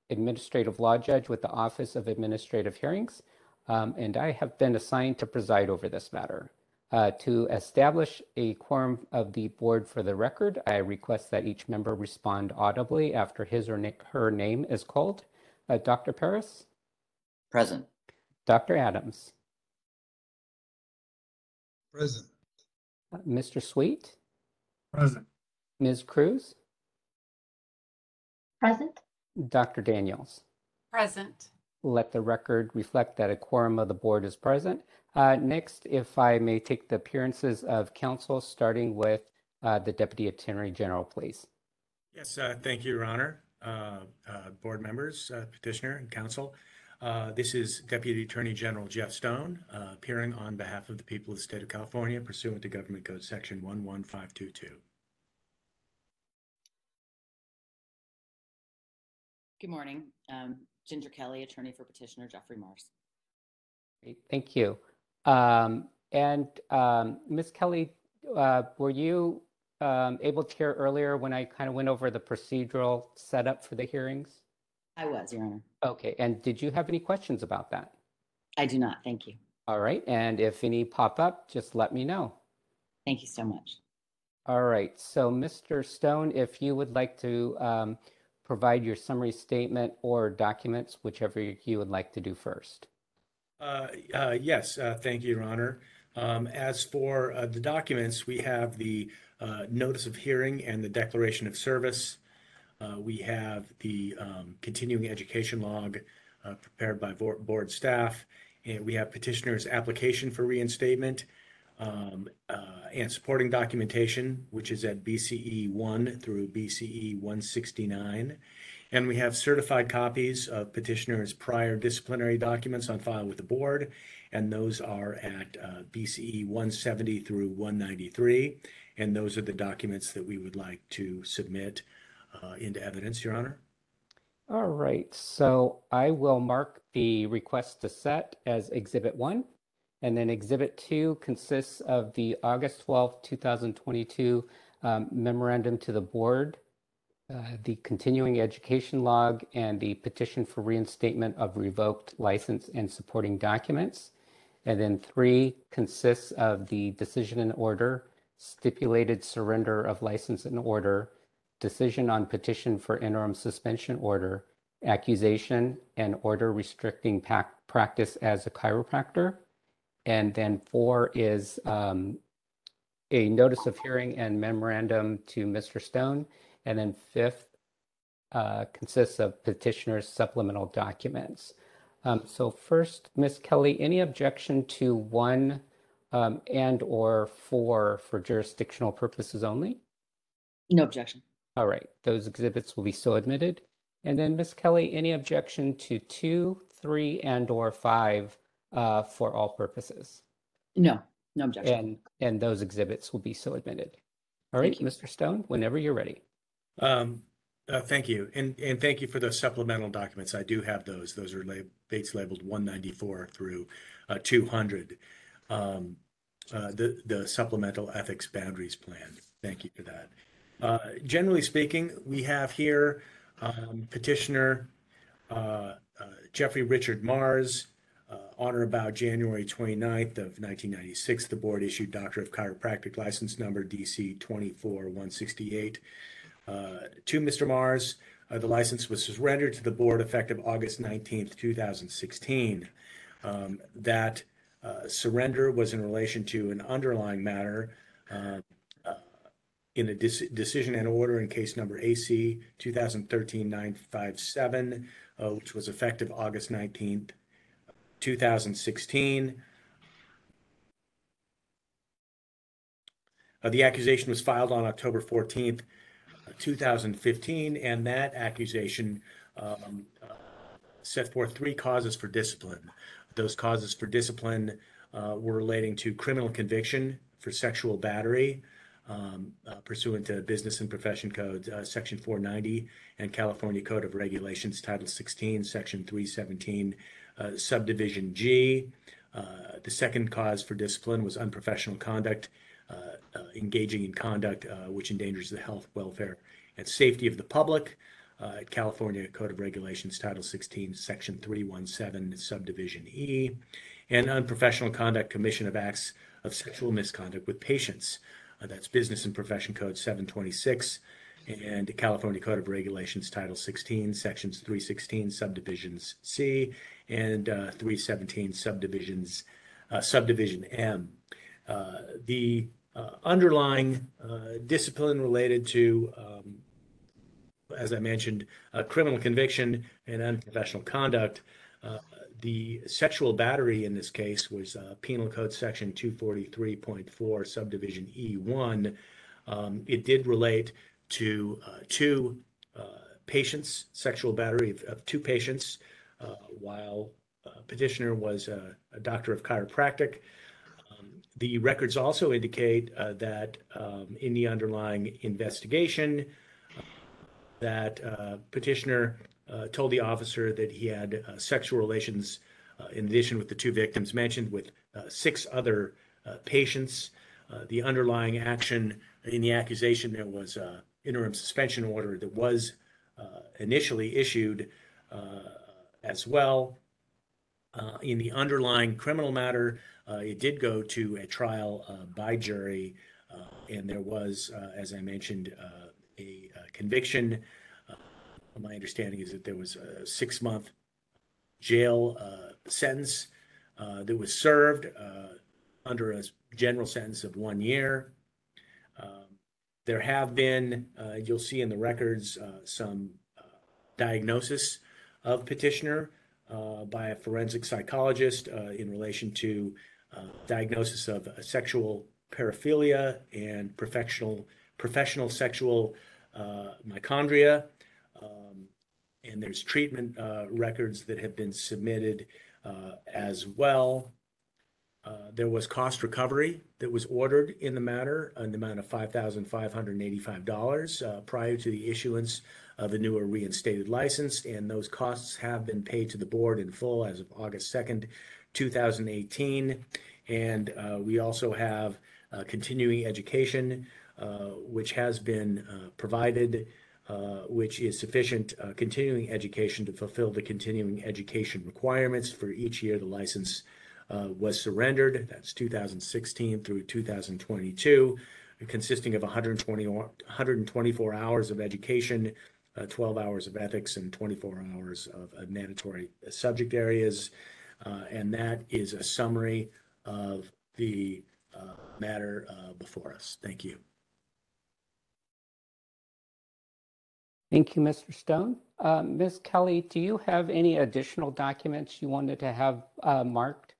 S6: administrative law judge with the Office of Administrative Hearings, um, and I have been assigned to preside over this matter. Uh, to establish a quorum of the board for the record, I request that each member respond audibly after his or na- her name is called. Uh, Dr. Paris,
S1: Present.
S6: Dr. Adams,
S3: Present.
S6: uh, Mr. Sweet,
S2: Present.
S6: Ms. Cruz,
S9: Present?
S6: Dr. Daniels.
S10: Present.
S6: Let the record reflect that a quorum of the board is present. Uh, Next, if I may take the appearances of counsel, starting with uh, the Deputy Attorney General, please.
S8: Yes, uh, thank you, Your Honor. Uh, uh, Board members, uh, petitioner and counsel. Uh, This is Deputy Attorney General Jeff Stone, uh, appearing on behalf of the people of the state of California pursuant to Government Code Section 11522.
S13: Good morning. Um, Ginger Kelly, attorney for petitioner Jeffrey Mars.
S6: Great, Thank you. Um, And um, Ms. Kelly, uh, were you um, able to hear earlier when I kind of went over the procedural setup for the hearings?
S13: I was, Your Honor.
S6: Okay, and did you have any questions about that?
S13: I do not. Thank you.
S6: All right, and if any pop up, just let me know.
S13: Thank you so much.
S6: All right, so Mr. Stone, if you would like to um, provide your summary statement or documents, whichever you would like to do first.
S8: Uh, uh, Yes, uh, thank you, Your Honor. Um, As for uh, the documents, we have the uh, notice of hearing and the declaration of service. Uh, We have the um, continuing education log uh, prepared by board staff. And we have petitioner's application for reinstatement um, uh, and supporting documentation, which is at BCE 1 through BCE 169. And we have certified copies of petitioner's prior disciplinary documents on file with the board, and those are at uh, BCE 170 through 193. And those are the documents that we would like to submit uh, into evidence, Your Honor.
S6: All right, so I will mark the request to set as Exhibit 1. And then Exhibit 2 consists of the August 12, 2022 um, memorandum to the board, uh, the continuing education log, and the petition for reinstatement of revoked license and supporting documents. And then 3 consists of the decision and order, stipulated surrender of license and order, decision on petition for interim suspension order, accusation and order restricting practice as a chiropractor. And then four is um, a notice of hearing and memorandum to Mr. Stone. And then fifth uh, consists of petitioner's supplemental documents. Um, so first, Ms. Kelly, any objection to one um, and or four for jurisdictional purposes only?
S13: No objection.
S6: All right, those exhibits will be so admitted. And then, Ms. Kelly, any objection to two, three, and or five uh, for all purposes?
S13: No, no objection.
S6: And, and those exhibits will be so admitted. All right,
S13: Thank you.
S6: Mr. Stone, whenever you're ready.
S8: Um, uh, Thank you. And, and thank you for those supplemental documents. I do have those. Those are lab- Bates labeled 194 through uh, 200. Um, uh, The, the supplemental ethics boundaries plan. Thank you for that. Uh, Generally speaking, we have here um, petitioner uh, uh, Jeffrey Richard Mars on or about January 29th of 1996, the board issued Doctor of Chiropractic license number DC 24168 uh, to Mr. Mars. Uh, the license was surrendered to the board effective August 19th, 2016. Um, that uh, surrender was in relation to an underlying matter uh, in a decision and order in case number AC 2013-957, uh, which was effective August 19th, 2016. Uh, the accusation was filed on October 14th, 2015, and that accusation um, uh, set forth three causes for discipline. Those causes for discipline uh, were relating to criminal conviction for sexual battery pursuant to Business and Profession Code, uh, Section 490, and California Code of Regulations, Title 16, Section 317, uh, Subdivision G. Uh, the second cause for discipline was unprofessional conduct, uh, uh, engaging in conduct which endangers the health, welfare, and safety of the public. Uh, California Code of Regulations, Title 16, Section 317, Subdivision E, and unprofessional conduct, commission of acts of sexual misconduct with patients. Uh, that's Business and Profession Code 726 and California Code of Regulations, Title 16, Sections 316, Subdivisions C, and uh, 317, Subdivisions, uh, Subdivision M. Uh, the uh, underlying uh, discipline related to um, as I mentioned, criminal conviction and unprofessional conduct. Uh, the sexual battery in this case was uh, Penal Code Section 243.4, Subdivision E1. Um, it did relate to uh, two uh, patients, sexual battery of, of two patients, uh, while petitioner was a, a, doctor of chiropractic. Um, the records also indicate that um, in the underlying investigation, that uh, petitioner uh, told the officer that he had uh, sexual relations uh, in addition with the two victims mentioned with uh, six other uh, patients. the underlying action in the accusation there was an interim suspension order that was initially issued as well. in the underlying criminal matter, it did go to a trial by jury, and there was, as I mentioned, a uh, conviction. Uh, my understanding is that there was a six-month jail uh, sentence that was served under a general sentence of one year. Um, there have been, you'll see in the records, some diagnosis of petitioner uh, by a forensic psychologist uh, in relation to uh, diagnosis of sexual paraphilia and professional professional sexual uh, mitochondria. Um, and there's treatment uh, records that have been submitted uh, as well. Uh, there was cost recovery that was ordered in the matter in the amount of $5,585 uh, prior to the issuance of a newer reinstated license, and those costs have been paid to the board in full as of August 2nd, 2018. And we also have continuing education which has been provided, which is sufficient continuing education to fulfill the continuing education requirements for each year the license was surrendered. That's 2016 through 2022, consisting of 120, 124 hours of education, uh, 12 hours of ethics and 24 hours of, mandatory subject areas. Uh, and that is a summary of the uh, matter before us. Thank you.
S6: Thank you, Mr. Stone. Uh, Ms. Kelly, do you have any additional documents you wanted to have uh, marked?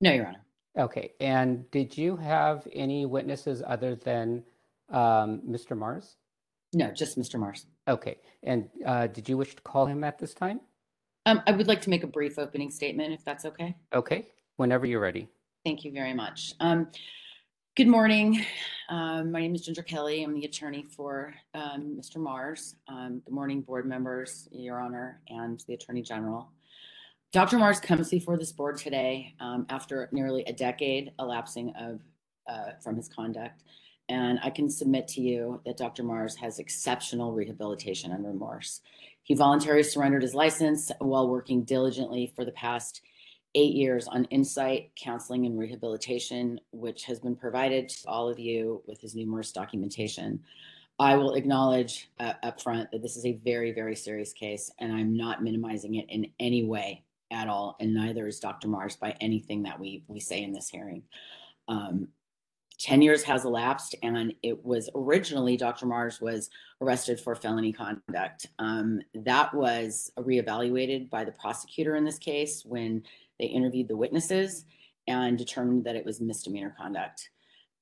S13: No, Your Honor.
S6: Okay, and did you have any witnesses other than um, Mr. Mars?
S13: No, just Mr. Mars.
S6: Okay, and uh, did you wish to call him at this time?
S13: Um, I would like to make a brief opening statement, if that's okay.
S6: Okay, whenever you're ready.
S13: Thank you very much. Um, Good morning. Um, my name is Ginger Kelly. I'm the attorney for um, Mr. Mars. Um, good morning, board members, Your Honor, and the Attorney General. Dr. Mars comes before this board today um, after nearly a decade elapsing of uh, from his conduct. And I can submit to you that Dr. Mars has exceptional rehabilitation and remorse. He voluntarily surrendered his license while working diligently for the past eight years on insight, counseling, and rehabilitation, which has been provided to all of you with his numerous documentation. I will acknowledge uh, front that this is a very, very serious case, and I'm not minimizing it in any way at all, and neither is Dr. Mars by anything that we we say in this hearing. Um, 10 years has elapsed, and it was originally Dr. Mars was arrested for felony conduct. Um, that was reevaluated by the prosecutor in this case when they interviewed the witnesses and determined that it was misdemeanor conduct,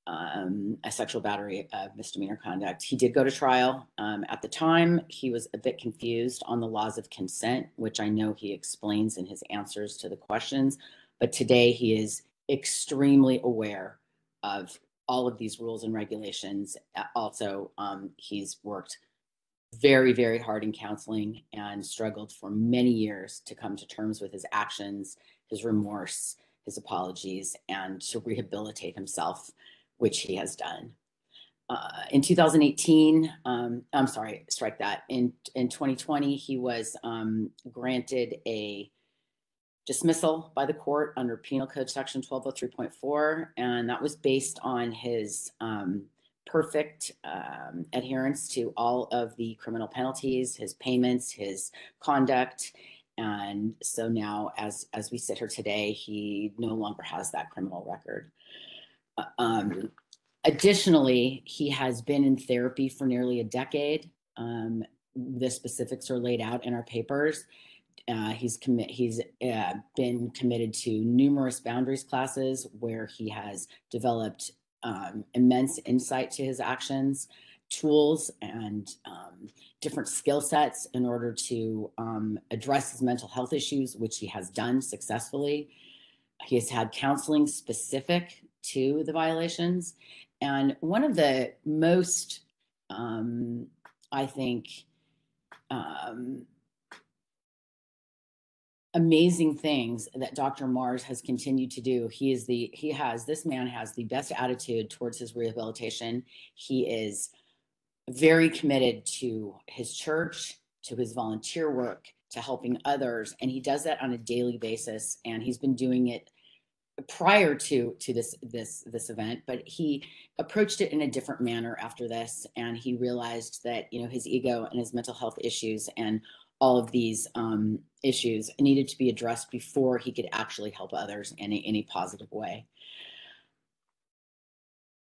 S13: um, a sexual battery of misdemeanor conduct. He did go to trial. Um, at the time, he was a bit confused on the laws of consent, which I know he explains in his answers to the questions. But today, he is extremely aware of all of these rules and regulations. Also, um, he's worked very, very hard in counseling and struggled for many years to come to terms with his actions, his remorse, his apologies, and to rehabilitate himself, which he has done. Uh, in 2018, um, I'm sorry, strike that. In in 2020, he was um, granted a dismissal by the court under Penal Code Section 1203.4, and that was based on his um, perfect um, adherence to all of the criminal penalties, his payments, his conduct. And so now, as as we sit here today, he no longer has that criminal record. Uh, Um, additionally, he has been in therapy for nearly a decade. Um, the specifics are laid out in our papers. Uh, he's commit. He's uh, been committed to numerous boundaries classes where he has developed um, immense insight to his actions, tools, and um, different skill sets in order to um, address his mental health issues, which he has done successfully. He has had counseling specific to the violations, and one of the most, um, I think. Um, amazing things that Dr. Mars has continued to do. He is the he has this man has the best attitude towards his rehabilitation. He is very committed to his church, to his volunteer work, to helping others, and he does that on a daily basis. And he's been doing it prior to to this this this event. But he approached it in a different manner after this. And he realized that you know his ego and his mental health issues and all of these um, issues needed to be addressed before he could actually help others in a, in a positive way.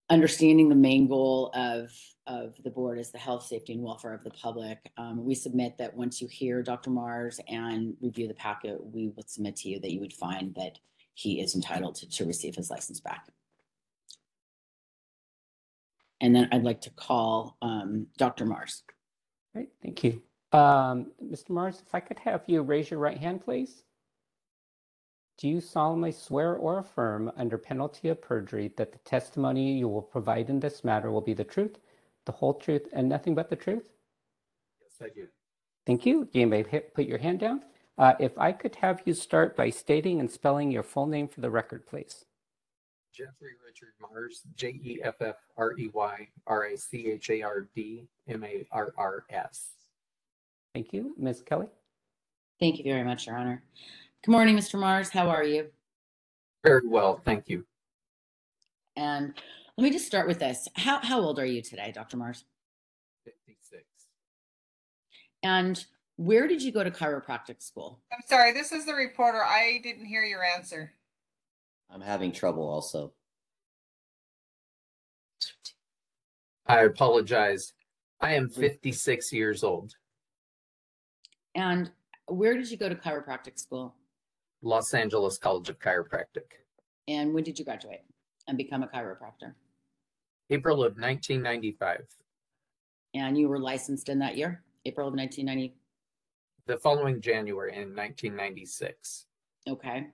S13: Understanding the main goal of, of the board is the health, safety, and welfare of the public. Um, we submit that once you hear Dr. Mars and review the packet, we would submit to you that you would find that he is entitled to, to receive his license back. And then I'd like to call um, Dr. Mars.
S6: Great, thank you. Um, Mr. Mars, if I could have you raise your right hand, please. Do you solemnly swear or affirm under penalty of perjury that the testimony you will provide in this matter will be the truth, the whole truth, and nothing but the truth?
S8: Yes, I do.
S6: Thank you. You may hit, put your hand down. Uh, if I could have you start by stating and spelling your full name for the record, please.
S14: Jeffrey Richard Mars, J E F F R E Y R A C H A R D M A R R S.
S6: Thank you. Ms. Kelly?
S13: Thank you very much, Your Honor. Good morning, Mr. Mars. How are you?
S14: Very well, thank you.
S13: And let me just start with this. How, how old are you today, Dr. Mars?
S14: 56.
S13: And where did you go to chiropractic school?
S5: I'm sorry, this is the reporter. I didn't hear your answer.
S1: I'm having trouble also.
S14: I apologize. I am 56 years old.
S13: And where did you go to chiropractic school?
S14: Los Angeles College of Chiropractic.
S13: And when did you graduate and become a chiropractor?
S14: April of 1995.
S13: And you were licensed in that year, April of 1990.
S14: The following January in 1996.
S13: Okay.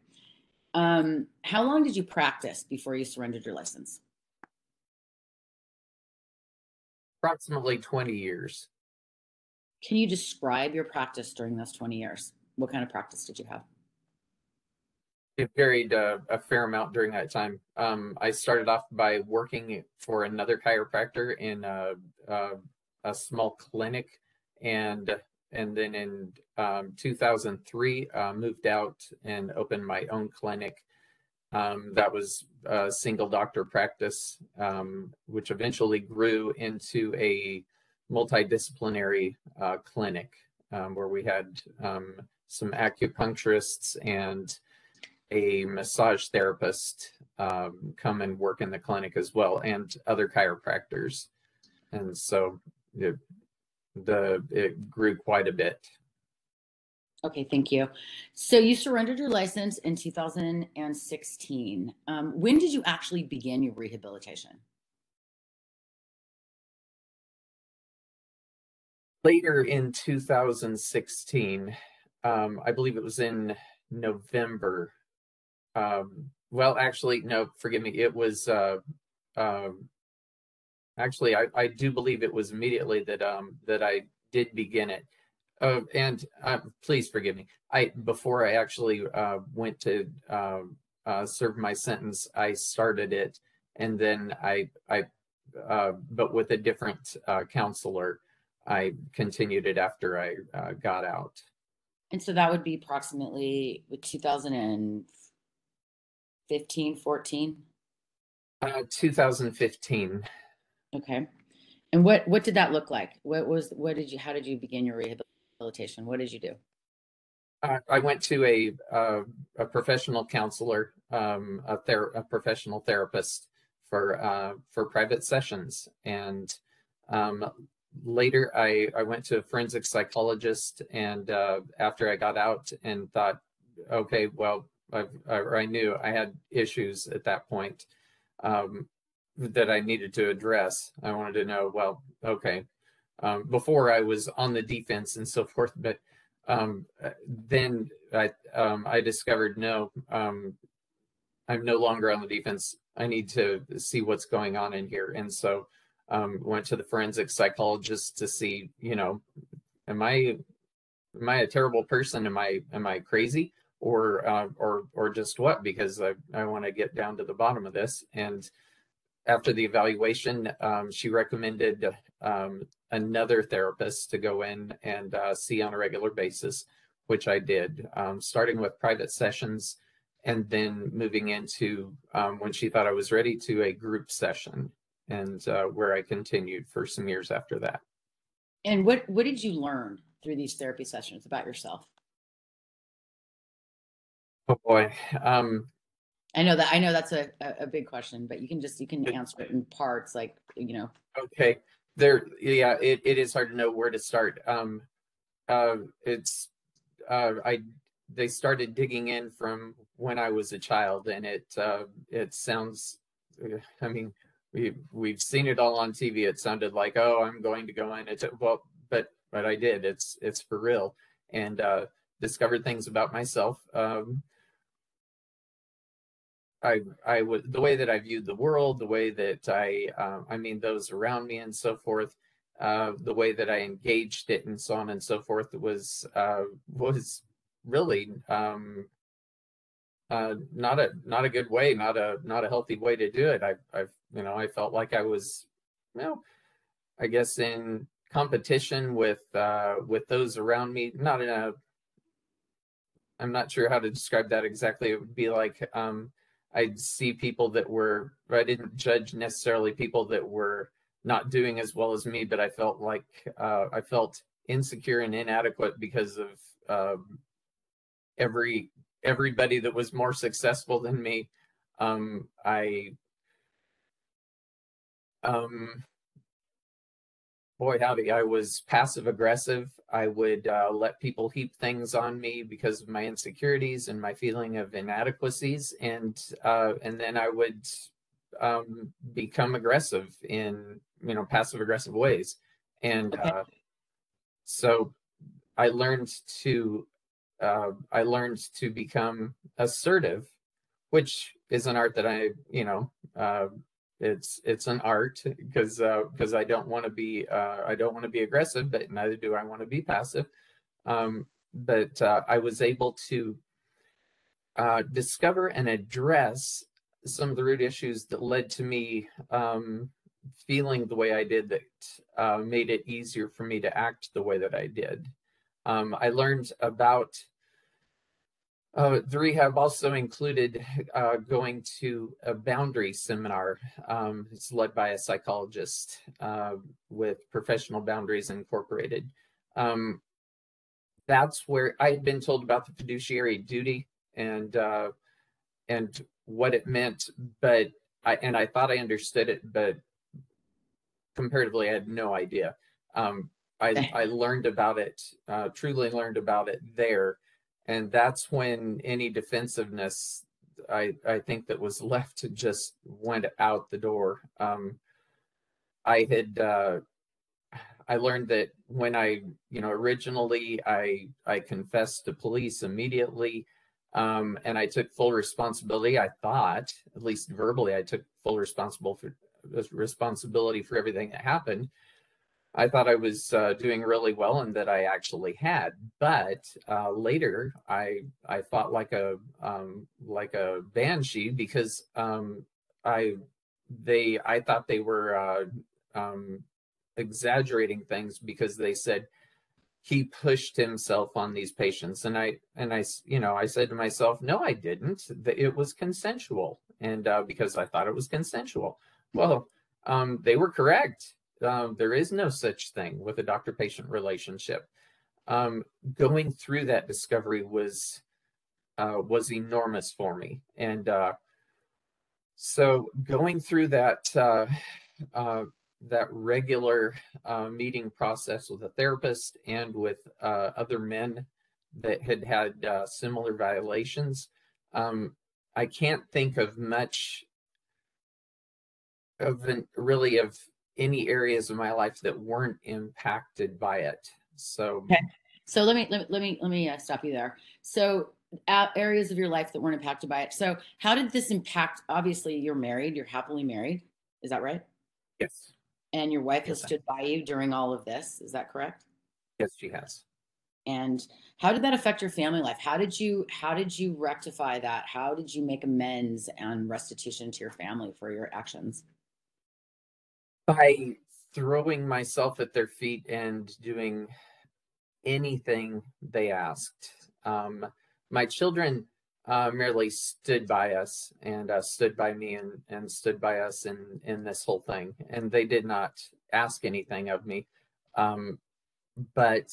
S13: Um, how long did you practice before you surrendered your license?
S14: Approximately 20 years.
S13: Can you describe your practice during those 20 years? What kind of practice did you have?
S14: It varied uh, a fair amount during that time. Um, I started off by working for another chiropractor in a, a, a small clinic, and and then in um, 2003, uh, moved out and opened my own clinic. Um, that was a single doctor practice, um, which eventually grew into a multidisciplinary uh, clinic um, where we had um, some acupuncturists and a massage therapist um, come and work in the clinic as well, and other chiropractors. And so it, the it grew quite a bit.
S13: Okay, thank you. So you surrendered your license in 2016. Um, when did you actually begin your rehabilitation?
S14: Later in 2016, um, I believe it was in November. Um, well, actually, no, forgive me. It was uh, um, actually I, I do believe it was immediately that um that I did begin it. Uh, and uh, please forgive me. I before I actually uh, went to uh, uh, serve my sentence, I started it, and then I I uh, but with a different uh, counselor, I continued it after I got out.
S13: And so that would be approximately 2015, 14.
S14: Uh, 2015.
S13: Okay. And what what did that look like? What was what did you how did you begin your rehabilitation? What did you do?
S14: I, I went to a uh, a professional counselor, um, a, ther- a professional therapist for uh, for private sessions, and um, later I I went to a forensic psychologist, and uh, after I got out and thought, okay, well, I, I knew I had issues at that point. Um, that I needed to address. I wanted to know, well, okay, um, before I was on the defense and so forth, but um, then I um, I discovered no, um, I'm no longer on the defense. I need to see what's going on in here, and so um, went to the forensic psychologist to see, you know, am I am I a terrible person? Am I am I crazy? Or uh, or or just what? Because I, I want to get down to the bottom of this. And after the evaluation, um, she recommended um, another therapist to go in and uh, see on a regular basis, which I did, um, starting with private sessions and then moving into um, when she thought I was ready to a group session, and uh, where I continued for some years after that.
S13: And what what did you learn through these therapy sessions about yourself?
S14: Oh boy. Um,
S13: I know that I know that's a, a, big question, but you can just you can answer it in parts, like you know.
S14: Okay. There yeah, it, it is hard to know where to start. Um uh it's uh I they started digging in from when I was a child and it uh it sounds I mean we we've seen it all on TV. It sounded like, oh, I'm going to go in. It's well, but but I did. It's it's for real. And uh discovered things about myself. Um I I would the way that I viewed the world, the way that I um, I mean those around me and so forth, uh, the way that I engaged it and so on and so forth was uh, was really um, uh, not a not a good way, not a not a healthy way to do it. I I you know I felt like I was well, I guess in competition with uh, with those around me, not in a I'm not sure how to describe that exactly. It would be like um, I'd see people that were, I didn't judge necessarily people that were not doing as well as me, but I felt like uh, I felt insecure and inadequate because of um, every everybody that was more successful than me. Um, I um, boy howdy i was passive aggressive i would uh, let people heap things on me because of my insecurities and my feeling of inadequacies and uh, and then i would um, become aggressive in you know passive aggressive ways and
S13: Okay.
S14: uh, so i learned to uh, i learned to become assertive which is an art that i you know uh, it's it's an art because because I don't want to be uh, I don't want to be aggressive, but neither do I want to be passive. Um, but uh, I was able to uh, discover and address some of the root issues that led to me um, feeling the way I did that uh, made it easier for me to act the way that I did. Um, I learned about uh, the rehab also included uh, going to a boundary seminar. Um, it's led by a psychologist uh, with Professional Boundaries Incorporated. Um, that's where I had been told about the fiduciary duty and uh, and what it meant, but I and I thought I understood it, but comparatively, I had no idea. Um, I I learned about it, uh, truly learned about it there, and that's when any defensiveness I I think that was left just went out the door. Um, I had uh, I learned that when I you know originally I I confessed to police immediately. Um, and I took full responsibility. I thought, at least verbally, I took full responsible for responsibility for everything that happened. I thought I was uh, doing really well and that I actually had, but uh, later I I fought like a um, like a banshee because um, I they I thought they were uh, um, exaggerating things because they said he pushed himself on these patients. And I and I you know I said to myself no I didn't. It was consensual. And uh, because I thought it was consensual. Well um, they were correct um, there is no such thing with a doctor patient relationship. Um, going through that discovery was uh, was enormous for me, and uh, so going through that uh, uh that regular uh, meeting process with a therapist and with uh, other men that had had similar violations, um, I can't think of much of an, really of any areas of my life that weren't impacted by it. So,
S13: okay. So let me let me let me let me uh, stop you there. So uh, areas of your life that weren't impacted by it. So how did this impact? Obviously, you're married. You're happily married. Is that right?
S14: Yes.
S13: And your wife
S14: yes,
S13: has stood by you during all of this. Is that correct?
S14: Yes, she has.
S13: And how did that affect your family life? How did you how did you rectify that? How did you make amends and restitution to your family for your actions?
S14: By throwing myself at their feet and doing anything they asked. Um, my children uh, merely stood by us and uh, stood by me and, and stood by us in, in this whole thing. And they did not ask anything of me. Um, but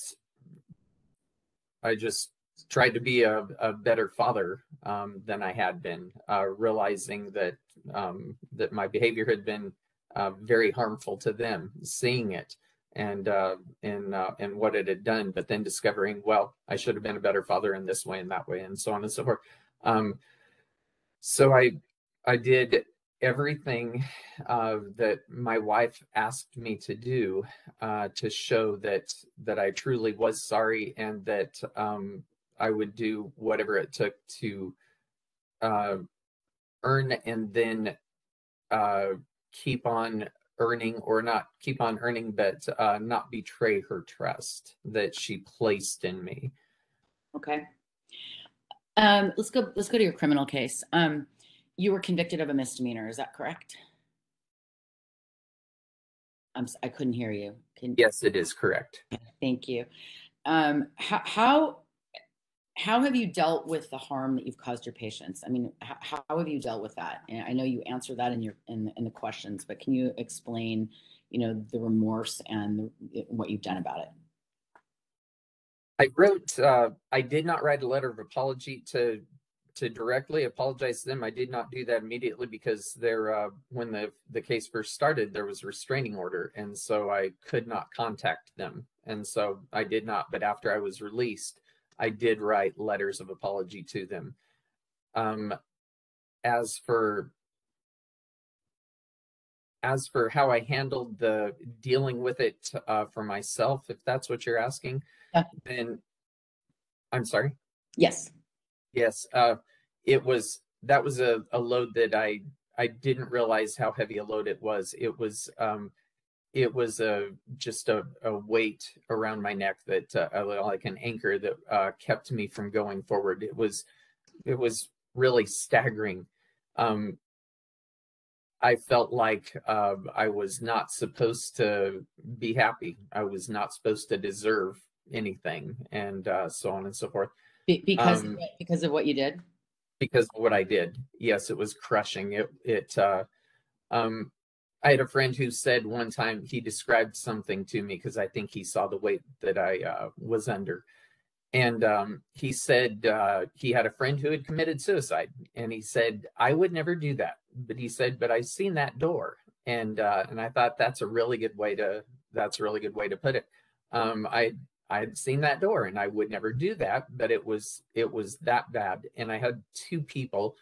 S14: I just tried to be a, a better father um, than I had been, uh, realizing that um, that my behavior had been uh, very harmful to them seeing it and uh, and uh, and what it had done, but then discovering, well, I should have been a better father in this way and that way, and so on and so forth. Um, so I I did everything uh, that my wife asked me to do uh, to show that that I truly was sorry and that um, I would do whatever it took to uh, earn and then uh, keep on earning or not keep on earning but uh, not betray her trust that she placed in me.
S13: Okay. Um let's go let's go to your criminal case. Um you were convicted of a misdemeanor is that correct? I'm i couldn't hear you.
S14: Can, yes it is correct.
S13: Thank you. Um how, how how have you dealt with the harm that you've caused your patients? I mean, how, how have you dealt with that? And I know you answered that in your in, in the questions, but can you explain, you know, the remorse and the, what you've done about it?
S14: I wrote. Uh, I did not write a letter of apology to to directly apologize to them. I did not do that immediately because there, uh, when the the case first started, there was a restraining order, and so I could not contact them, and so I did not. But after I was released I did write letters of apology to them. Um, as for as for how I handled the dealing with it uh, for myself, if that's what you're asking,
S13: yeah.
S14: then I'm sorry.
S13: Yes.
S14: Yes. Uh, it was that was a, a load that I I didn't realize how heavy a load it was. It was um, it was a just a, a weight around my neck that uh, like an anchor that uh, kept me from going forward. It was it was really staggering. Um, I felt like uh, I was not supposed to be happy. I was not supposed to deserve anything, and uh, so on and so forth.
S13: Be- because
S14: Um,
S13: of what- because of what you did.
S14: because of what I did. Yes, it was crushing. It it uh um I had a friend who said one time he described something to me because I think he saw the weight that I uh, was under. And um, he said uh, he had a friend who had committed suicide, and he said I would never do that. But he said, but I've seen that door, and uh, and I thought that's a really good way to that's a really good way to put it. Um, I I'd seen that door and I would never do that, but it was it was that bad. And I had two people,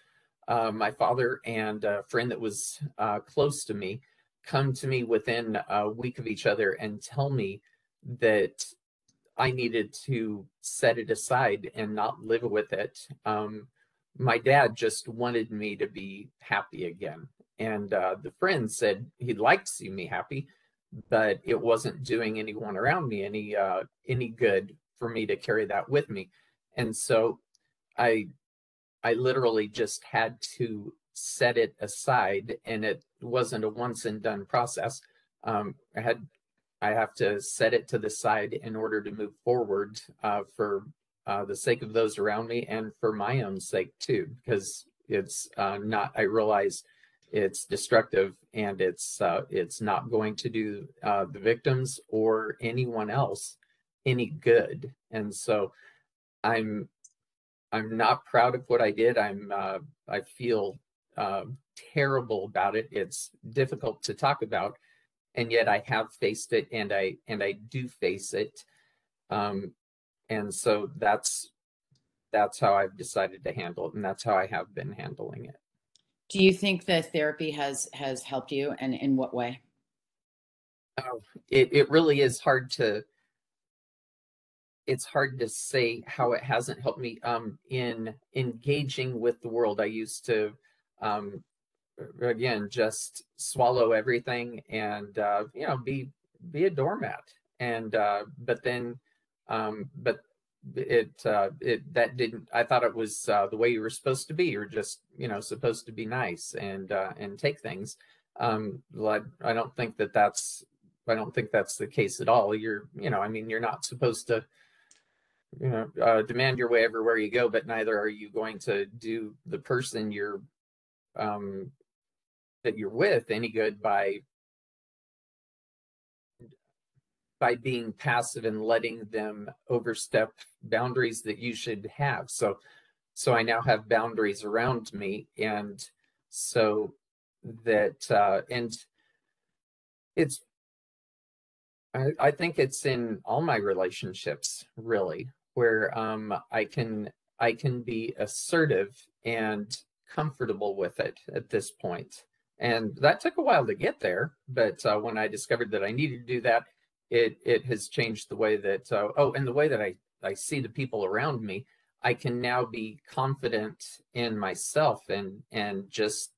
S14: uh, my father and a friend that was uh, close to me, come to me within a week of each other and tell me that I needed to set it aside and not live with it. Um, my dad just wanted me to be happy again, and uh, the friend said he'd like to see me happy, but it wasn't doing anyone around me any uh, any good for me to carry that with me, and so I I literally just had to set it aside, and it wasn't a once and done process. Um, I had I have to set it to the side in order to move forward uh, for uh, the sake of those around me and for my own sake too, because it's uh, not. I realize it's destructive and it's uh, it's not going to do uh, the victims or anyone else any good. And so I'm I'm not proud of what I did. I'm uh, I feel uh, terrible about it. It's difficult to talk about, and yet I have faced it, and I and I do face it. Um, and so that's that's how I've decided to handle it, and that's how I have been handling it.
S13: Do you think that therapy has has helped you, and in what way?
S14: Oh, it it really is hard to it's hard to say how it hasn't helped me um in engaging with the world i used to um again just swallow everything and uh you know be be a doormat. And uh but then um but it uh it that didn't i thought it was uh the way you were supposed to be. You're just you know supposed to be nice and uh and take things. Um i don't think that that's i don't think that's the case at all. You're you know i mean you're not supposed to you know uh, demand your way everywhere you go but neither are you going to do the person you're um that you're with any good by by being passive and letting them overstep boundaries that you should have. So so i now have boundaries around me and so that uh and it's I, I think it's in all my relationships really where um I can I can be assertive and comfortable with it at this point. And that took a while to get there, but uh, when I discovered that I needed to do that, it it has changed the way that uh, oh, and the way that I I see the people around me. I can now be confident in myself and and just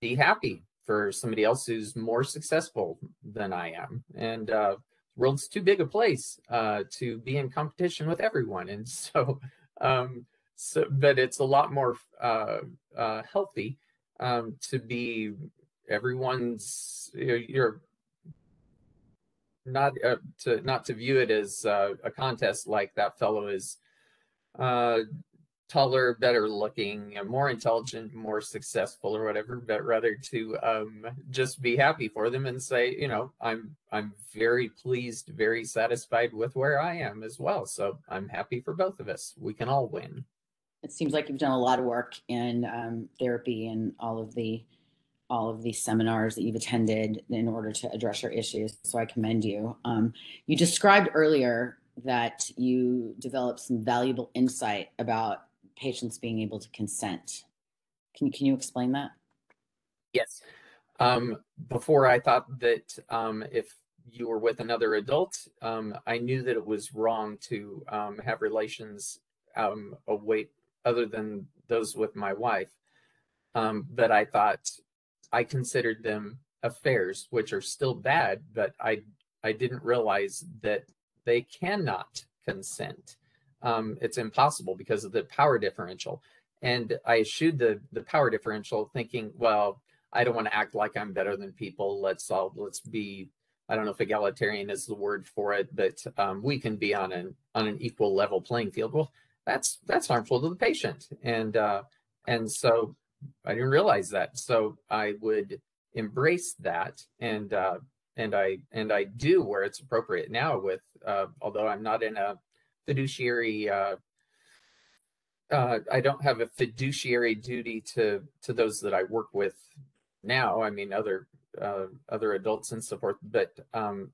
S14: be happy for somebody else who's more successful than I am. And uh, world's too big a place uh, to be in competition with everyone. And so, um, so, but it's a lot more uh, uh, healthy um, to be everyone's. You're, you're not uh, to not to view it as uh, a contest like that fellow is uh, taller, better looking, more intelligent, more successful, or whatever, but rather to um, just be happy for them and say, you know, I'm I'm very pleased, very satisfied with where I am as well. So I'm happy for both of us. We can all win.
S13: It seems like you've done a lot of work in um, therapy and all of the all of these seminars that you've attended in order to address your issues. So I commend you. Um, you described earlier that you developed some valuable insight about patients being able to consent. Can you can you explain that?
S14: Yes. Um, before I thought that um, if you were with another adult, um, I knew that it was wrong to um, have relations um, away other than those with my wife. Um, but I thought I considered them affairs, which are still bad, but I I didn't realize that they cannot consent. Um, it's impossible because of the power differential. And I eschewed the the power differential, thinking, well, I don't want to act like I'm better than people. Let's all let's be. I don't know if egalitarian is the word for it, but um, we can be on an on an equal level playing field. Well, that's that's harmful to the patient, and uh, and so I didn't realize that. So I would embrace that, and uh, and I and I do where it's appropriate now. With uh, although I'm not in a fiduciary. Uh, uh, I don't have a fiduciary duty to to those that I work with now. I mean, other uh, other adults and forth, but um,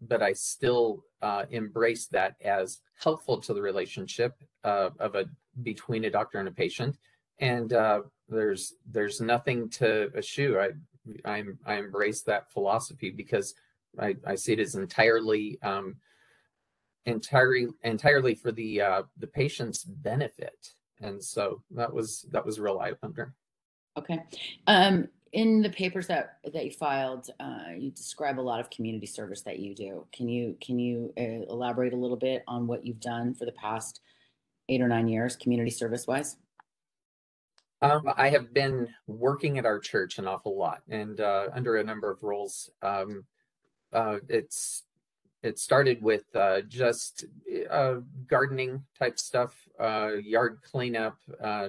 S14: but I still uh, embrace that as helpful to the relationship uh, of a between a doctor and a patient. And uh, there's there's nothing to eschew. I I'm, I embrace that philosophy because I, I see it as entirely um, entirely entirely for the uh, the patient's benefit. And so that was that was real eye opener.
S13: Okay. Um, in the papers that that you filed, uh, you describe a lot of community service that you do. Can you can you uh, elaborate a little bit on what you've done for the past eight or nine years, community service wise?
S14: Um, I have been working at our church an awful lot and uh, under a number of roles. Um, uh, it's it started with uh, just uh, gardening type stuff, yard cleanup,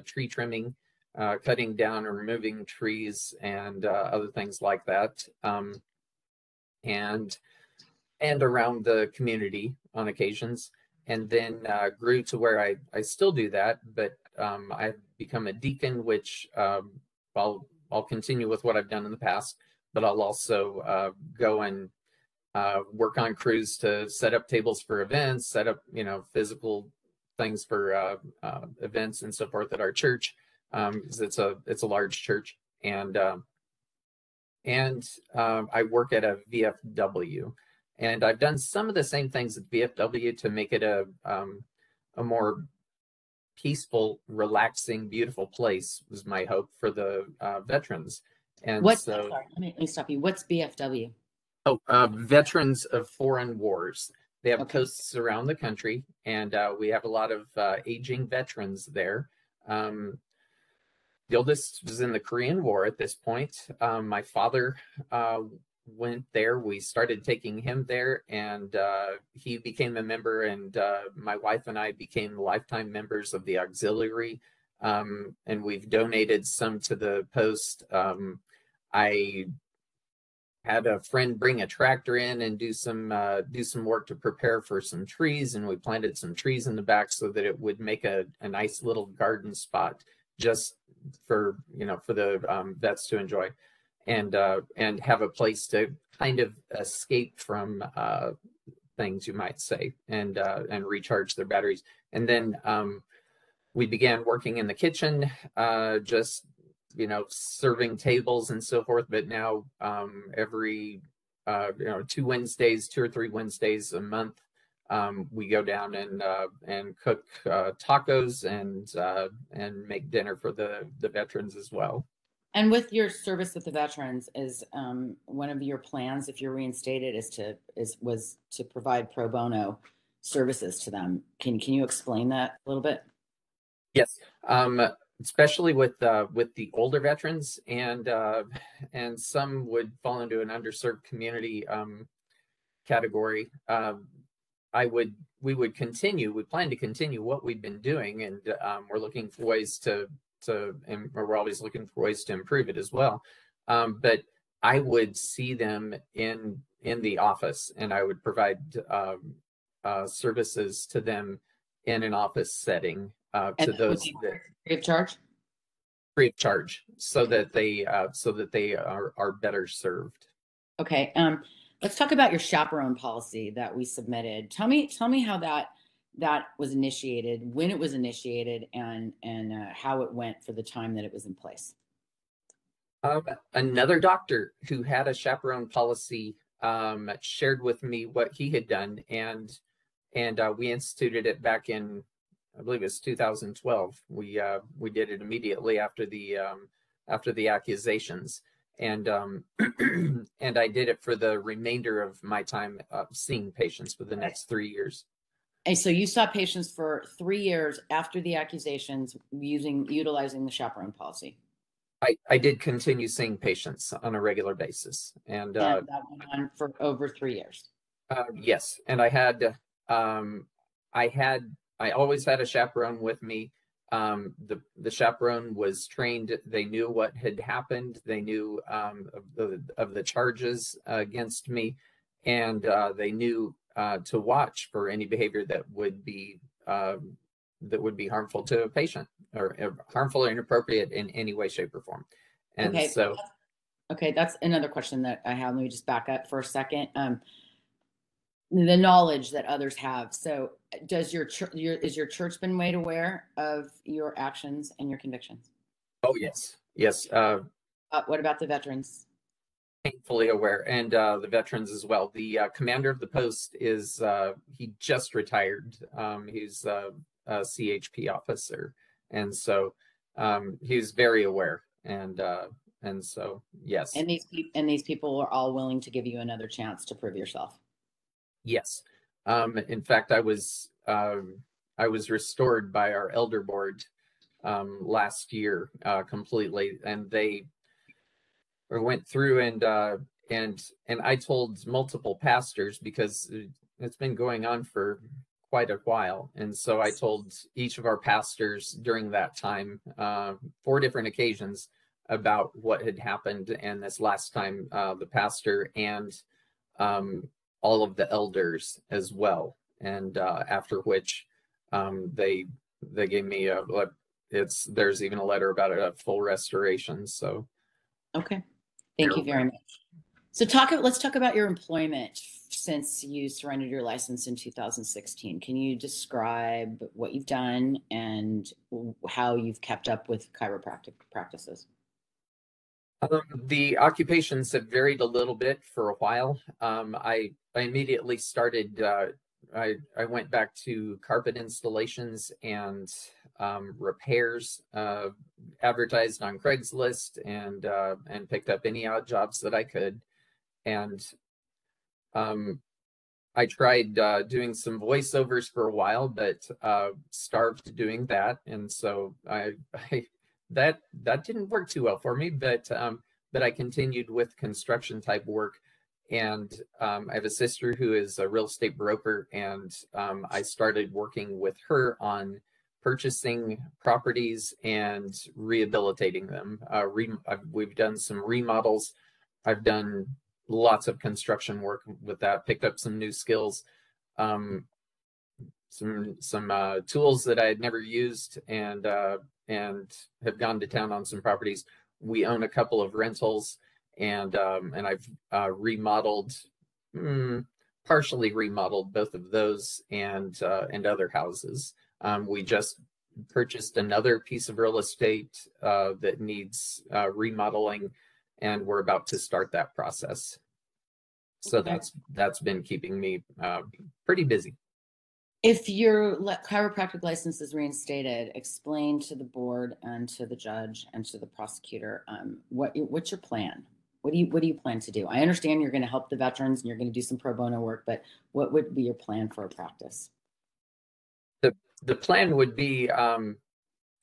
S14: tree trimming, uh, cutting down or removing trees, and uh, other things like that, um, and and around the community on occasions, and then grew to where I I still do that, but um, I've become a deacon, which um, I'll I'll continue with what I've done in the past, but I'll also go and uh, work on crews to set up tables for events, set up, you know, physical things for uh, uh, events and so forth at our church because um, it's a it's a large church and um, and um, I work at a VFW and I've done some of the same things at VFW to make it a um, a more peaceful, relaxing, beautiful place was my hope for the uh, veterans. And
S13: What's
S14: so,
S13: sorry, let me, let me stop you. What's VFW?
S14: Oh, uh, veterans of foreign wars. They have posts around the country, and uh, we have a lot of uh, aging veterans there. Um, the oldest was in the Korean War at this point. Um, my father uh, went there. We started taking him there, and uh, he became a member. And uh, my wife and I became lifetime members of the auxiliary. Um, and we've donated some to the post. Um, I had a friend bring a tractor in and do some uh, do some work to prepare for some trees and we planted some trees in the back so that it would make a, a nice little garden spot just for you know for the um, vets to enjoy and uh, and have a place to kind of escape from uh, things you might say and uh, and recharge their batteries and then um, we began working in the kitchen uh, just you know, serving tables and so forth. But now um, every, uh, you know, two Wednesdays, two or three Wednesdays a month, um, we go down and uh, and cook uh, tacos and uh, and make dinner for the the veterans as well.
S13: And with your service with the veterans, is um, one of your plans, if you're reinstated, is to is was to provide pro bono services to them. Can can you explain that a little bit?
S14: Yes. Um, especially with uh, with the older veterans and uh, and some would fall into an underserved community um, category. Um, I would we would continue. We plan to continue what we've been doing, and um, we're looking for ways to to and we're always looking for ways to improve it as well. Um, but I would see them in in the office, and I would provide um, uh, services to them in an office setting uh, to those that
S13: free of charge?
S14: free of charge so that they uh, so that they are are better served.
S13: Okay, um, let's talk about your chaperone policy that we submitted. Tell me, tell me how that that was initiated, when it was initiated, and and uh, how it went for the time that it was in place.
S14: Um, another doctor who had a chaperone policy um, shared with me what he had done, and and uh, we instituted it back in I believe it's 2012. We uh, we did it immediately after the um, after the accusations, and um, and I did it for the remainder of my time uh, seeing patients for the next three years.
S13: And so you saw patients for three years after the accusations using utilizing the chaperone policy.
S14: I, I did continue seeing patients on a regular basis and, uh,
S13: that went on for over three years.
S14: Uh, yes, and I had, um, I had, I always had a chaperone with me. Um, the the chaperone was trained. They knew what had happened. They knew um, of the of the charges uh, against me, and uh, they knew uh, to watch for any behavior that would be um, that would be harmful to a patient or uh, harmful or inappropriate in any way, shape, or form. And
S13: Okay.
S14: so,
S13: Okay, that's another question that I have. Let me just back up for a second. Um, the knowledge that others have. So does your church, your, is your church been made aware of your actions and your convictions?
S14: oh yes, yes. Uh,
S13: Uh, what about the veterans?
S14: painfully aware and uh, the veterans as well. The uh, commander of the post is uh, he just retired. Um, he's uh, a CHP officer, and so um, he's very aware. And uh, and so yes,
S13: And these people, and these people are all willing to give you another chance to prove yourself.
S14: Yes. Um, in fact, I was um, I was restored by our elder board um, last year uh, completely, and they went through and uh, and and I told multiple pastors because it's been going on for quite a while, and so I told each of our pastors during that time, uh, four different occasions, about what had happened, and this last time, uh, the pastor and um, all of the elders as well, and uh, after which um, they they gave me a it's there's even a letter about a full restoration, so.
S13: Okay, thank you very much. So talk, let's talk about your employment since you surrendered your license in 2016. Can you describe what you've done and how you've kept up with chiropractic practices?
S14: Um, the occupations have varied a little bit for a while. Um, I, I immediately started, uh, I, I went back to carpet installations and um, repairs, uh, advertised on Craigslist and, uh, and picked up any odd jobs that I could. And um, I tried uh, doing some voiceovers for a while, but uh, starved doing that. And so I, I that that didn't work too well for me but um but i continued with construction type work. And um, i have a sister who is a real estate broker and um, i started working with her on purchasing properties and rehabilitating them. Uh, re- we've done some remodels. I've done lots of construction work with that picked up some new skills um, some some uh, tools that I had never used and uh, and have gone to town on some properties. We own a couple of rentals and um, and I've uh, remodeled, mm, partially remodeled both of those and uh, and other houses. Um, we just purchased another piece of real estate uh, that needs uh, remodeling, and we're about to start that process. So
S13: Okay.
S14: that's that's been keeping me uh, pretty busy.
S13: If your chiropractic license is reinstated, explain to the board and to the judge and to the prosecutor, um, what, what's your plan? What do you, what do you plan to do? I understand you're going to help the veterans and you're going to do some pro bono work, but what would be your plan for a practice?
S14: the the plan would be um,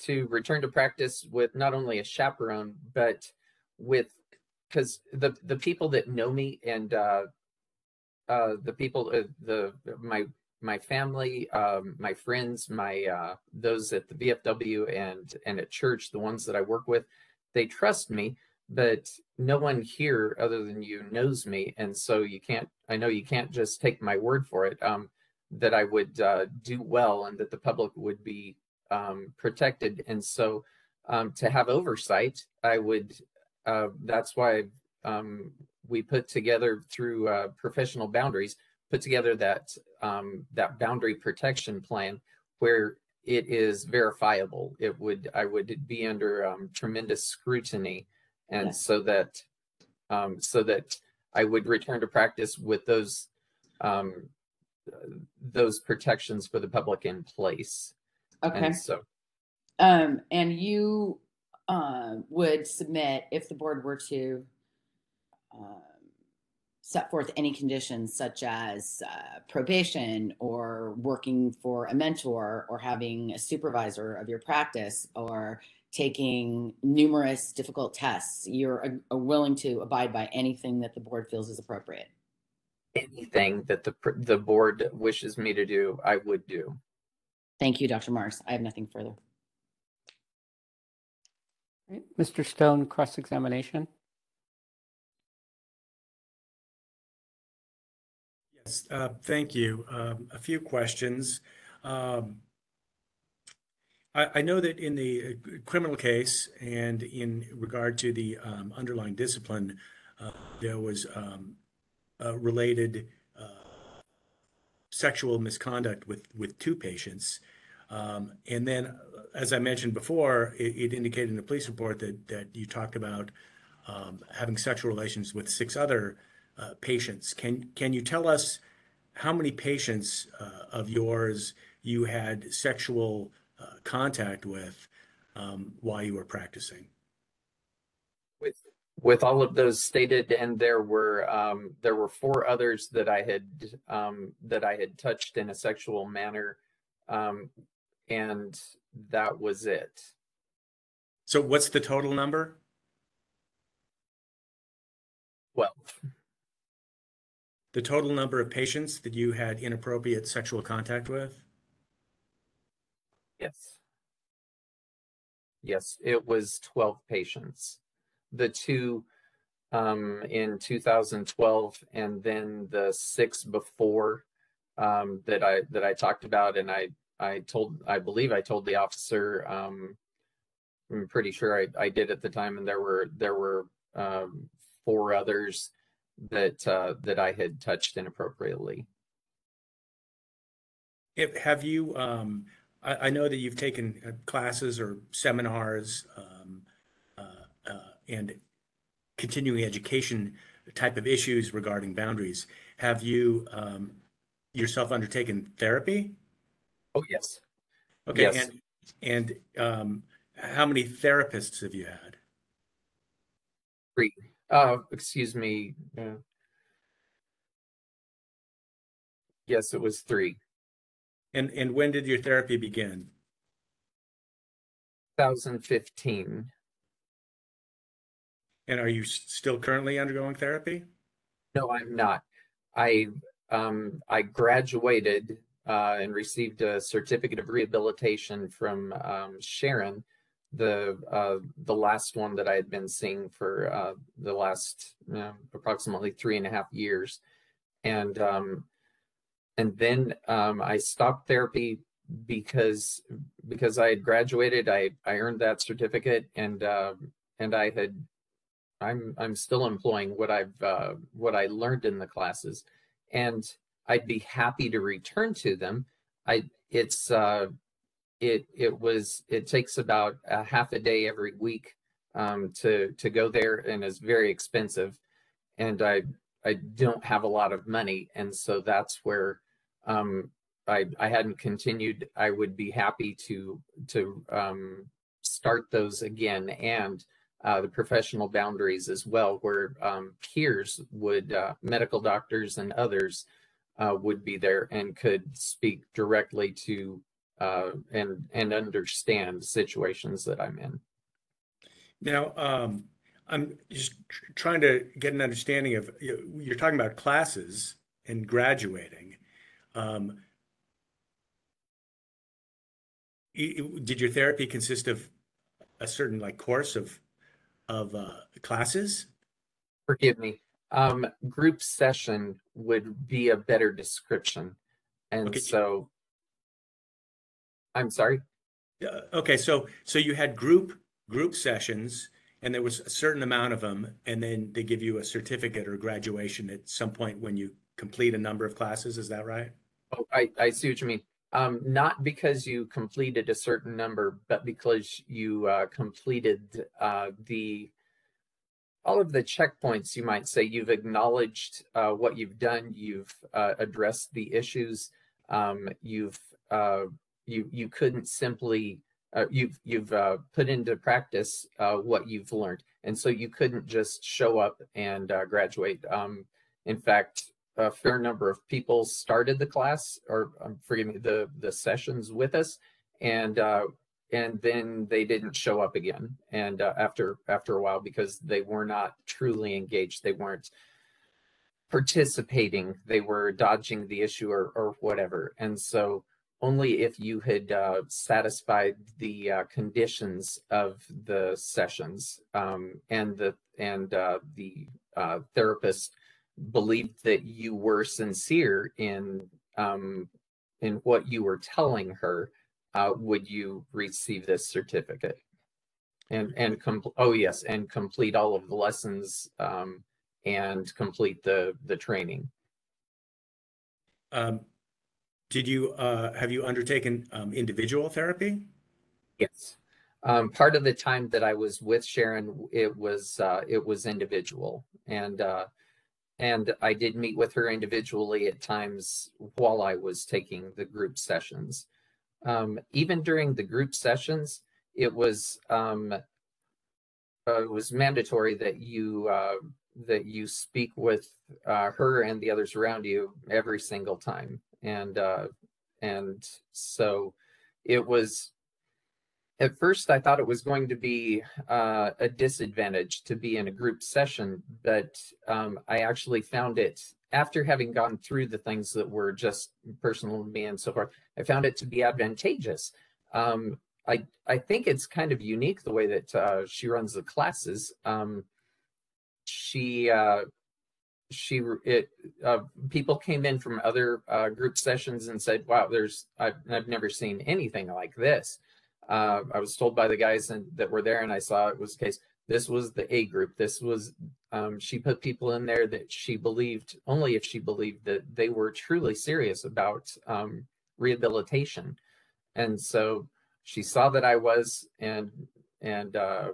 S14: to return to practice with not only a chaperone but with because the the people that know me and uh, uh, the people uh, the my my family um, my friends my uh, those at the VFW and and at church the ones that I work with they trust me but no one here other than you knows me and so you can't I know you can't just take my word for it um, that I would uh, do well and that the public would be um, protected. And so um, to have oversight, I would, uh, that's why um, we put together through uh, professional boundaries, put together that, um, that boundary protection plan where it is verifiable. It would, I would be under um, tremendous scrutiny. And
S13: Yes.
S14: so that, um, so that I would return to practice with those um, those protections for the public in place.
S13: Okay.
S14: And so,
S13: Um, and you, uh, would submit if the board were to, um, set forth any conditions such as, uh, probation or working for a mentor or having a supervisor of your practice or taking numerous difficult tests, you're uh, are willing to abide by anything that the board feels is appropriate.
S14: Anything that the, the board wishes me to do, I would do.
S13: Thank you, Dr. Mars. I have nothing further.
S6: Mr. Stone, cross-examination.
S8: Thank you. Um, a few questions. Um, I, know that in the uh, criminal case and in regard to the um, underlying discipline, uh, there was uh, related uh, sexual misconduct with with two patients. And then, uh, as I mentioned before, it, indicated in the police report that that you talked about having sexual relations with six other uh, patients. Can can you tell us how many patients uh, of yours you had sexual uh, contact with um, while you were practicing?
S14: With with all of those stated, and there were um, there were four others that I had um, that I had touched in a sexual manner, um, and that was it.
S8: So, what's the total number?
S14: Twelve.
S8: The total number of patients that you had inappropriate sexual contact with?
S14: Yes. Yes, it was 12 patients. The two um, in 2012 and then the six before um, that I that I talked about and I I told I believe I told the officer um, I'm pretty sure I, I did at the time and there were there were um, four others that uh, that I had touched inappropriately.
S8: If, have you, um, I, I know that you've taken uh, classes or seminars um, uh, uh, and continuing education type of issues regarding boundaries. Have you um, yourself undertaken therapy?
S14: Oh, yes.
S8: Okay.
S14: Yes.
S8: And, and um, how many therapists have you had?
S14: Three. Uh, excuse me. uh, Yes, it was three.
S8: And, and when did your therapy begin?
S14: 2015.
S8: And are you s- still currently undergoing therapy?
S14: No, I'm not. I um I graduated uh and received a certificate of rehabilitation from um Sharon, the uh the last one that I had been seeing for uh the last you know, approximately three and a half years. And um and then um I stopped therapy because because I had graduated, I I earned that certificate and uh and I had I'm I'm still employing what I've uh, what I learned in the classes, and I'd be happy to return to them. I it's uh, it it was it takes about a half a day every week um, to to go there, and is very expensive, and I I don't have a lot of money, and so that's where um, I I hadn't continued. I would be happy to to um, start those again. And uh, the professional boundaries as well, where um, peers would, uh, medical doctors and others uh, would be there and could speak directly to uh, and and understand situations that I'm in.
S8: Now, um, I'm just tr- trying to get an understanding of, you- you're talking about classes and graduating. Um, Did your therapy consist of a certain like course of, of uh, classes?
S14: Forgive me. Um, group session would be a better description, and
S8: Okay.
S14: so I'm sorry.
S8: Uh, Okay, so, so you had group, group sessions and there was a certain amount of them and then they give you a certificate or graduation at some point when you complete a number of classes, is that right?
S14: Oh, I, I see what you mean. Um, not because you completed a certain number, but because you uh, completed uh, the all of the checkpoints. You might say you've acknowledged uh, what you've done. You've uh, addressed the issues. Um, you've uh, you you couldn't simply uh, you've you've uh, put into practice uh, what you've learned, and so you couldn't just show up and uh, graduate. Um, in fact, a fair number of people started the class or um, forgive me the the sessions with us and uh, and then they didn't show up again. And uh, after after a while, because they were not truly engaged, they weren't participating. They were dodging the issue or or whatever. And so only if you had uh, satisfied the uh, conditions of the sessions um, and the and uh, the uh, therapist believed that you were sincere in um, in what you were telling her, uh, would you receive this certificate? And and com- oh yes, and complete all of the lessons um, and complete the the training.
S8: Um, did you, uh, have you undertaken, um, individual therapy?
S14: Yes. Um, part of the time that I was with Sharon, it was uh, it was individual, and uh, and I did meet with her individually at times while I was taking the group sessions. Um, even during the group sessions, it was um, uh, it was mandatory that you uh, that you speak with uh, her and the others around you every single time, and uh, and so it was at first I thought it was going to be uh, a disadvantage to be in a group session, but um, I actually found it after having gone through the things that were just personal to me and so forth. I found it to be advantageous. Um, I I think it's kind of unique the way that uh, she runs the classes. Um, she uh, she it uh, people came in from other uh, group sessions and said, "Wow, there's I've I've never seen anything like this." uh, I was told by the guys and, that were there, and I saw it was the case. This was the A group. This was um, she put people in there that she believed only if she believed that they were truly serious about um, rehabilitation, and so she saw that I was, and and uh,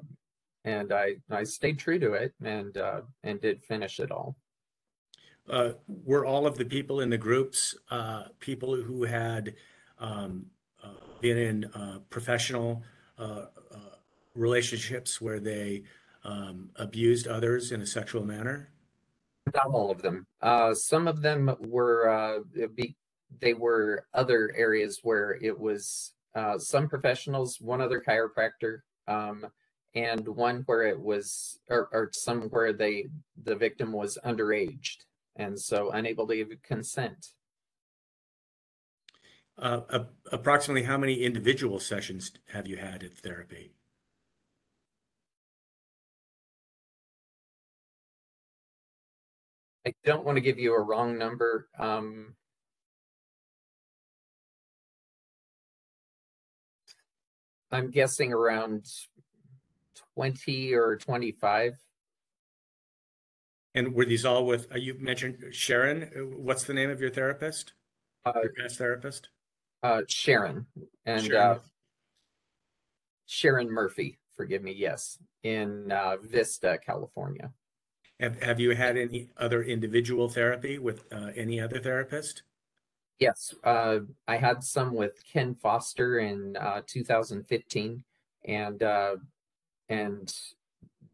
S14: and I I stayed true to it, and uh, and did finish it all.
S8: Uh, were all of the people in the groups, uh, people who had, um, uh, been in uh, professional uh, relationships where they um, abused others in a sexual manner?
S14: Not all of them. Some of them were be, they were other areas where it was some professionals, one other chiropractor, um, and one where it was, or, or some where they the victim was underaged and so unable to give consent.
S8: Uh, a- approximately how many individual sessions have you had at therapy?
S14: I don't want to give you a wrong number. Um, I'm guessing around 20 or 25.
S8: And were these all with, uh, you mentioned Sharon, Uh, what's the name of your therapist?
S14: Uh,
S8: Your past therapist?
S14: uh, Sharon and
S8: Sharon.
S14: uh, Sharon Murphy, forgive me, yes, in uh, Vista, California.
S8: Have, have you had any other individual therapy with uh, any other therapist?
S14: Yes, uh, I had some with Ken Foster in uh, 2015, and uh, and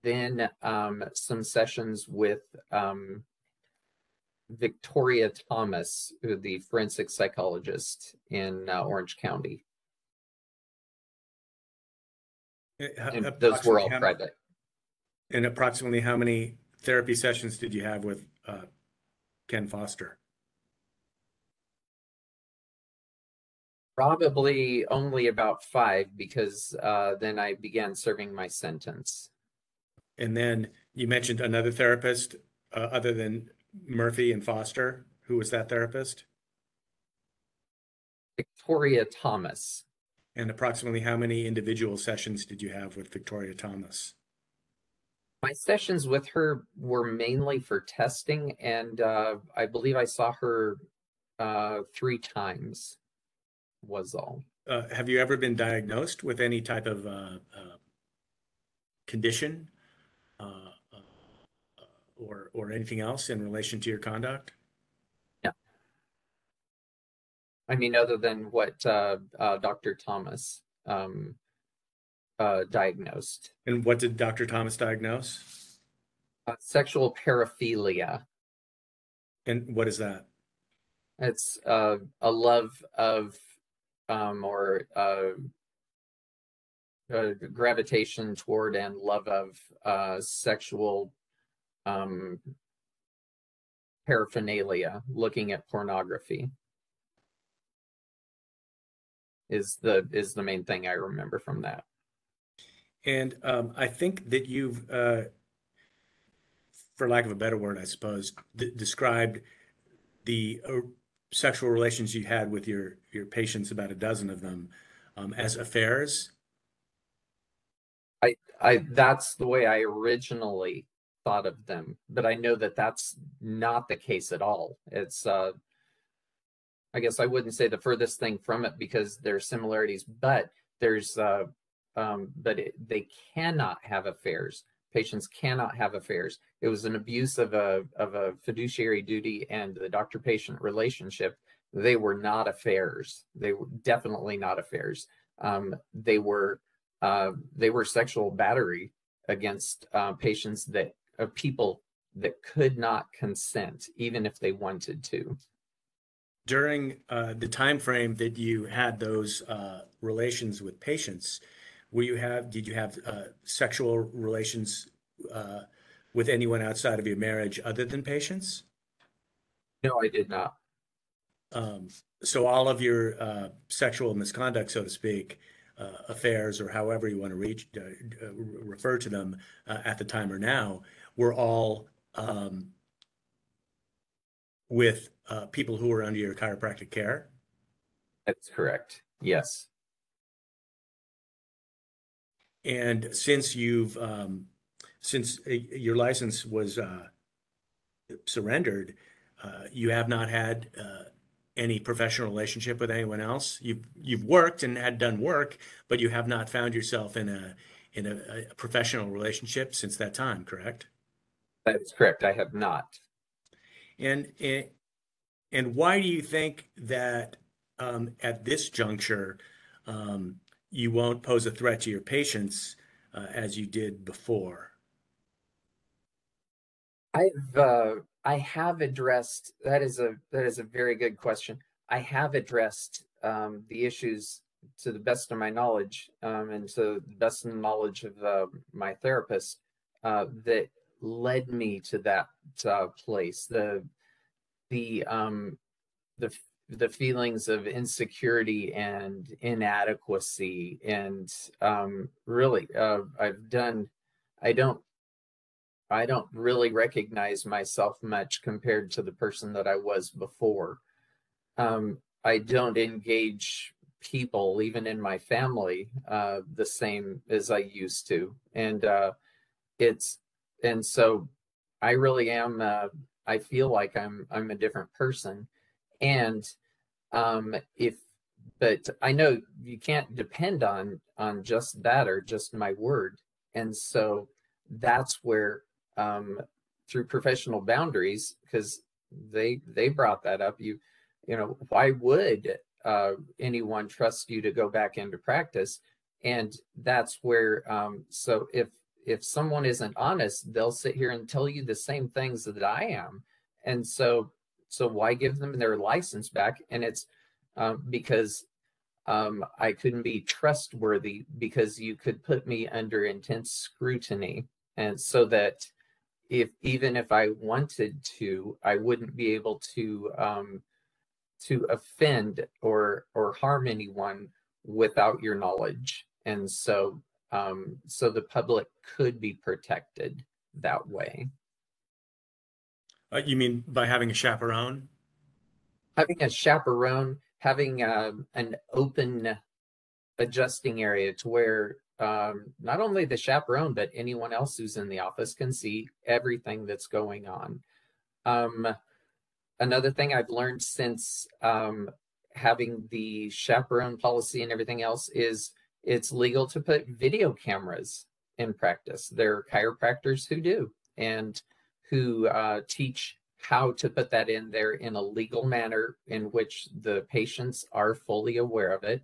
S14: then um, some sessions with um, Victoria Thomas, who the forensic psychologist in uh, Orange County.
S8: Uh,
S14: And those were all
S8: how-
S14: private.
S8: And approximately how many therapy sessions did you have with uh, Ken Foster?
S14: Probably only about five because uh, then I began serving my sentence.
S8: And then you mentioned another therapist uh, other than Murphy and Foster. Who was that therapist?
S14: Victoria Thomas.
S8: And approximately how many individual sessions did you have with Victoria Thomas?
S14: My sessions with her were mainly for testing, and uh, I believe I saw her uh, three times, was all.
S8: Uh, have you ever been diagnosed with any type of uh, uh, condition or or anything else in relation to your conduct?
S14: I mean, other than what uh, uh, Dr. Thomas um, uh, diagnosed.
S8: And what did Dr. Thomas diagnose?
S14: Uh, sexual paraphilia.
S8: And what is that?
S14: It's uh, a love of um, or uh, uh, gravitation toward and love of uh, sexual um, paraphernalia, looking at pornography is the is the main thing I remember from that.
S8: And um, I think that you've, uh, for lack of a better word, I suppose, d- described the uh, sexual relations you had with your your patients, about a dozen of them, um, as affairs.
S14: I that's the way I originally thought of them, but I know that that's not the case at all. It's uh I guess I wouldn't say the furthest thing from it because there's similarities, but there's uh um but it, they cannot have affairs. Patients cannot have affairs. It was an abuse of a of a fiduciary duty and the doctor patient relationship. They were not affairs. They were definitely not affairs. Um, they were uh, they were sexual battery against uh, patients that uh, people that could not consent even if they wanted to.
S8: During uh, the time frame that you had those uh, relations with patients were you have did you have uh, sexual relations uh, with anyone outside of your marriage other than patients?
S14: No i did not.
S8: Um, so all of your uh, sexual misconduct so to speak affairs or however you want to reach refer to them at the time or now were all um, with uh, people who were under your chiropractic care?
S14: That's correct. Yes.
S8: And since you've um, since uh, your license was uh, surrendered, uh, you have not had uh, any professional relationship with anyone else. You've you've worked and had done work, but you have not found yourself in a in a, a professional relationship since that time. Correct?
S14: That is correct. I have not.
S8: And and why do you think that um, at this juncture um, you won't pose a threat to your patients uh, as you did before?
S14: I've uh, I have addressed that is a that is a very good question. I have addressed um, the issues to the best of my knowledge um, and to the best of the knowledge of uh, my therapist uh, that led me to that uh, place. The the um the the feelings of insecurity and inadequacy and um really uh, I've done I don't I don't really recognize myself much compared to the person that I was before. Um, I don't engage people, even in my family, uh, the same as I used to, and uh, it's and so I really am. Uh, I feel like I'm I'm a different person, and um, if but I know you can't depend on on just that or just my word, and so that's where um, through professional boundaries because they they brought that up. You you know why would uh, anyone trust you to go back into practice? And that's where um, so if if someone isn't honest, they'll sit here and tell you the same things that I am. And so, so why give them their license back? And it's um, because um, I couldn't be trustworthy because you could put me under intense scrutiny. And so that if even if I wanted to, I wouldn't be able to um, to offend or or harm anyone without your knowledge. And so um, so the public could be protected that way.
S8: Uh, you mean by having a chaperone?
S14: Having a chaperone, having uh, an open adjusting area to where um, not only the chaperone, but anyone else who's in the office can see everything that's going on. Um, another thing I've learned since um, having the chaperone policy and everything else is it's legal to put video cameras in practice. There are chiropractors who do and who uh, teach how to put that in there in a legal manner in which the patients are fully aware of it,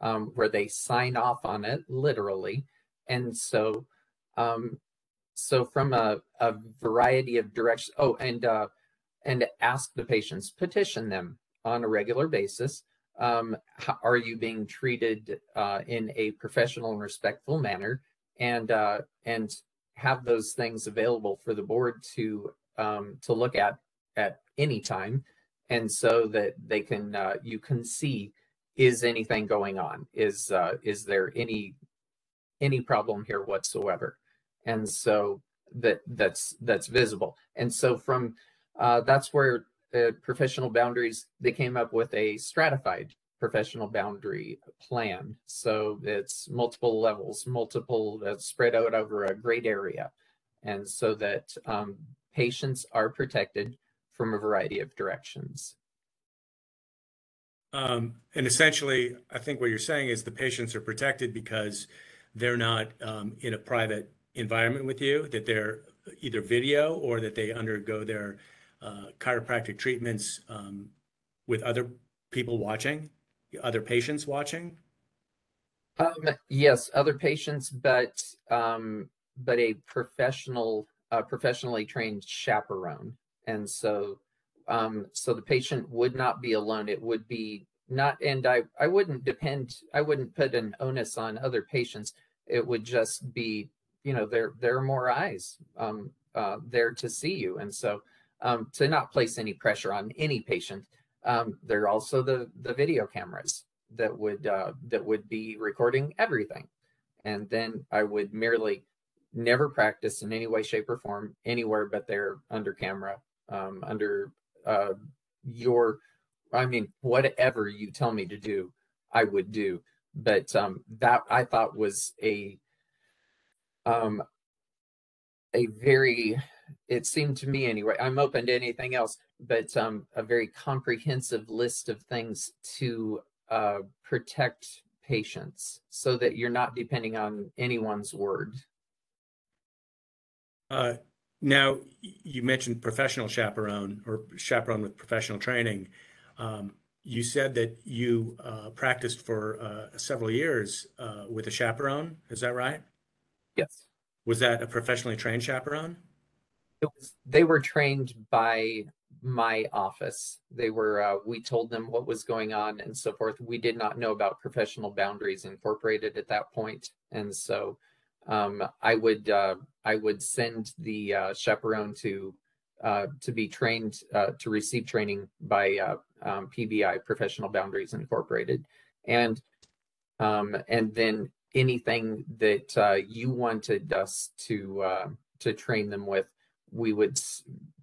S14: um, where they sign off on it literally. And so, um, so from a, a variety of directions, oh, and, uh, and ask the patients, petition them on a regular basis um, how, are you being treated uh, in a professional and respectful manner, and uh, and have those things available for the board to um, to look at at any time, and so that they can uh, you can see is anything going on? Is uh, is there any any problem here whatsoever, and so that that's that's visible, and so from uh, that's where uh, professional boundaries they came up with a stratified professional boundary plan. So it's multiple levels multiple that's spread out over a great area. And so that um, patients are protected from a variety of directions
S8: Um, and essentially, I think what you're saying is the patients are protected because they're not um, in a private environment with you, that they're either video or that they undergo their uh, chiropractic treatments um, with other people watching, other patients watching.
S14: Yes, other patients, but but a professional, professionally trained chaperone, and so um, so the patient would not be alone. It would be not, and I I wouldn't depend. I wouldn't put an onus on other patients. It would just be, you know, there there are more eyes um, uh, there to see you, and so um, to not place any pressure on any patient. Um, there are also the the video cameras that would uh, that would be recording everything, and then I would merely never practice in any way, shape, or form anywhere but there under camera, um, under uh, your, I mean, whatever you tell me to do, I would do. But um, that I thought was a um, a very it seemed to me anyway i'm open to anything else but um, a very comprehensive list of things to uh, protect patients so that you're not depending on anyone's word
S8: Uh, now, you mentioned professional chaperone or chaperone with professional training. Um, you said that you uh, practiced for uh, several years uh, with a chaperone. Is that right?
S14: yes
S8: Was that a professionally trained chaperone?
S14: it was, they were trained by my office they were uh, we told them what was going on and so forth we did not know about professional boundaries incorporated at that point and so um, i would uh, i would send the uh, chaperone to uh, to be trained uh, to receive training by uh, um, pbi professional boundaries incorporated and um, and then anything that uh, you wanted us to to train them with we would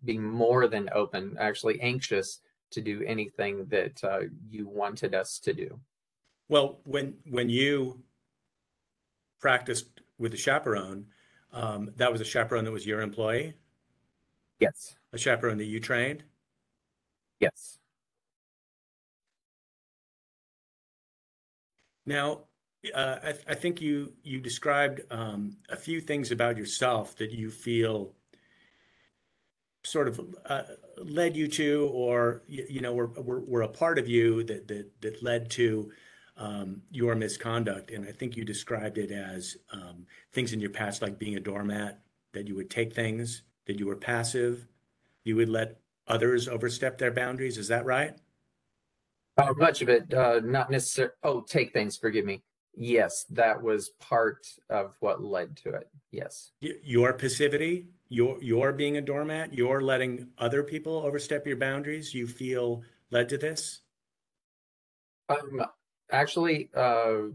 S14: be more than open, actually anxious to do anything that you wanted us to do.
S8: Well, when when you practiced with a chaperone, um, that was a chaperone that was your employee,
S14: Yes.
S8: a chaperone that you trained.
S14: Yes.
S8: Now, uh, I, I think you you described um, a few things about yourself that you feel sort of uh, led you to, or you, you know, were, were were a part of you that that that led to um, your misconduct. And I think you described it as um, things in your past, like being a doormat, that you would take things, that you were passive, you would let others overstep their boundaries. Is that right?
S14: Uh, much of it, uh, not necessarily. Oh, take things. Forgive me. Yes, that was part of what led to it. Yes.
S8: Your passivity, your your being a doormat, you're letting other people overstep your boundaries. You feel led to this.
S14: Um, actually, uh,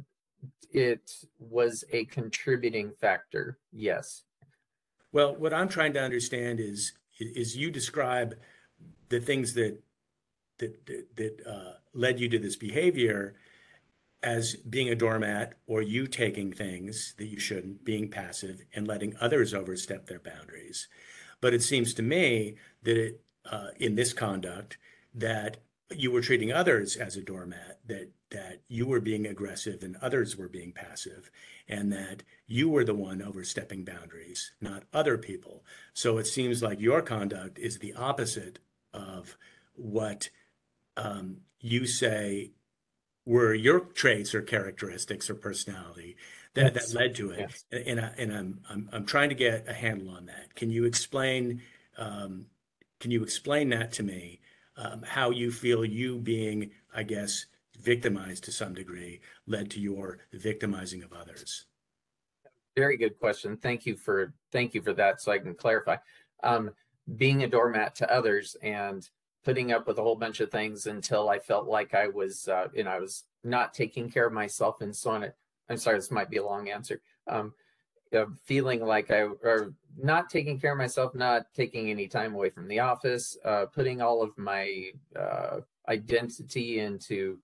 S14: it was a contributing factor. Yes.
S8: Well, what I'm trying to understand is is you describe the things that that that, that uh, led you to this behavior as being a doormat or you taking things that you shouldn't, being passive and letting others overstep their boundaries. But it seems to me that it, uh, in this conduct that you were treating others as a doormat, that that you were being aggressive and others were being passive, and that you were the one overstepping boundaries, not other people. So it seems like your conduct is the opposite of what um, you say were your traits or characteristics or personality that,
S14: Yes.
S8: that led to it.
S14: Yes.
S8: And, and, I, and I'm, I'm I'm trying to get a handle on that. Can you explain um, can you explain that to me? Um, how you feel you being, I guess, victimized to some degree led to your victimizing of others?
S14: Very good question. Thank you for thank you for that. So I can clarify. Um, being a doormat to others and putting up with a whole bunch of things until I felt like I was, uh, you know, I was not taking care of myself and so on. It. I'm sorry, this might be a long answer. Um, uh, feeling like I, or not taking care of myself, not taking any time away from the office, uh, putting all of my uh, identity into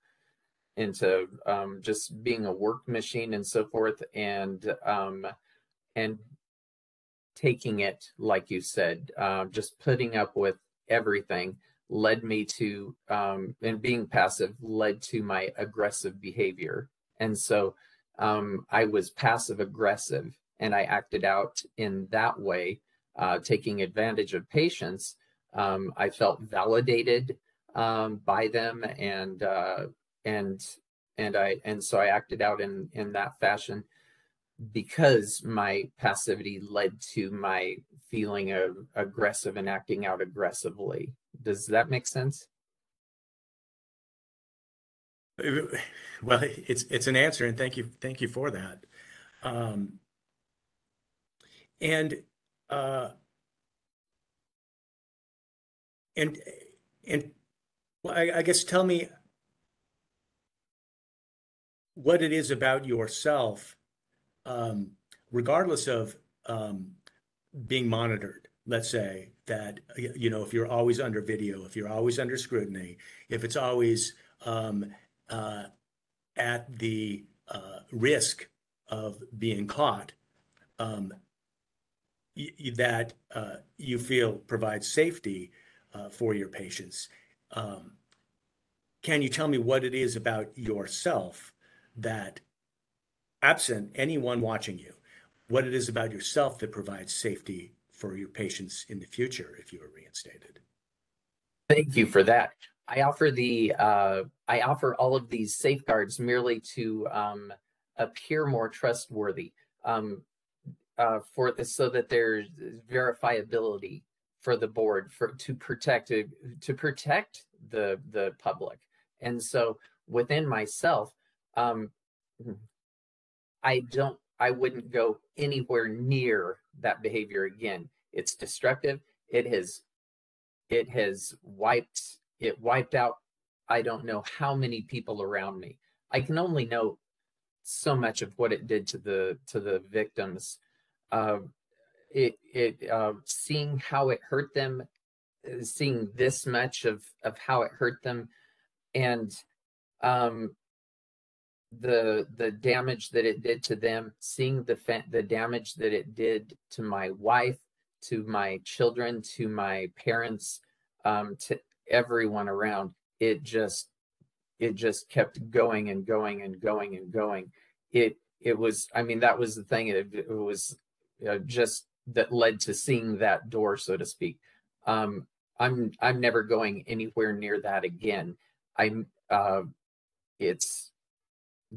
S14: into um, just being a work machine and so forth, and um, and taking it like you said, uh, just putting up with everything led me to um, and being passive led to my aggressive behavior, and so um, I was passive aggressive, and I acted out in that way, uh, taking advantage of patients. Um, I felt validated um, by them, and uh, and and I and so I acted out in in that fashion because my passivity led to my feeling of aggressive and acting out aggressively. Does that make sense?
S8: Well, it's it's an answer, and thank you thank you for that. Um, and uh, and and well, I, I guess tell me what it is about yourself, um, regardless of um, being monitored. Let's say that you know if you're always under video, if you're always under scrutiny, if it's always um, uh, at the uh, risk of being caught, um, that uh, you feel provides safety uh, for your patients. Um, can you tell me what it is about yourself that, absent anyone watching you, what it is about yourself that provides safety for your patients in the future if you are reinstated?
S14: Thank you for that. I offer the uh, I offer all of these safeguards merely to um, appear more trustworthy um, uh, for this, so that there's verifiability for the board for to protect to, to protect the the public. And so within myself, um, I don't I wouldn't go anywhere near that behavior again. It's destructive. It has it has wiped it wiped out I don't know how many people around me. I can only know so much of what it did to the to the victims. Uh, it it uh, seeing how it hurt them, seeing this much of of how it hurt them, and um, the the damage that it did to them, seeing the fa- the damage that it did to my wife, to my children, to my parents, um, to everyone around. It just it just kept going and going and going and going. It it was I mean that was the thing. It, it was uh, just that led to seeing that door, so to speak. Um, I'm I'm never going anywhere near that again. I'm uh, it's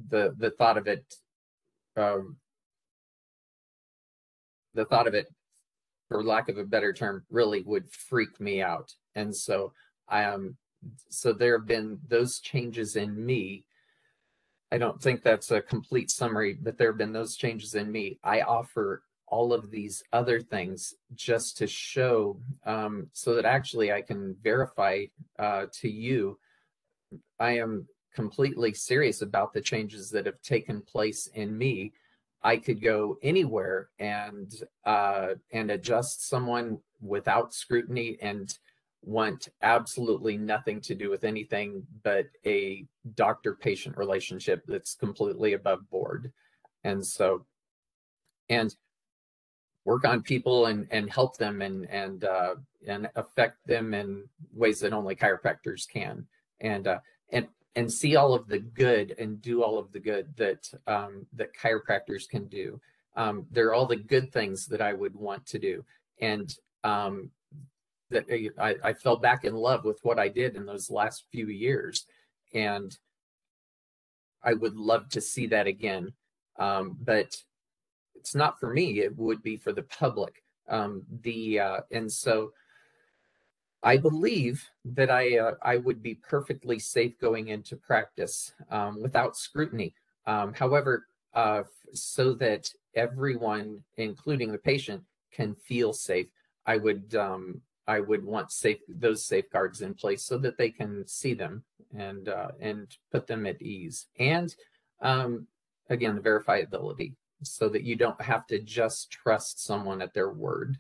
S14: the the thought of it um, the thought of it for lack of a better term really would freak me out and so i am um, so there have been those changes in me i don't think that's a complete summary but there have been those changes in me i offer all of these other things just to show um, so that actually i can verify uh, to you i am completely serious about the changes that have taken place in me, I could go anywhere and uh, and adjust someone without scrutiny and want absolutely nothing to do with anything but a doctor-patient relationship that's completely above board. And so, and work on people and and help them and and uh, and affect them in ways that only chiropractors can. And uh, and and see all of the good and do all of the good that um, that chiropractors can do. Um, there are all the good things that I would want to do, and um, that I, I fell back in love with what I did in those last few years, and I would love to see that again. Um, but it's not for me; it would be for the public. Um, the uh, and so I believe that I uh, I would be perfectly safe going into practice um, without scrutiny. Um, however, uh, so that everyone, including the patient, can feel safe, I would um, I would want safe those safeguards in place so that they can see them and uh, and put them at ease. And um, again, the verifiability, so that you don't have to just trust someone at their word.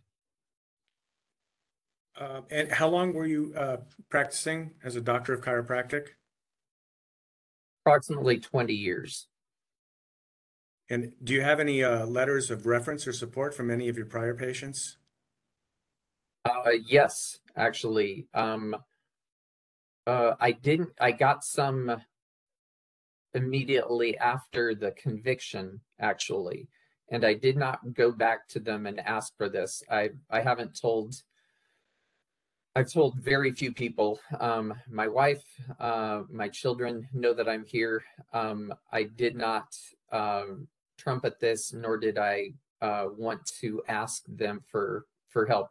S8: Uh, and how long were you uh, practicing as a doctor of chiropractic?
S14: Approximately 20 years.
S8: And do you have any uh, letters of reference or support from any of your prior patients?
S14: Uh, yes, actually. Um, uh, I didn't, I got some immediately after the conviction, actually. And I did not go back to them and ask for this. I, I haven't told, I've told very few people. Um, my wife, uh, my children know that I'm here. Um, I did not um, trumpet this, nor did I uh, want to ask them for for help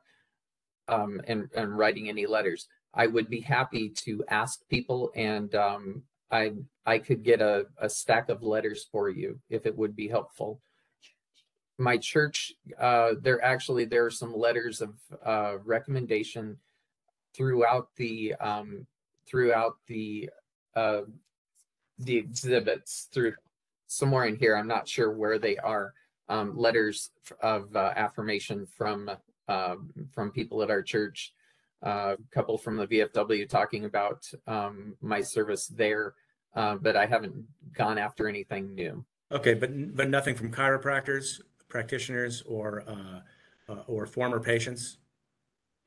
S14: um, and, and writing any letters. I would be happy to ask people and um, I I could get a, a stack of letters for you if it would be helpful. My church, uh, there actually there are some letters of uh, recommendation throughout the um, throughout the uh, the exhibits through somewhere in here. I'm not sure where they are. Um, letters of uh, affirmation from um, from people at our church, uh, a couple from the VFW talking about um, my service there, uh, but I haven't gone after anything new.
S8: Okay, but but nothing from chiropractors, practitioners, or uh, uh, or former patients.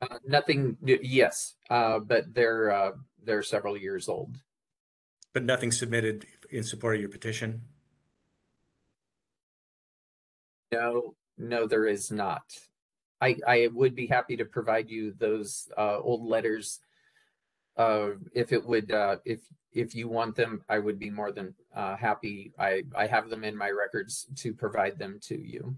S14: Uh, nothing. Yes, uh, but they're uh, they're several years old.
S8: But nothing submitted in support of your petition.
S14: No, no, there is not. I, I would be happy to provide you those uh, old letters. If it would, uh, if if you want them, I would be more than uh, happy. I I have them in my records to provide them to you.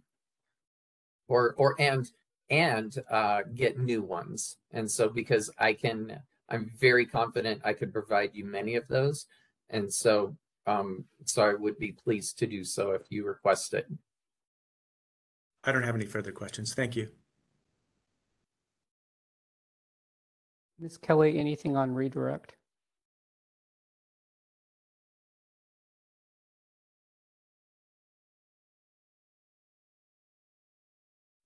S14: Or or and and uh, get new ones. And so because I can, I'm very confident I could provide you many of those. And so um, so I would be pleased to do so if you request it.
S8: I don't have any further questions. Thank you.
S6: Ms. Kelly, anything on redirect?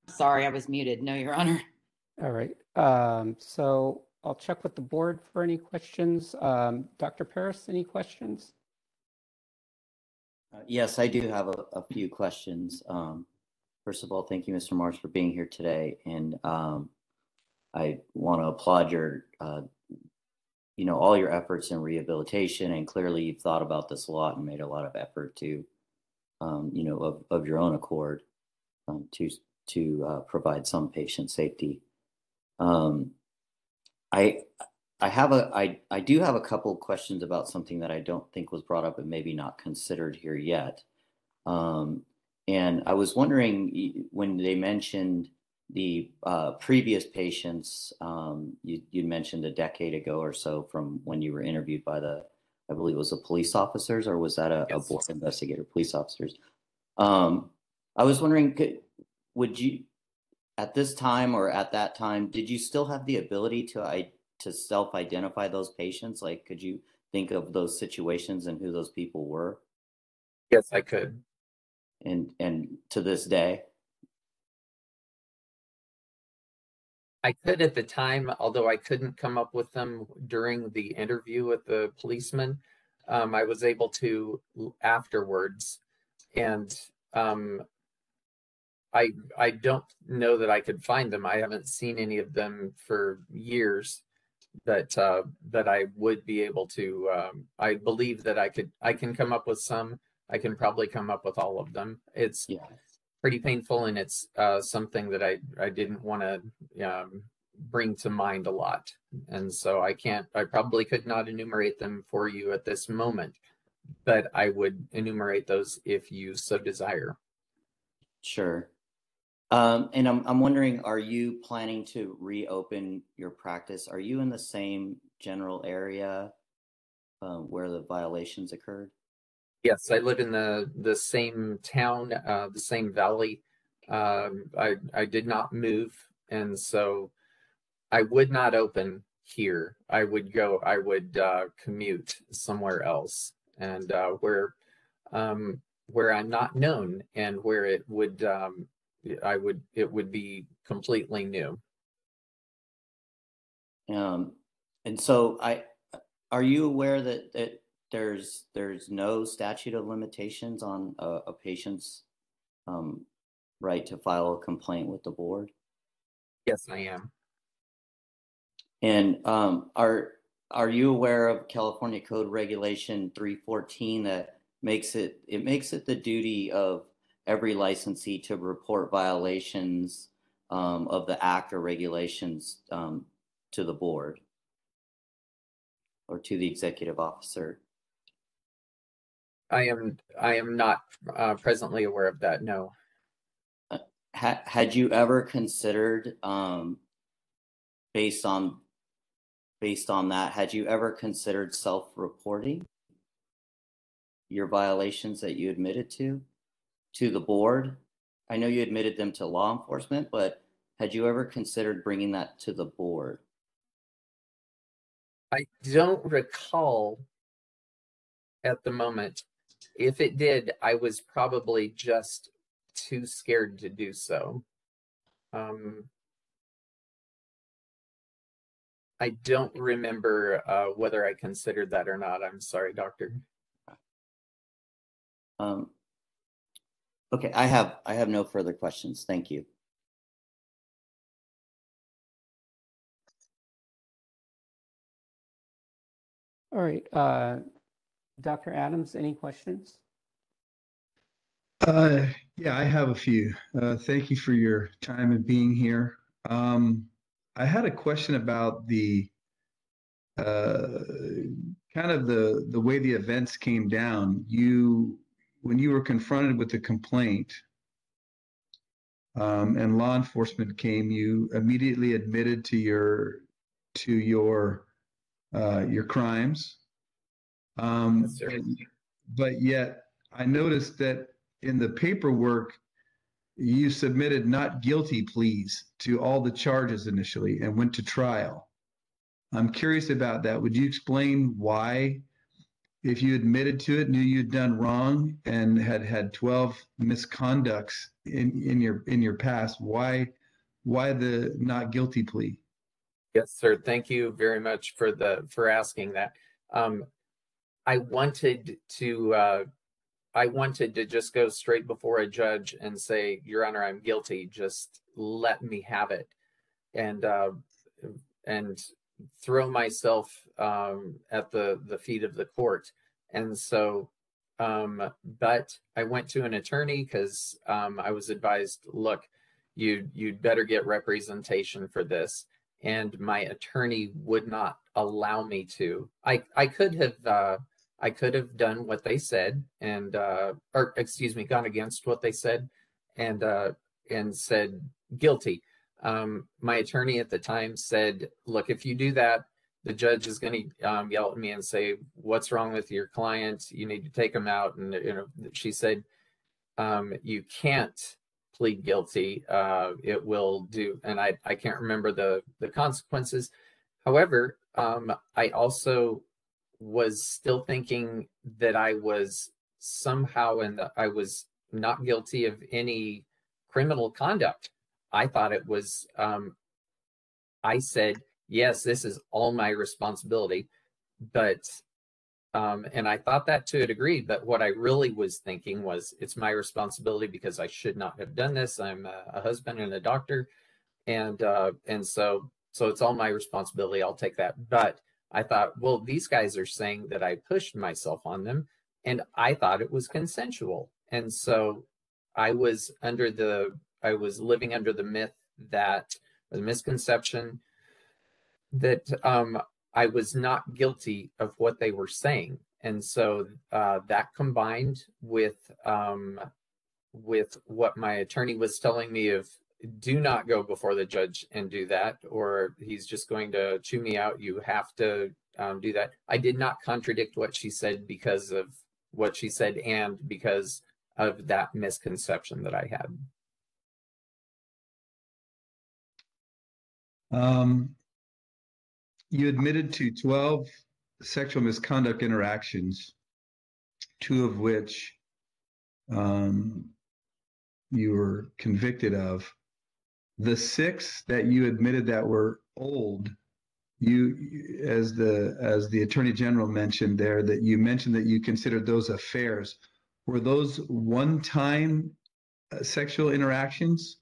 S13: Sorry, I was muted. No, Your Honor.
S6: All right. Um, so I'll check with the board for any questions. Um, Dr. Paris, any questions?
S1: Uh, Yes, I do have a, a few questions. Um, first of all, thank you, Mr. Marsh, for being here today. And, um, I want to applaud your, uh, you know, all your efforts in rehabilitation. And clearly you've thought about this a lot and made a lot of effort to, um, you know, of, of your own accord, um, to, to, uh, provide some patient safety. Um, I, I have a, I, I do have a couple questions about something that I don't think was brought up and maybe not considered here yet. Um, and I was wondering when they mentioned the uh, previous patients, um, you, you mentioned a decade ago or so from when you were interviewed by the, I believe it was the police officers, or was that a, a board investigator, police officers? Um, I was wondering, could, would you, at this time or at that time, did you still have the ability to I to self-identify those patients? Like, could you think of those situations and who those people were?
S14: Yes, I could.
S1: And and to this day,
S14: I could at the time, although I couldn't come up with them during the interview with the policeman. Um, I was able to afterwards, and um, I I don't know that I could find them. I haven't seen any of them for years. That uh, that I would be able to. Um, I believe that I could. I can come up with some. I can probably come up with all of them. It's
S1: yeah.
S14: Pretty painful and it's uh, something that I, I didn't want to um, bring to mind a lot. And so I can't, I probably could not enumerate them for you at this moment, but I would enumerate those if you so desire.
S1: Sure. Um, and I'm, I'm wondering, are you planning to reopen your practice? Are you in the same general area uh, where the violations occurred?
S14: Yes, I live in the the same town, uh, the same valley. Um, I I did not move, and so I would not open here. I would go. I would uh, commute somewhere else, and uh, where um, where I'm not known, and where it would um, I would it would be completely new.
S1: Um, and so I, are you aware that, that there's, there's no statute of limitations on a, a patient's um, right to file a complaint with the board?
S14: Yes, I am.
S1: And um, are, are you aware of California Code Regulation 314 that makes it, it makes it the duty of every licensee to report violations um, of the act or regulations um, to the board or to the executive officer?
S14: I am I am not uh, presently aware of that. No.
S1: Ha- had you ever considered, um, based on based on that, had you ever considered self-reporting your violations that you admitted to to the board? I know you admitted them to law enforcement, but had you ever considered bringing that to the board?
S14: I don't recall at the moment. If it did, I was probably just too scared to do so. Um, I don't remember uh, whether I considered that or not. I'm sorry, doctor.
S1: Um, okay, I have I have no further questions. Thank you.
S6: All right, uh, Dr. Adams, any questions?
S3: Uh, yeah, I have a few. Uh, thank you for your time and being here. Um, I had a question about the uh, kind of the the way the events came down. You, when you were confronted with the complaint, um, and law enforcement came, you immediately admitted to your to your uh, your crimes. Um,
S14: Yes,
S3: but yet, I noticed that in the paperwork, you submitted not guilty pleas to all the charges initially and went to trial. I'm curious about that. Would you explain why, if you admitted to it, knew you'd done wrong, and had had 12 misconducts in, in your in your past, why why the not guilty plea?
S14: Yes, sir. Thank you very much for the for asking that. Um, I wanted to uh, I wanted to just go straight before a judge and say, Your Honor, I'm guilty. Just let me have it, and uh, and throw myself um, at the the feet of the court. And so, um, but I went to an attorney because um, I was advised, look, you you'd better get representation for this and my attorney would not allow me to. I I could have uh, I could have done what they said and uh, or excuse me, gone against what they said and uh, and said guilty. Um, my attorney at the time said, "Look, if you do that, the judge is going to um, yell at me and say, "What's wrong with your client? You need to take him out." And you know, she said, um, "You can't plead guilty, uh, it will do, and I, I can't remember the, the consequences. However, um, I also was still thinking that I was somehow and I was not guilty of any criminal conduct. I thought it was, um, I said, yes, this is all my responsibility, but um, and I thought that to a degree, but what I really was thinking was it's my responsibility because I should not have done this. I'm a, a husband and a doctor. And, uh, and so, so it's all my responsibility. I'll take that. But I thought, well, these guys are saying that I pushed myself on them and I thought it was consensual. And so I was under the, I was living under the myth that, the misconception that um, I was not guilty of what they were saying. And so uh, that combined with um, with what my attorney was telling me of do not go before the judge and do that, or he's just going to chew me out. You have to um, do that. I did not contradict what she said because of what she said and because of that misconception that I had.
S3: Um, you admitted to 12 sexual misconduct interactions, two of which um, you were convicted of. The six that you admitted that were old, you as the as the attorney general mentioned there that you mentioned that you considered those affairs. Were those one-time uh, sexual interactions,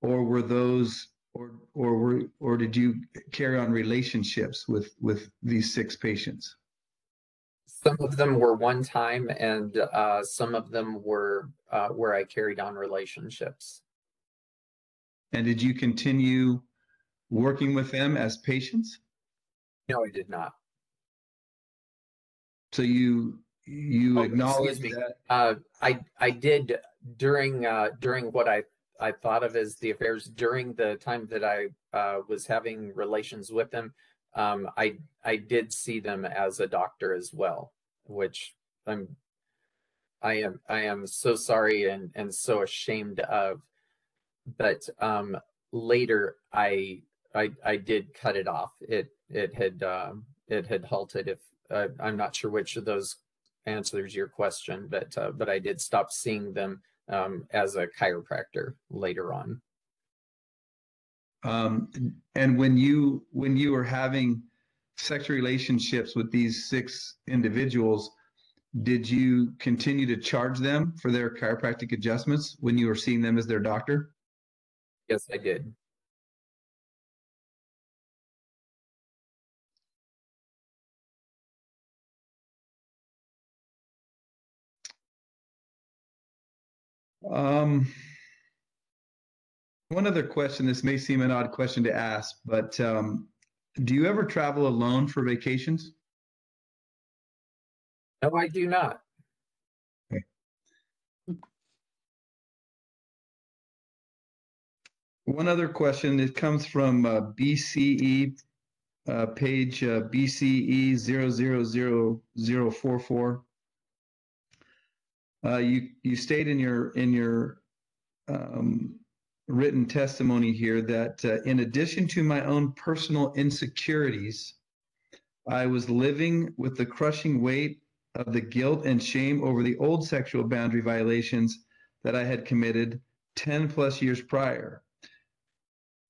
S3: or were those or or were or did you carry on relationships with with these six patients?
S14: Some of them were one time, and uh, some of them were uh, where I carried on relationships.
S3: And did you continue working with them as patients?
S14: No, I did not.
S3: So you you
S14: Oh,
S3: acknowledge
S14: me.
S3: that
S14: Uh, I I did during uh, during what I I thought of as the affairs during the time that I uh, was having relations with them. Um, I I did see them as a doctor as well, which I'm I am I am so sorry and and so ashamed of. But um, later I I I did cut it off. It it had um, it had halted. If uh, I'm not sure which of those answers your question, but uh, but I did stop seeing them um, as a chiropractor later on.
S3: um, and when you when you were having sexual relationships with these six individuals, did you continue to charge them for their chiropractic adjustments when you were seeing them as their doctor?
S14: Yes, I did.
S3: Um, one other question. This may seem an odd question to ask, but um, do you ever travel alone for vacations?
S14: No, I do not.
S3: One other question. It comes from uh, BCE, uh, page uh, BCE 000044. Uh, you you state in your in your um, written testimony here that uh, in addition to my own personal insecurities, I was living with the crushing weight of the guilt and shame over the old sexual boundary violations that I had committed 10 plus years prior.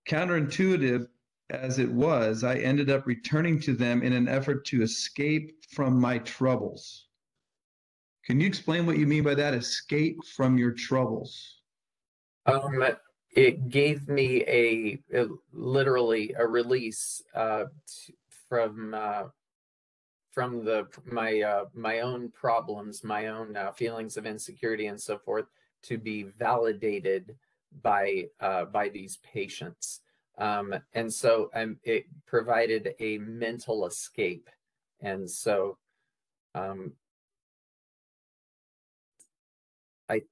S3: Counterintuitive as it was, I ended up returning to them in an effort to escape from my troubles. Can you explain what you mean by that? Escape from your troubles.
S14: Um, it gave me a, a- literally a release uh, t- from uh, from the my uh, my own problems, my own uh, feelings of insecurity and so forth, to be validated by uh, by these patients. Um, and so um, it provided a mental escape. And so um, I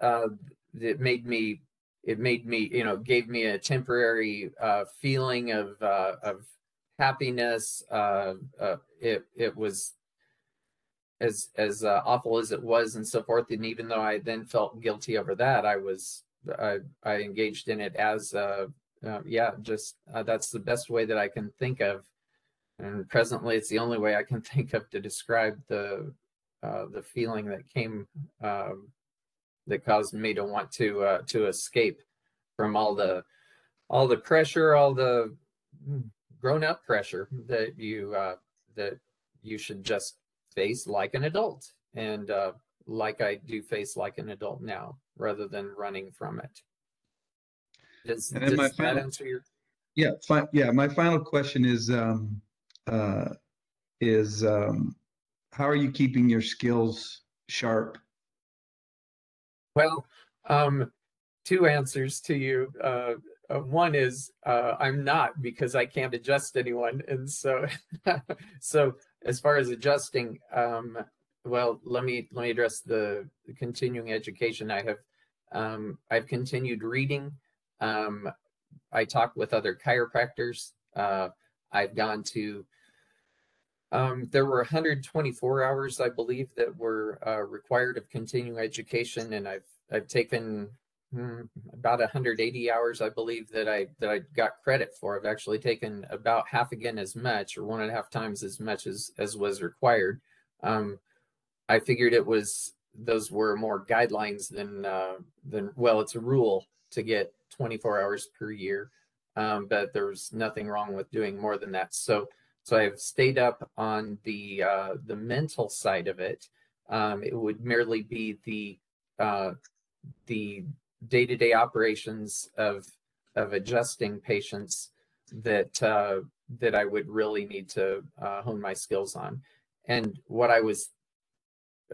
S14: uh, it made me it made me you know gave me a temporary uh, feeling of uh, of happiness. Uh, uh, it it was as as uh, awful as it was and so forth. And even though I then felt guilty over that, I was I I engaged in it as uh, uh, yeah, just uh, that's the best way that I can think of. And presently, it's the only way I can think of to describe the uh, the feeling that came um, that caused me to want to uh, to escape from all the all the pressure, all the grown up pressure that you uh, that you should just face like an adult and uh, like I do face like an adult now, rather than running from it. Does,
S3: And my
S14: does that
S3: final-
S14: answer your?
S3: Yeah, fi- yeah. My final question is um, uh, is um, how are you keeping your skills sharp?
S14: Well, um, two answers to you. Uh, uh, one is uh, I'm not because I can't adjust anyone, and so so as far as adjusting, um, well, let me let me address the, the continuing education. I have um, I've continued reading. Um, I talk with other chiropractors. Uh, I've gone to um, there were 124 hours, I believe, that were uh, required of continuing education, and I've I've taken about 180 hours, I believe, that I that I got credit for. I've actually taken about half again as much, or one and a half times as much as as was required. Um, I figured it was those were more guidelines than uh, than well, it's a rule to get 24 hours per year, um, but there was nothing wrong with doing more than that. So so I've stayed up on the uh, the mental side of it. Um, it would merely be the uh, the day to day operations of of adjusting patients that uh, that I would really need to uh, hone my skills on. And what I was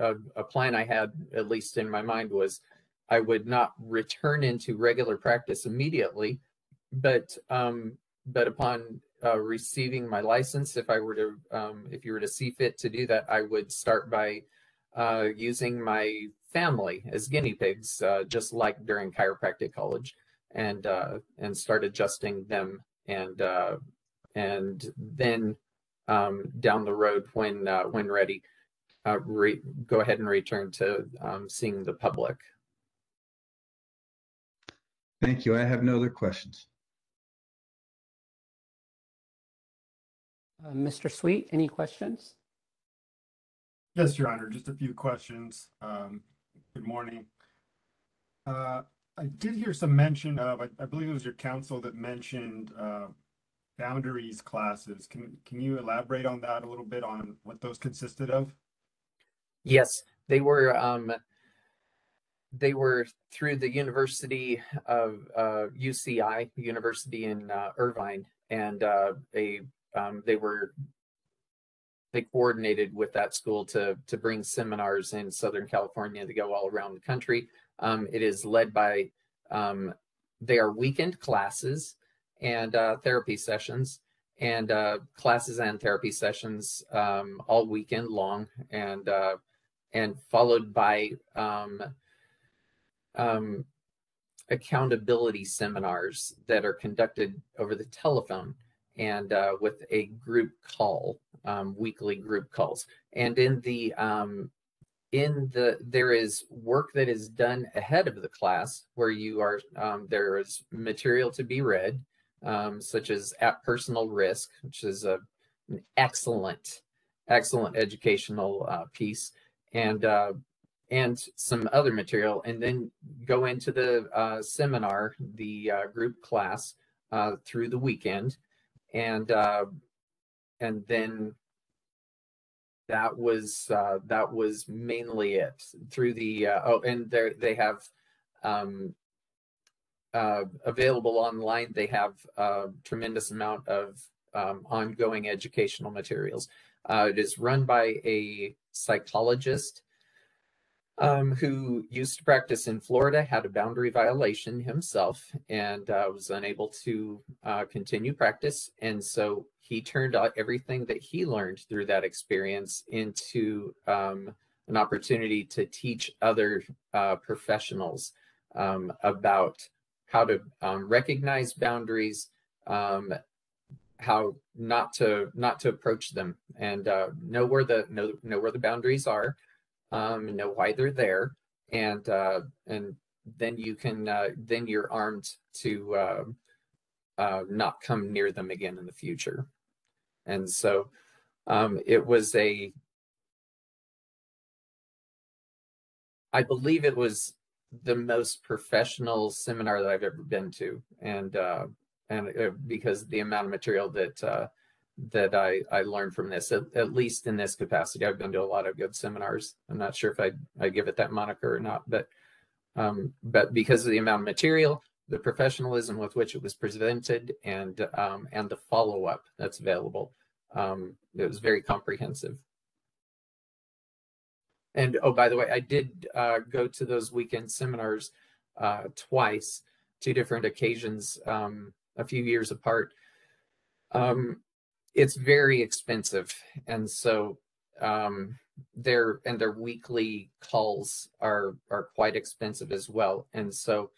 S14: uh, a plan I had, at least in my mind, was I would not return into regular practice immediately, but um, but upon uh, receiving my license, if I were to, um, if you were to see fit to do that, I would start by uh, using my family as guinea pigs, uh, just like during chiropractic college, and uh, and start adjusting them, and uh, and then um, down the road when uh, when ready, re- go ahead and return to um, seeing the public.
S3: Thank you. I have no other questions.
S6: Uh, Mr. Sweet, any questions?
S2: Yes, Your Honor, just a few questions. Um, good morning. Uh, I did hear some mention of, I, believe it was your counsel that mentioned uh, boundaries classes. Can can you elaborate on that a little bit on what those consisted of?
S14: Yes, they were um, they were through the University of uh, UCI, University in uh, Irvine, and uh, a um, they were they coordinated with that school to to bring seminars in Southern California to go all around the country. Um, it is led by um, they are weekend classes and uh, therapy sessions and uh, classes and therapy sessions um, all weekend long and uh, and followed by um, um, accountability seminars that are conducted over the telephone and uh, with a group call, um, weekly group calls. And in the um, in the there is work that is done ahead of the class where you are um, there is material to be read, um, such as at personal risk, which is a an excellent excellent educational uh, piece, and uh, and some other material, and then go into the uh, seminar, the uh, group class uh, through the weekend and uh, and then that was uh, that was mainly it through the uh, oh and they they have um, uh, available online they have a tremendous amount of um, ongoing educational materials. Uh, it is run by a psychologist um, who used to practice in Florida, had a boundary violation himself, and uh, was unable to uh, continue practice. And so he turned everything that he learned through that experience into um, an opportunity to teach other uh, professionals um, about how to um, recognize boundaries, um, how not to not to approach them, and uh, know where the know, know where the boundaries are um, know why they're there, and uh, and then you can uh, then you're armed to uh, uh, not come near them again in the future. And so um, it was a, I believe it was the most professional seminar that I've ever been to, and uh, and uh, because the amount of material that uh, that I, I learned from this, at, at, least in this capacity. I've been to a lot of good seminars. I'm not sure if I, I give it that moniker or not, but um, but because of the amount of material, the professionalism with which it was presented, and um, and the follow up that's available, um, it was very comprehensive. And oh, by the way, I did uh, go to those weekend seminars uh, twice, two different occasions, um, a few years apart. Um, it's very expensive and so um, their and their weekly calls are are quite expensive as well. And so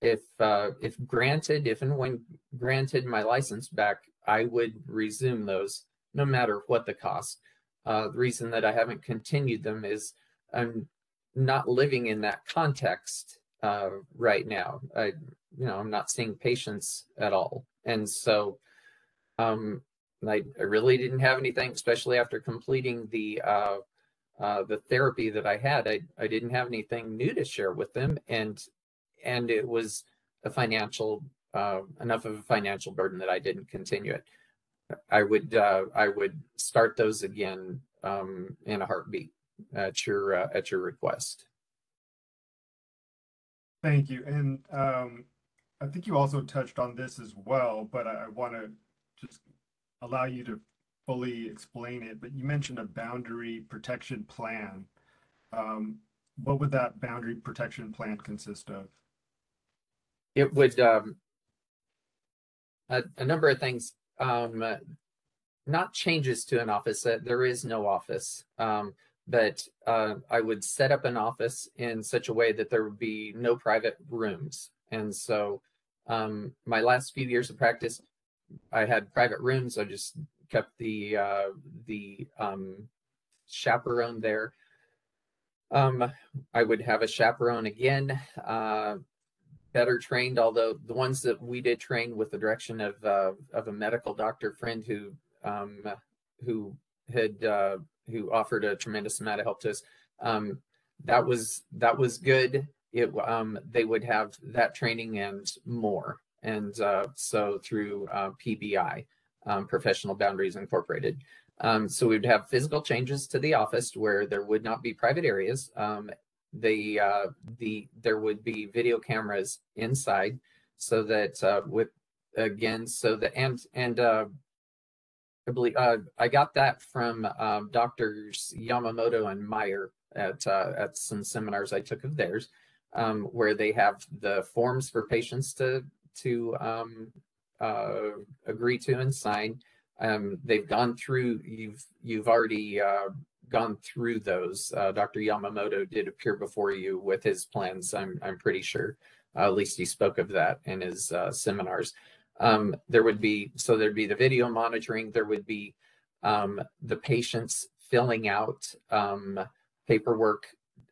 S14: if uh, if granted, if and when granted my license back, I would resume those no matter what the cost. Uh, the reason that I haven't continued them is I'm not living in that context uh, right now. I, you know, I'm not seeing patients at all, and so um, I, I really didn't have anything, especially after completing the uh, uh, the therapy that I had. I I didn't have anything new to share with them, and and it was a financial uh, enough of a financial burden that I didn't continue it. I would uh, I would start those again um, in a heartbeat at your uh, at your request.
S2: Thank you. And um, I think you also touched on this as well, but I, I want to just allow you to fully explain it. But you mentioned a boundary protection plan. Um, what would that boundary protection plan consist of?
S14: It would um, a, a number of things. Um, not changes to an office. Uh, there is no office. Um, but uh, I would set up an office in such a way that there would be no private rooms. And so um, my last few years of practice, I had private rooms. I just kept the uh, the um, chaperone there. Um, I would have a chaperone again, uh, better trained. Although the ones that we did train with the direction of uh, of a medical doctor friend who um, who had uh, who offered a tremendous amount of help to us. Um, that was that was good. It um, they would have that training and more, and uh, so through uh, PBI, um, Professional Boundaries Incorporated. Um, so we'd have physical changes to the office where there would not be private areas. Um, the uh, the there would be video cameras inside, so that uh, with again so that and and uh, I believe uh, I got that from um, doctors Yamamoto and Meyer at uh, at some seminars I took of theirs, um, where they have the forms for patients to to um, uh, agree to and sign. Um, they've gone through. You've you've already uh, gone through those. Uh, Dr. Yamamoto did appear before you with his plans. I'm I'm pretty sure. Uh, at least he spoke of that in his seminars um, there would be so there'd be the video monitoring there would be um, the patients filling out um, paperwork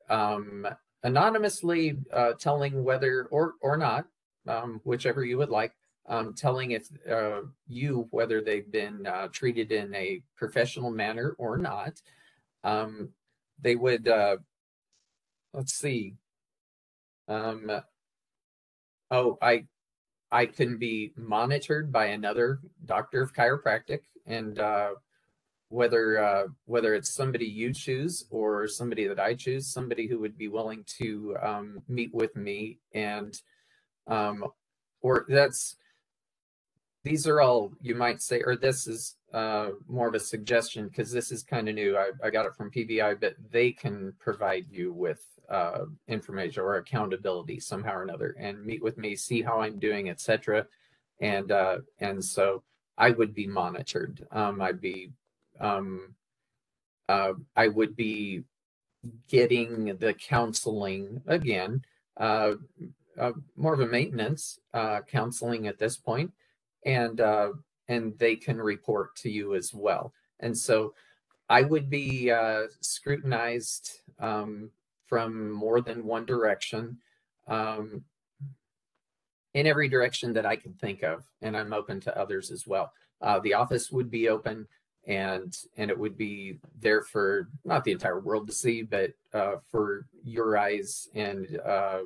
S14: um, anonymously uh, telling whether or or not um, whichever you would like um, telling if uh, you whether they've been uh, treated in a professional manner or not. They would uh, let's see. Um, oh i I can be monitored by another doctor of chiropractic, and uh, whether uh, whether it's somebody you choose or somebody that I choose, somebody who would be willing to um, meet with me, and um, or that's these are all you might say, or this is uh, more of a suggestion because this is kind of new. I, I got it from PBI, but they can provide you with uh, information or accountability somehow or another and meet with me see how i'm doing etc and uh, and so i would be monitored um, i'd be um, uh, i would be getting the counseling again uh, uh, more of a maintenance uh, counseling at this point and uh, and they can report to you as well and so i would be uh, scrutinized um, from more than one direction um, in every direction that I can think of, and I'm open to others as well. Uh, the office would be open, and and it would be there for not the entire world to see, but uh, for your eyes and uh,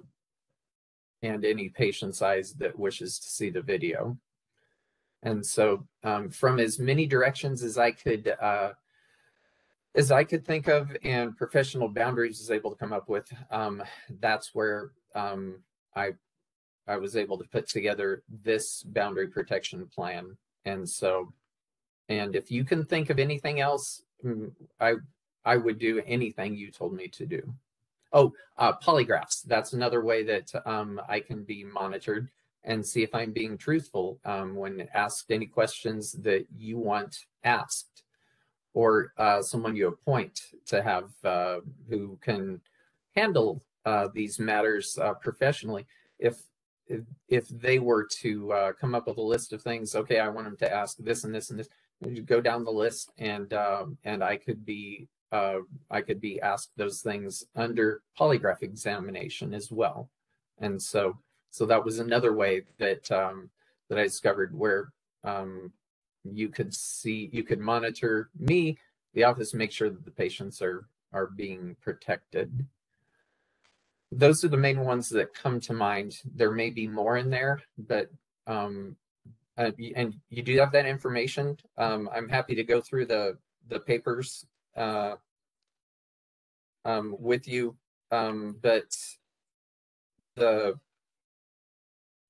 S14: and any patient's eyes that wishes to see the video. And so, um, from as many directions as I could uh, as I could think of and professional boundaries is able to come up with, um, that's where um, I I was able to put together this boundary protection plan. And so, and if you can think of anything else, mm, I I would do anything you told me to do. Oh, uh, polygraphs. That's another way that um, I can be monitored and see if I'm being truthful um, when asked any questions that you want asked or uh, someone you appoint to have uh, who can handle uh, these matters uh, professionally. If, if they were to uh, come up with a list of things, okay, I want them to ask this and this and this, you go down the list, and um, and I could be uh, I could be asked those things under polygraph examination as well, and so so that was another way that um, that I discovered where um, you could see you could monitor me, the office, make sure that the patients are are being protected. Those are the main ones that come to mind. There may be more in there, but um, uh, and you do have that information. Um, I'm happy to go through the the papers uh, um, with you, um, but the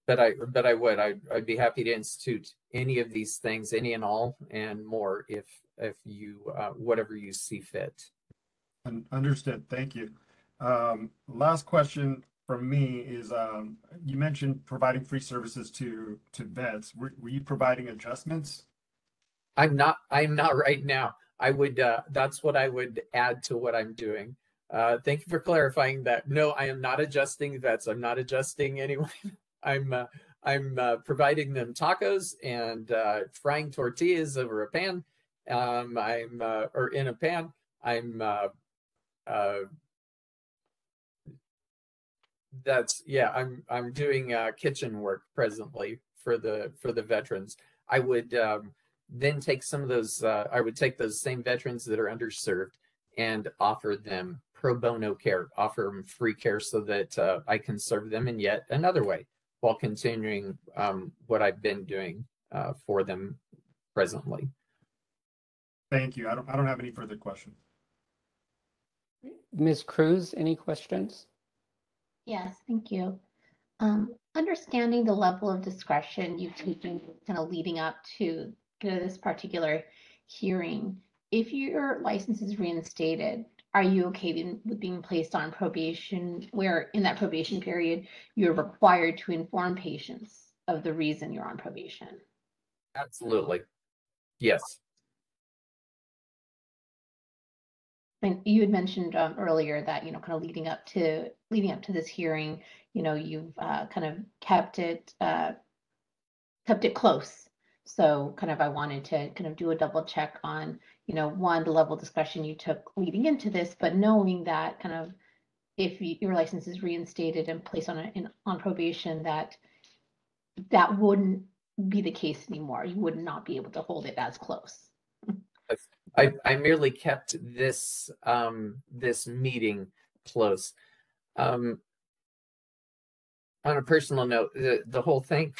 S14: but I but I would I I'd be happy to institute any of these things, any and all, and more if if you uh, whatever you see fit.
S2: Un- Understood. Thank you. Um, last question from me is, um, you mentioned providing free services to, to vets. Were, were you providing adjustments?
S14: I'm not I'm not right now. I would uh, that's what I would add to what I'm doing. Uh, thank you for clarifying that. No, I am not adjusting vets. I'm not adjusting anyone. I'm uh, I'm uh, providing them tacos and uh, frying tortillas over a pan. Um, I'm uh, or in a pan. I'm uh, uh, that's yeah. I'm I'm doing uh, kitchen work presently for the for the veterans. I would um, then take some of those. Uh, I would take those same veterans that are underserved and offer them pro bono care, offer them free care so that uh, I can serve them in yet another way while continuing um, what I've been doing uh, for them presently.
S2: Thank you. I don't, I don't have any further questions.
S6: Ms. Cruz, any questions?
S9: Yes, thank you. Um, understanding the level of discretion you've taken kind of leading up to you know, this particular hearing, if your license is reinstated, are you okay being- with being placed on probation where in that probation period, you're required to inform patients of the reason you're on probation?
S14: Absolutely. Yes.
S9: And you had mentioned um, earlier that, you know, kind of leading up to, leading up to this hearing, you know, you've uh, kind of kept it, uh, kept it close. So kind of I wanted to kind of do a double check on, you know, one, the level of discussion you took leading into this, but knowing that kind of if y- your license is reinstated and placed on a, in, on probation, that that wouldn't be the case anymore. You would not be able to hold it as close.
S14: I, I merely kept this um, this meeting close. Um, on a personal note, the, the whole thing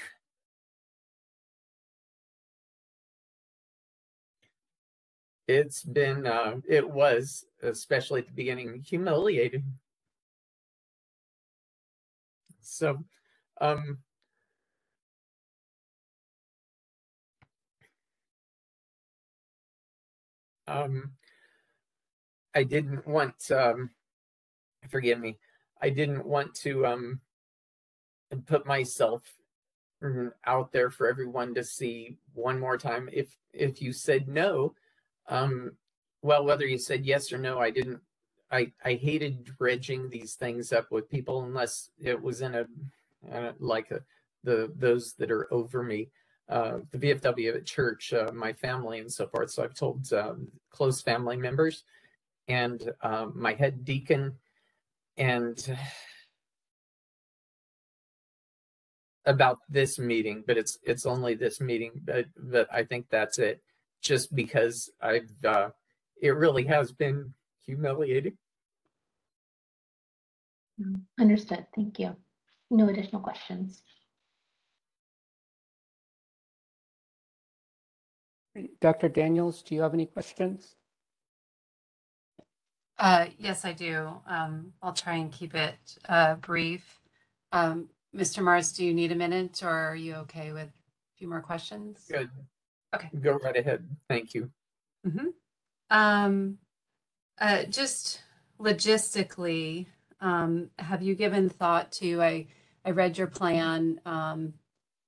S14: it's been uh, it was especially at the beginning humiliating. So um um I didn't want um forgive me. I didn't want to um put myself out there for everyone to see one more time. If if you said no, um well whether you said yes or no, I didn't I I hated dredging these things up with people unless it was in a like a, the those that are over me uh, the VFW at church, uh, my family, and so forth. So I've told um, close family members and um, my head deacon and about this meeting, but it's it's only this meeting, but but I think that's it. Just because I've uh, it really has been humiliating.
S9: Mm, Understood. Thank you. No additional questions.
S6: Dr. Daniels, do you have any questions?
S10: Uh, yes, I do. Um, I'll try and keep it uh, brief. Um, Mr. Mars, do you need a minute or are you okay with a few more questions?
S14: Good.
S10: Okay.
S14: Go right ahead. Thank you.
S10: Mm-hmm. Um, uh, just logistically, um, have you given thought to, I, I read your plan, um,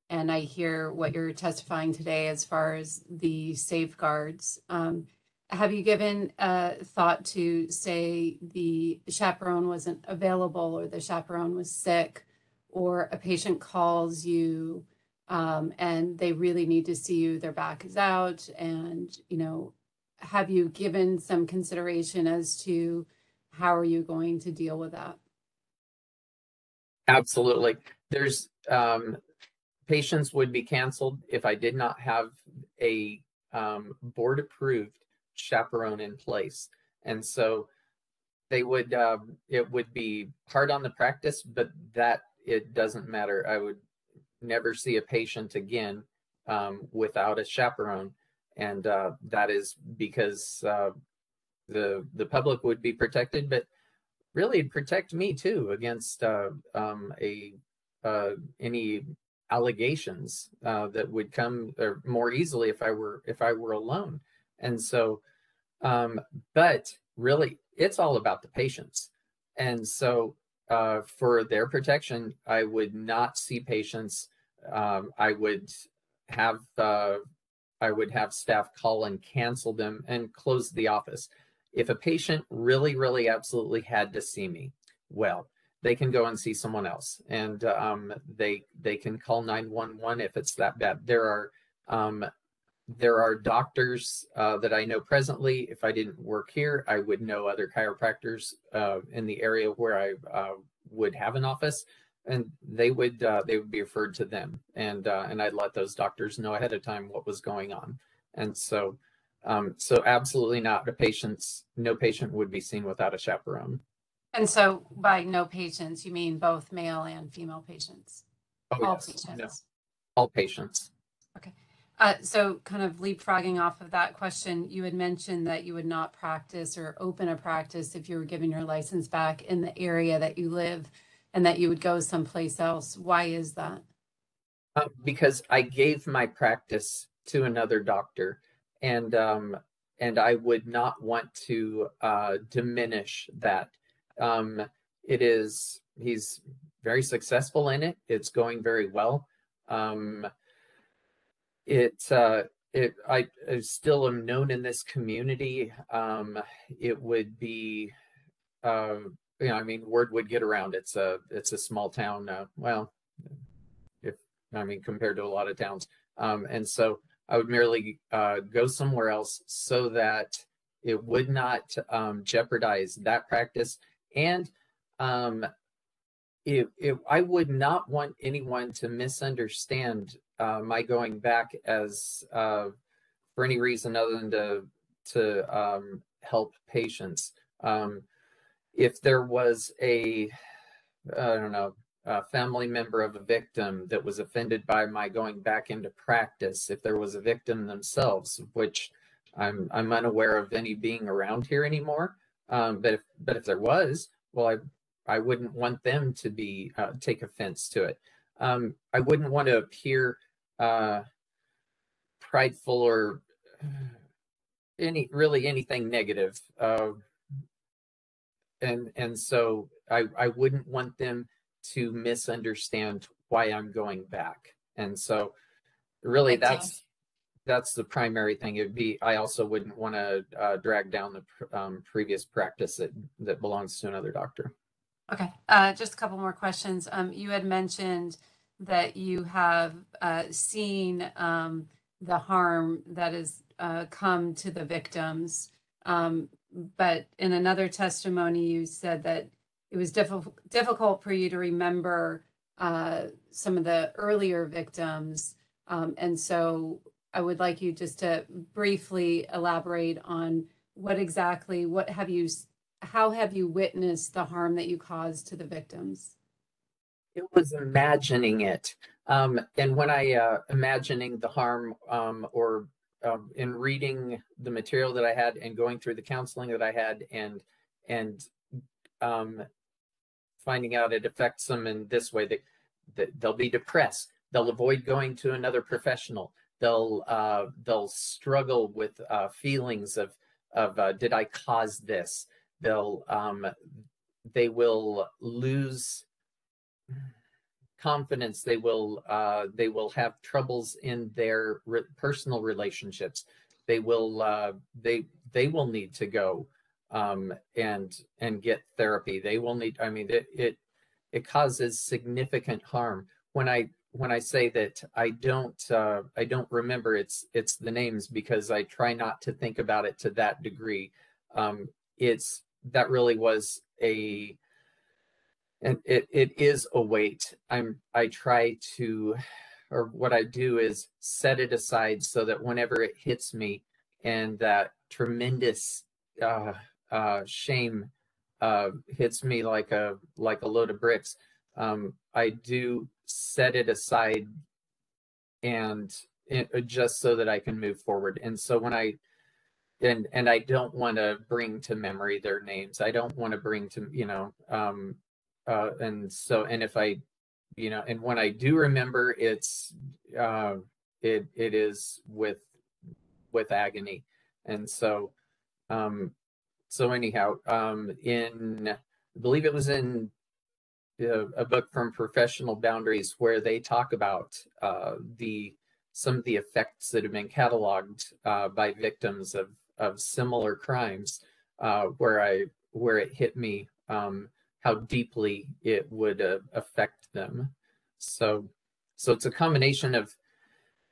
S10: and I hear what you're testifying today as far as the safeguards. Um, have you given uh, thought to say the chaperone wasn't available or the chaperone was sick or a patient calls you um, and they really need to see you, their back is out and, you know, have you given some consideration as to how are you going to deal with that?
S14: Absolutely. There's um, patients would be canceled if I did not have a um, board approved chaperone in place. And so they would, um, it would be hard on the practice, but that it doesn't matter. I would never see a patient again um, without a chaperone. And uh, that is because uh, the the public would be protected, but really protect me too against uh, um, a uh, any allegations uh, that would come more easily if I were if I were alone. And so, um, but really, it's all about the patients. And so, uh, for their protection, I would not see patients. Um, I would have uh, I would have staff call and cancel them and close the office. If a patient really, really, absolutely had to see me, well, they can go and see someone else, and um, they they can call nine one one if it's that bad. There are um, there are doctors uh, that I know presently. If I didn't work here, I would know other chiropractors uh, in the area where I uh, would have an office, and they would uh, they would be referred to them, and uh, and I'd let those doctors know ahead of time what was going on, and so um, so absolutely not. The patient's no patient would be seen without a chaperone.
S10: And so by no patients, you mean both male and female patients?
S14: Oh,
S10: All
S14: yes. No.
S10: patients?
S14: All patients.
S10: Uh, so kind of leapfrogging off of that question, you had mentioned that you would not practice or open a practice if you were given your license back in the area that you live and that you would go someplace else. Why is that?
S14: Uh, because I gave my practice to another doctor, and um, and I would not want to uh, diminish that. Um, it is he's very successful in it. It's going very well. Um, it uh, it I, I still am known in this community. Um, it would be uh, you know I mean word would get around. It's a it's a small town. Uh, well, if I mean compared to a lot of towns, um, and so I would merely uh, go somewhere else so that it would not um, jeopardize that practice and um, it, it, I would not want anyone to misunderstand uh, my going back as uh, for any reason other than to to um, help patients. Um, if there was a I don't know a family member of a victim that was offended by my going back into practice, if there was a victim themselves, which I'm I'm unaware of any being around here anymore. Um, but if but if there was, well, I I wouldn't want them to be uh, take offense to it. Um, I wouldn't want to appear uh, prideful or any really anything negative. Uh, and and so I I wouldn't want them to misunderstand why I'm going back. And so really that's that's the primary thing. It'd be I also wouldn't want to uh, drag down the pr- um, previous practice that that belongs to another doctor.
S10: Okay, uh, just a couple more questions. Um, you had mentioned that you have uh, seen um, the harm that has uh, come to the victims. But in another testimony, you said that it was difficult difficult for you to remember uh, some of the earlier victims. Um, and so I would like you just to briefly elaborate on what exactly, what have you, how have you witnessed the harm that you caused to the victims?
S14: It was imagining it. Um, and when I uh, imagining the harm um, or um, in reading the material that I had and going through the counseling that I had and and um, finding out it affects them in this way that, that they'll be depressed. They'll avoid going to another professional. They'll uh, they'll struggle with uh, feelings of of uh, did I cause this? They'll um, they will lose confidence they will uh, they will have troubles in their re- personal relationships they will uh, they they will need to go um, and and get therapy. They will need. I mean, it it it causes significant harm. When I when I say that I don't uh, I don't remember it's it's the names because I try not to think about it to that degree. Um, it's that really was a and it it is a weight. I'm I try to or what I do is set it aside so that whenever it hits me and that tremendous uh, uh, shame uh, hits me like a like a load of bricks, um, I do set it aside and it, uh, just so that I can move forward. And so when I and and I don't want to bring to memory their names. I don't want to bring to you know um, uh, and so and if I you know and when I do remember, it's uh, it it is with with agony, and so um, so anyhow um, in I believe it was in a, a book from Professional Boundaries where they talk about uh, the some of the effects that have been cataloged uh, by victims of of similar crimes, uh, where I where it hit me um, how deeply it would uh, affect them. So so it's a combination of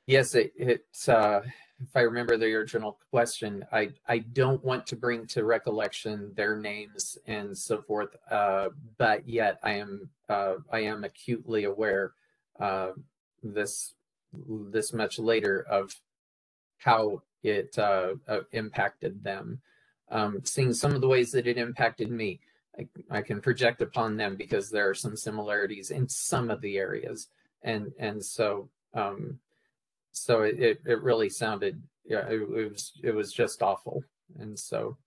S14: yes, it it's uh, if I remember the original question, I, I don't want to bring to recollection their names and so forth, uh, but yet I am uh, I am acutely aware uh, this this much later of how it uh, uh, impacted them. Um, seeing some of the ways that it impacted me, I, I can project upon them because there are some similarities in some of the areas, and and so um, so it, it really sounded yeah it, it was it was just awful and so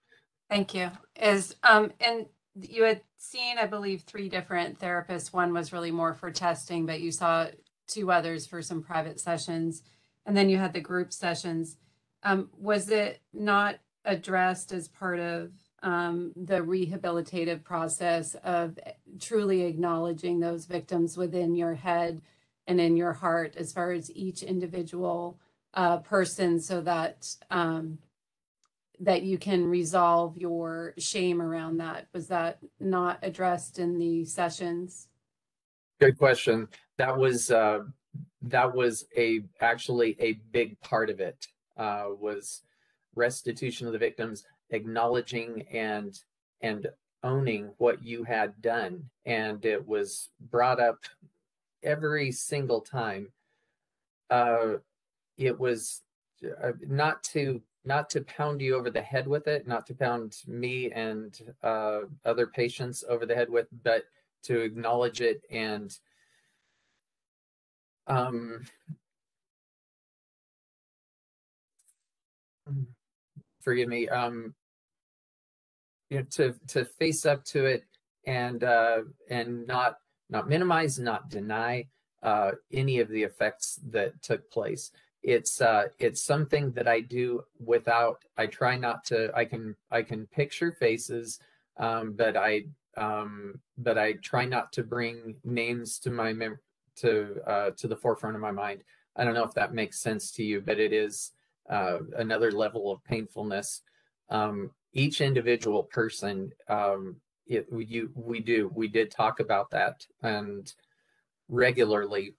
S10: Thank you. Is, um, and you had seen, I believe, three different therapists. One was really more for testing, but you saw two others for some private sessions. And then you had the group sessions. Um, was it not addressed as part of um, the rehabilitative process of truly acknowledging those victims within your head and in your heart as far as each individual uh, person so that um, that you can resolve your shame around that. Was that not addressed in the sessions?
S14: Good question. That was uh, that was a actually a big part of it uh, was restitution of the victims acknowledging and and owning what you had done. And it was brought up every single time. Uh, it was uh, not to not to pound you over the head with it, not to pound me and uh, other patients over the head with, but to acknowledge it and um, forgive me, um, you know, to to face up to it and uh, and not not minimize, not deny uh, any of the effects that took place. It's uh it's something that i do without i try not to i can i can picture faces um but i um but i try not to bring names to my mem to uh to the forefront of my mind. I don't know if that makes sense to you but it is uh another level of painfulness. Um each individual person um it you we do we did talk about that and regularly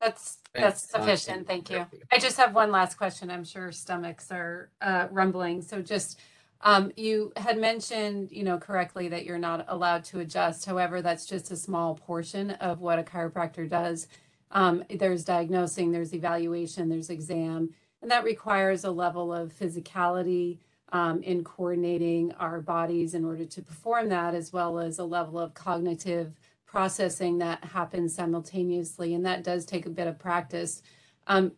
S10: That's, that's sufficient,
S14: and-
S10: thank you. I just have one last question. I'm sure stomachs are uh, rumbling. So just, um, you had mentioned, you know, correctly that you're not allowed to adjust. However, that's just a small portion of what a chiropractor does. Um, there's diagnosing, there's evaluation, there's exam, and that requires a level of physicality um, in coordinating our bodies in order to perform that, as well as a level of cognitive processing that happens simultaneously, and that does take a bit of practice. Um,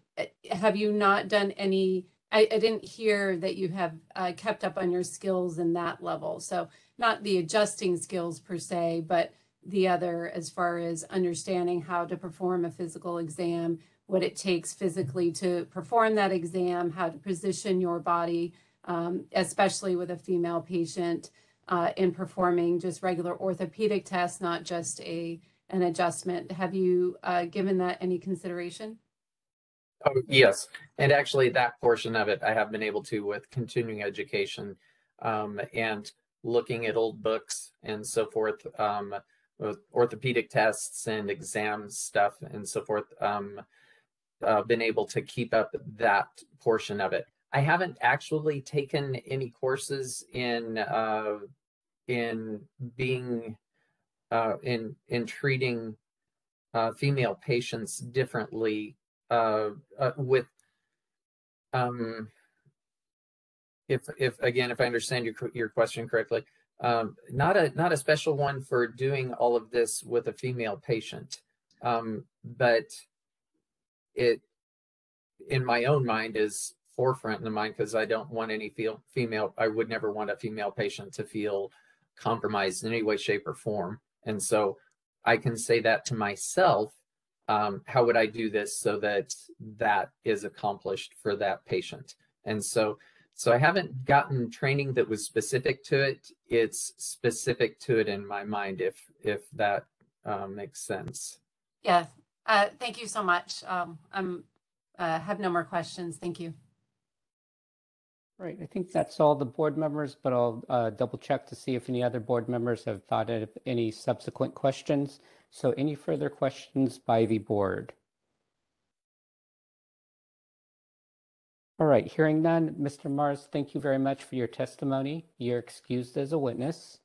S10: have you not done any? I, I didn't hear that you have uh, kept up on your skills in that level. So not the adjusting skills per se, but the other as far as understanding how to perform a physical exam, what it takes physically to perform that exam, how to position your body, um, especially with a female patient uh, in performing just regular orthopedic tests, not just a an adjustment. Have you uh, given that any consideration?
S14: Oh, yes. And actually, that portion of it I have been able to with continuing education um, and looking at old books and so forth, um, orthopedic tests and exam stuff and so forth. Um, uh, been able to keep up that portion of it. I haven't actually taken any courses in uh, in being uh, in in treating uh, female patients differently uh, uh, with um, if if again if I understand your your question correctly, um, not a not a special one for doing all of this with a female patient, um, but it in my own mind is forefront in the mind because I don't want any feel female. I would never want a female patient to feel compromised in any way, shape, or form, and so I can say that to myself um, how would I do this so that that is accomplished for that patient? And so, so I haven't gotten training that was specific to it. It's specific to it in my mind, if if that um, makes sense.
S10: Yeah. Uh, thank you so much. Um, I'm uh, have no more questions. Thank you.
S6: Right. I think that's all the board members, but I'll uh, double check to see if any other board members have thought of any subsequent questions. So any further questions by the board? All right, hearing none, Mr. Mars, thank you very much for your testimony. You're excused as a witness.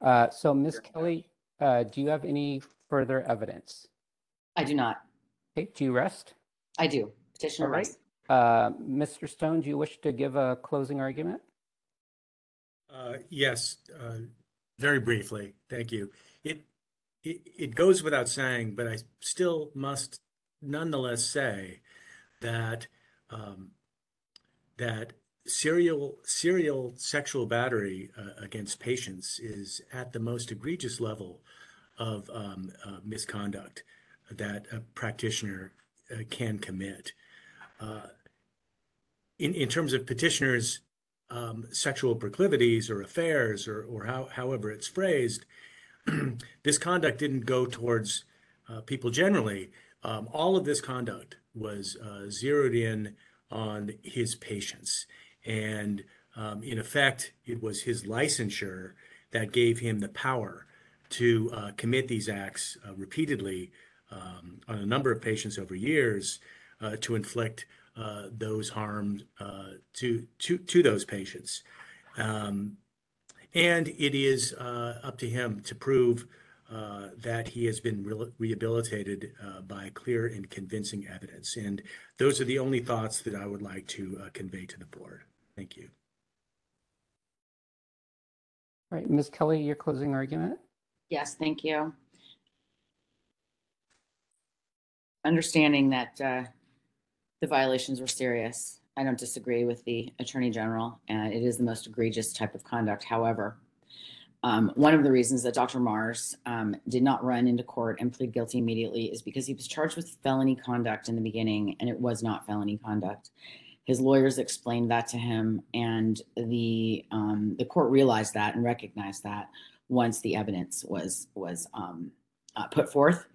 S6: Uh, so Ms. Kelly, uh, do you have any further evidence?
S13: I do not.
S6: Okay, do you rest?
S13: I do. Petitioner
S6: All right. Uh, Mr. Stone, do you wish to give a closing argument?
S8: Uh, Yes, uh, very briefly, thank you. It, it, it goes without saying, but I still must nonetheless say that, um, that serial, serial sexual battery uh, against patients is at the most egregious level of um, uh, misconduct that a practitioner uh, can commit. Uh, in, terms of petitioners' um, sexual proclivities or affairs or, or how, however it's phrased, this conduct didn't go towards uh, people generally. Um, all of this conduct was uh, zeroed in on his patients. And um, in effect, it was his licensure that gave him the power to uh, commit these acts uh, repeatedly um, on a number of patients over years uh, to inflict those harms uh, to to to those patients. Um, and it is uh, up to him to prove uh, that he has been re- rehabilitated uh, by clear and convincing evidence. And those are the only thoughts that I would like to uh, convey to the board. Thank you.
S6: All right, Ms. Kelly, your closing argument?
S13: Yes, thank you. Understanding that uh, the violations were serious, I don't disagree with the Attorney General, and it is the most egregious type of conduct. However, um, one of the reasons that Dr. Mars um, did not run into court and plead guilty immediately is because he was charged with felony conduct in the beginning, and it was not felony conduct. His lawyers explained that to him, and the um, the court realized that and recognized that once the evidence was was um, uh, put forth.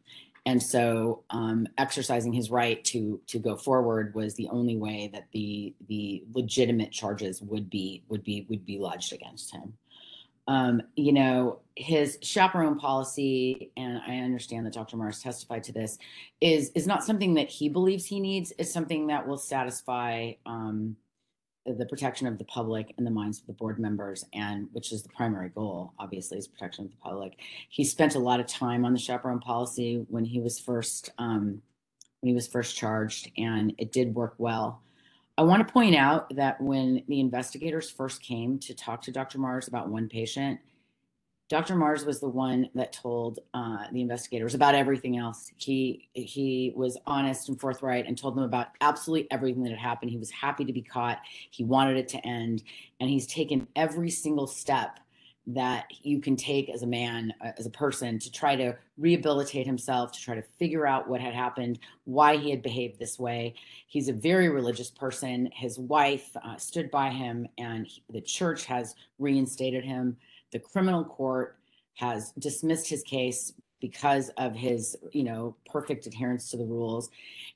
S13: And so, um, exercising his right to to go forward was the only way that the the legitimate charges would be would be would be lodged against him. Um, you know, his chaperone policy, and I understand that Dr. Mars testified to this, is is not something that he believes he needs. It's something that will satisfy um, the protection of the public and the minds of the board members, and which is the primary goal, obviously, is protection of the public. He spent a lot of time on the chaperone policy when he was first um, when he was first charged, and it did work well. I want to point out that when the investigators first came to talk to Dr. Mars about one patient, Dr. Mars was the one that told uh, the investigators about everything else. He he was honest and forthright and told them about absolutely everything that had happened. He was happy to be caught. He wanted it to end, and he's taken every single step that you can take as a man, uh, as a person, to try to rehabilitate himself, to try to figure out what had happened, why he had behaved this way. He's a very religious person. His wife uh, stood by him, and he- the church has reinstated him. The criminal court has dismissed his case because of his, you know, perfect adherence to the rules.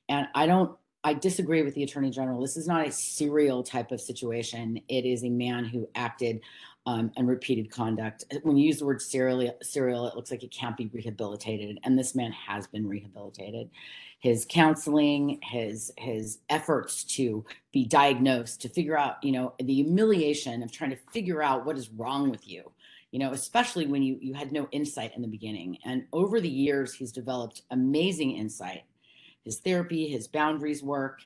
S13: And I don't I disagree with the Attorney General. This is not a serial type of situation. It is a man who acted um, and repeated conduct. When you use the word serial, serial, it looks like it can't be rehabilitated, and this man has been rehabilitated. His counseling, his his efforts to be diagnosed, to figure out, you know, the humiliation of trying to figure out what is wrong with you, you know, especially when you you had no insight in the beginning. And over the years, he's developed amazing insight. His therapy, his boundaries work,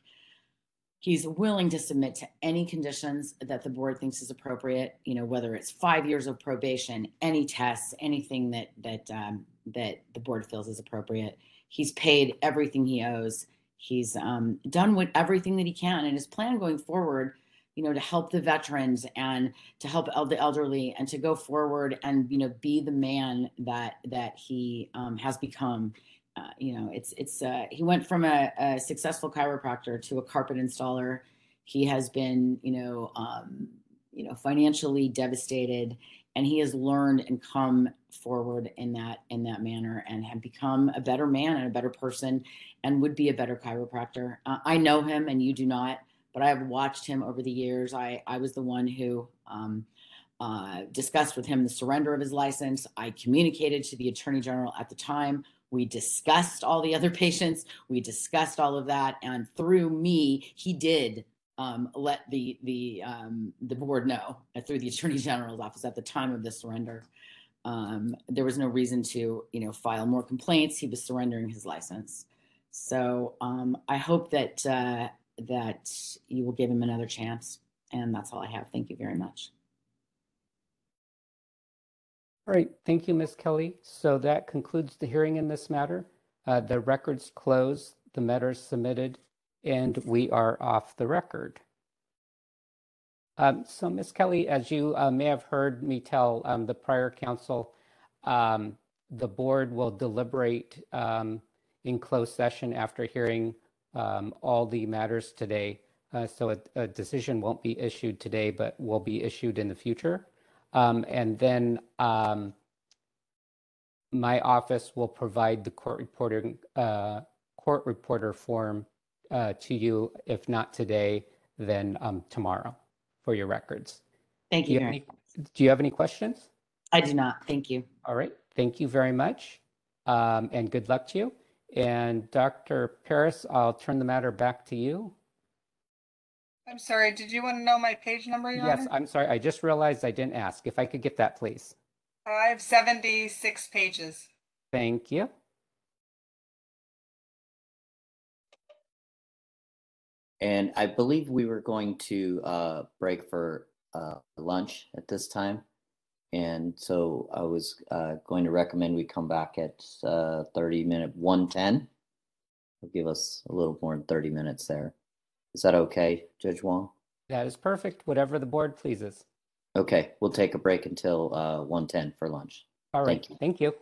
S13: He's willing to submit to any conditions that the board thinks is appropriate, you know, whether it's five years of probation, any tests, anything that that um, that the board feels is appropriate. He's paid everything he owes. He's um, done with everything that he can, and his plan going forward, you know, to help the veterans and to help el- the elderly, and to go forward and you know be the man that that he um, has become uh, you know, it's it's uh, he went from a, a, successful chiropractor to a carpet installer. He has been, you know, um, you know, financially devastated, and he has learned and come forward in that in that manner, and have become a better man and a better person, and would be a better chiropractor. Uh, I know him, and you do not, but I have watched him over the years. I I was the one who. Um, uh, discussed with him the surrender of his license. I communicated to the attorney general at the time we discussed all the other patients. We discussed all of that, and through me, he did um, let the the um, the board know uh, through the attorney general's office at the time of the surrender. Um, there was no reason to, you know, file more complaints. He was surrendering his license. So um, I hope that uh, that you will give him another chance. And that's all I have. Thank you very much.
S6: All right, thank you, Ms. Kelly. So that concludes the hearing in this matter. Uh, the record's closed, the matter is submitted, and we are off the record. Um, so, Ms. Kelly, as you uh, may have heard me tell um, the prior counsel, um, the board will deliberate um, in closed session after hearing um, all the matters today. Uh, so a, a decision won't be issued today, but will be issued in the future. Um, and then um, my office will provide the court reporting uh, court reporter form uh, to you. If not today, then um, tomorrow for your records.
S13: Thank
S6: Do
S13: you.
S6: you, have
S13: very-
S6: any, do you have any questions?
S13: I do not. Thank you.
S6: All right. Thank you very much. Um, and good luck to you. And Dr. Paris, I'll turn the matter back to you.
S5: I'm sorry, did you want to know my page number, Your
S6: Yes,
S5: Honor?
S6: I'm sorry. I just realized I didn't ask. If I could get that, please.
S5: I have 76 pages.
S6: Thank you.
S1: And I believe we were going to uh, break for uh, lunch at this time. And so I was uh, going to recommend we come back at uh, 30 minute 110. It'll give us a little more than 30 minutes there. Is that okay, Judge Wong?
S6: That is perfect. Whatever the board pleases.
S1: Okay, we'll take a break until uh, 110 for lunch.
S6: All right.
S1: Thank you.
S6: Thank you.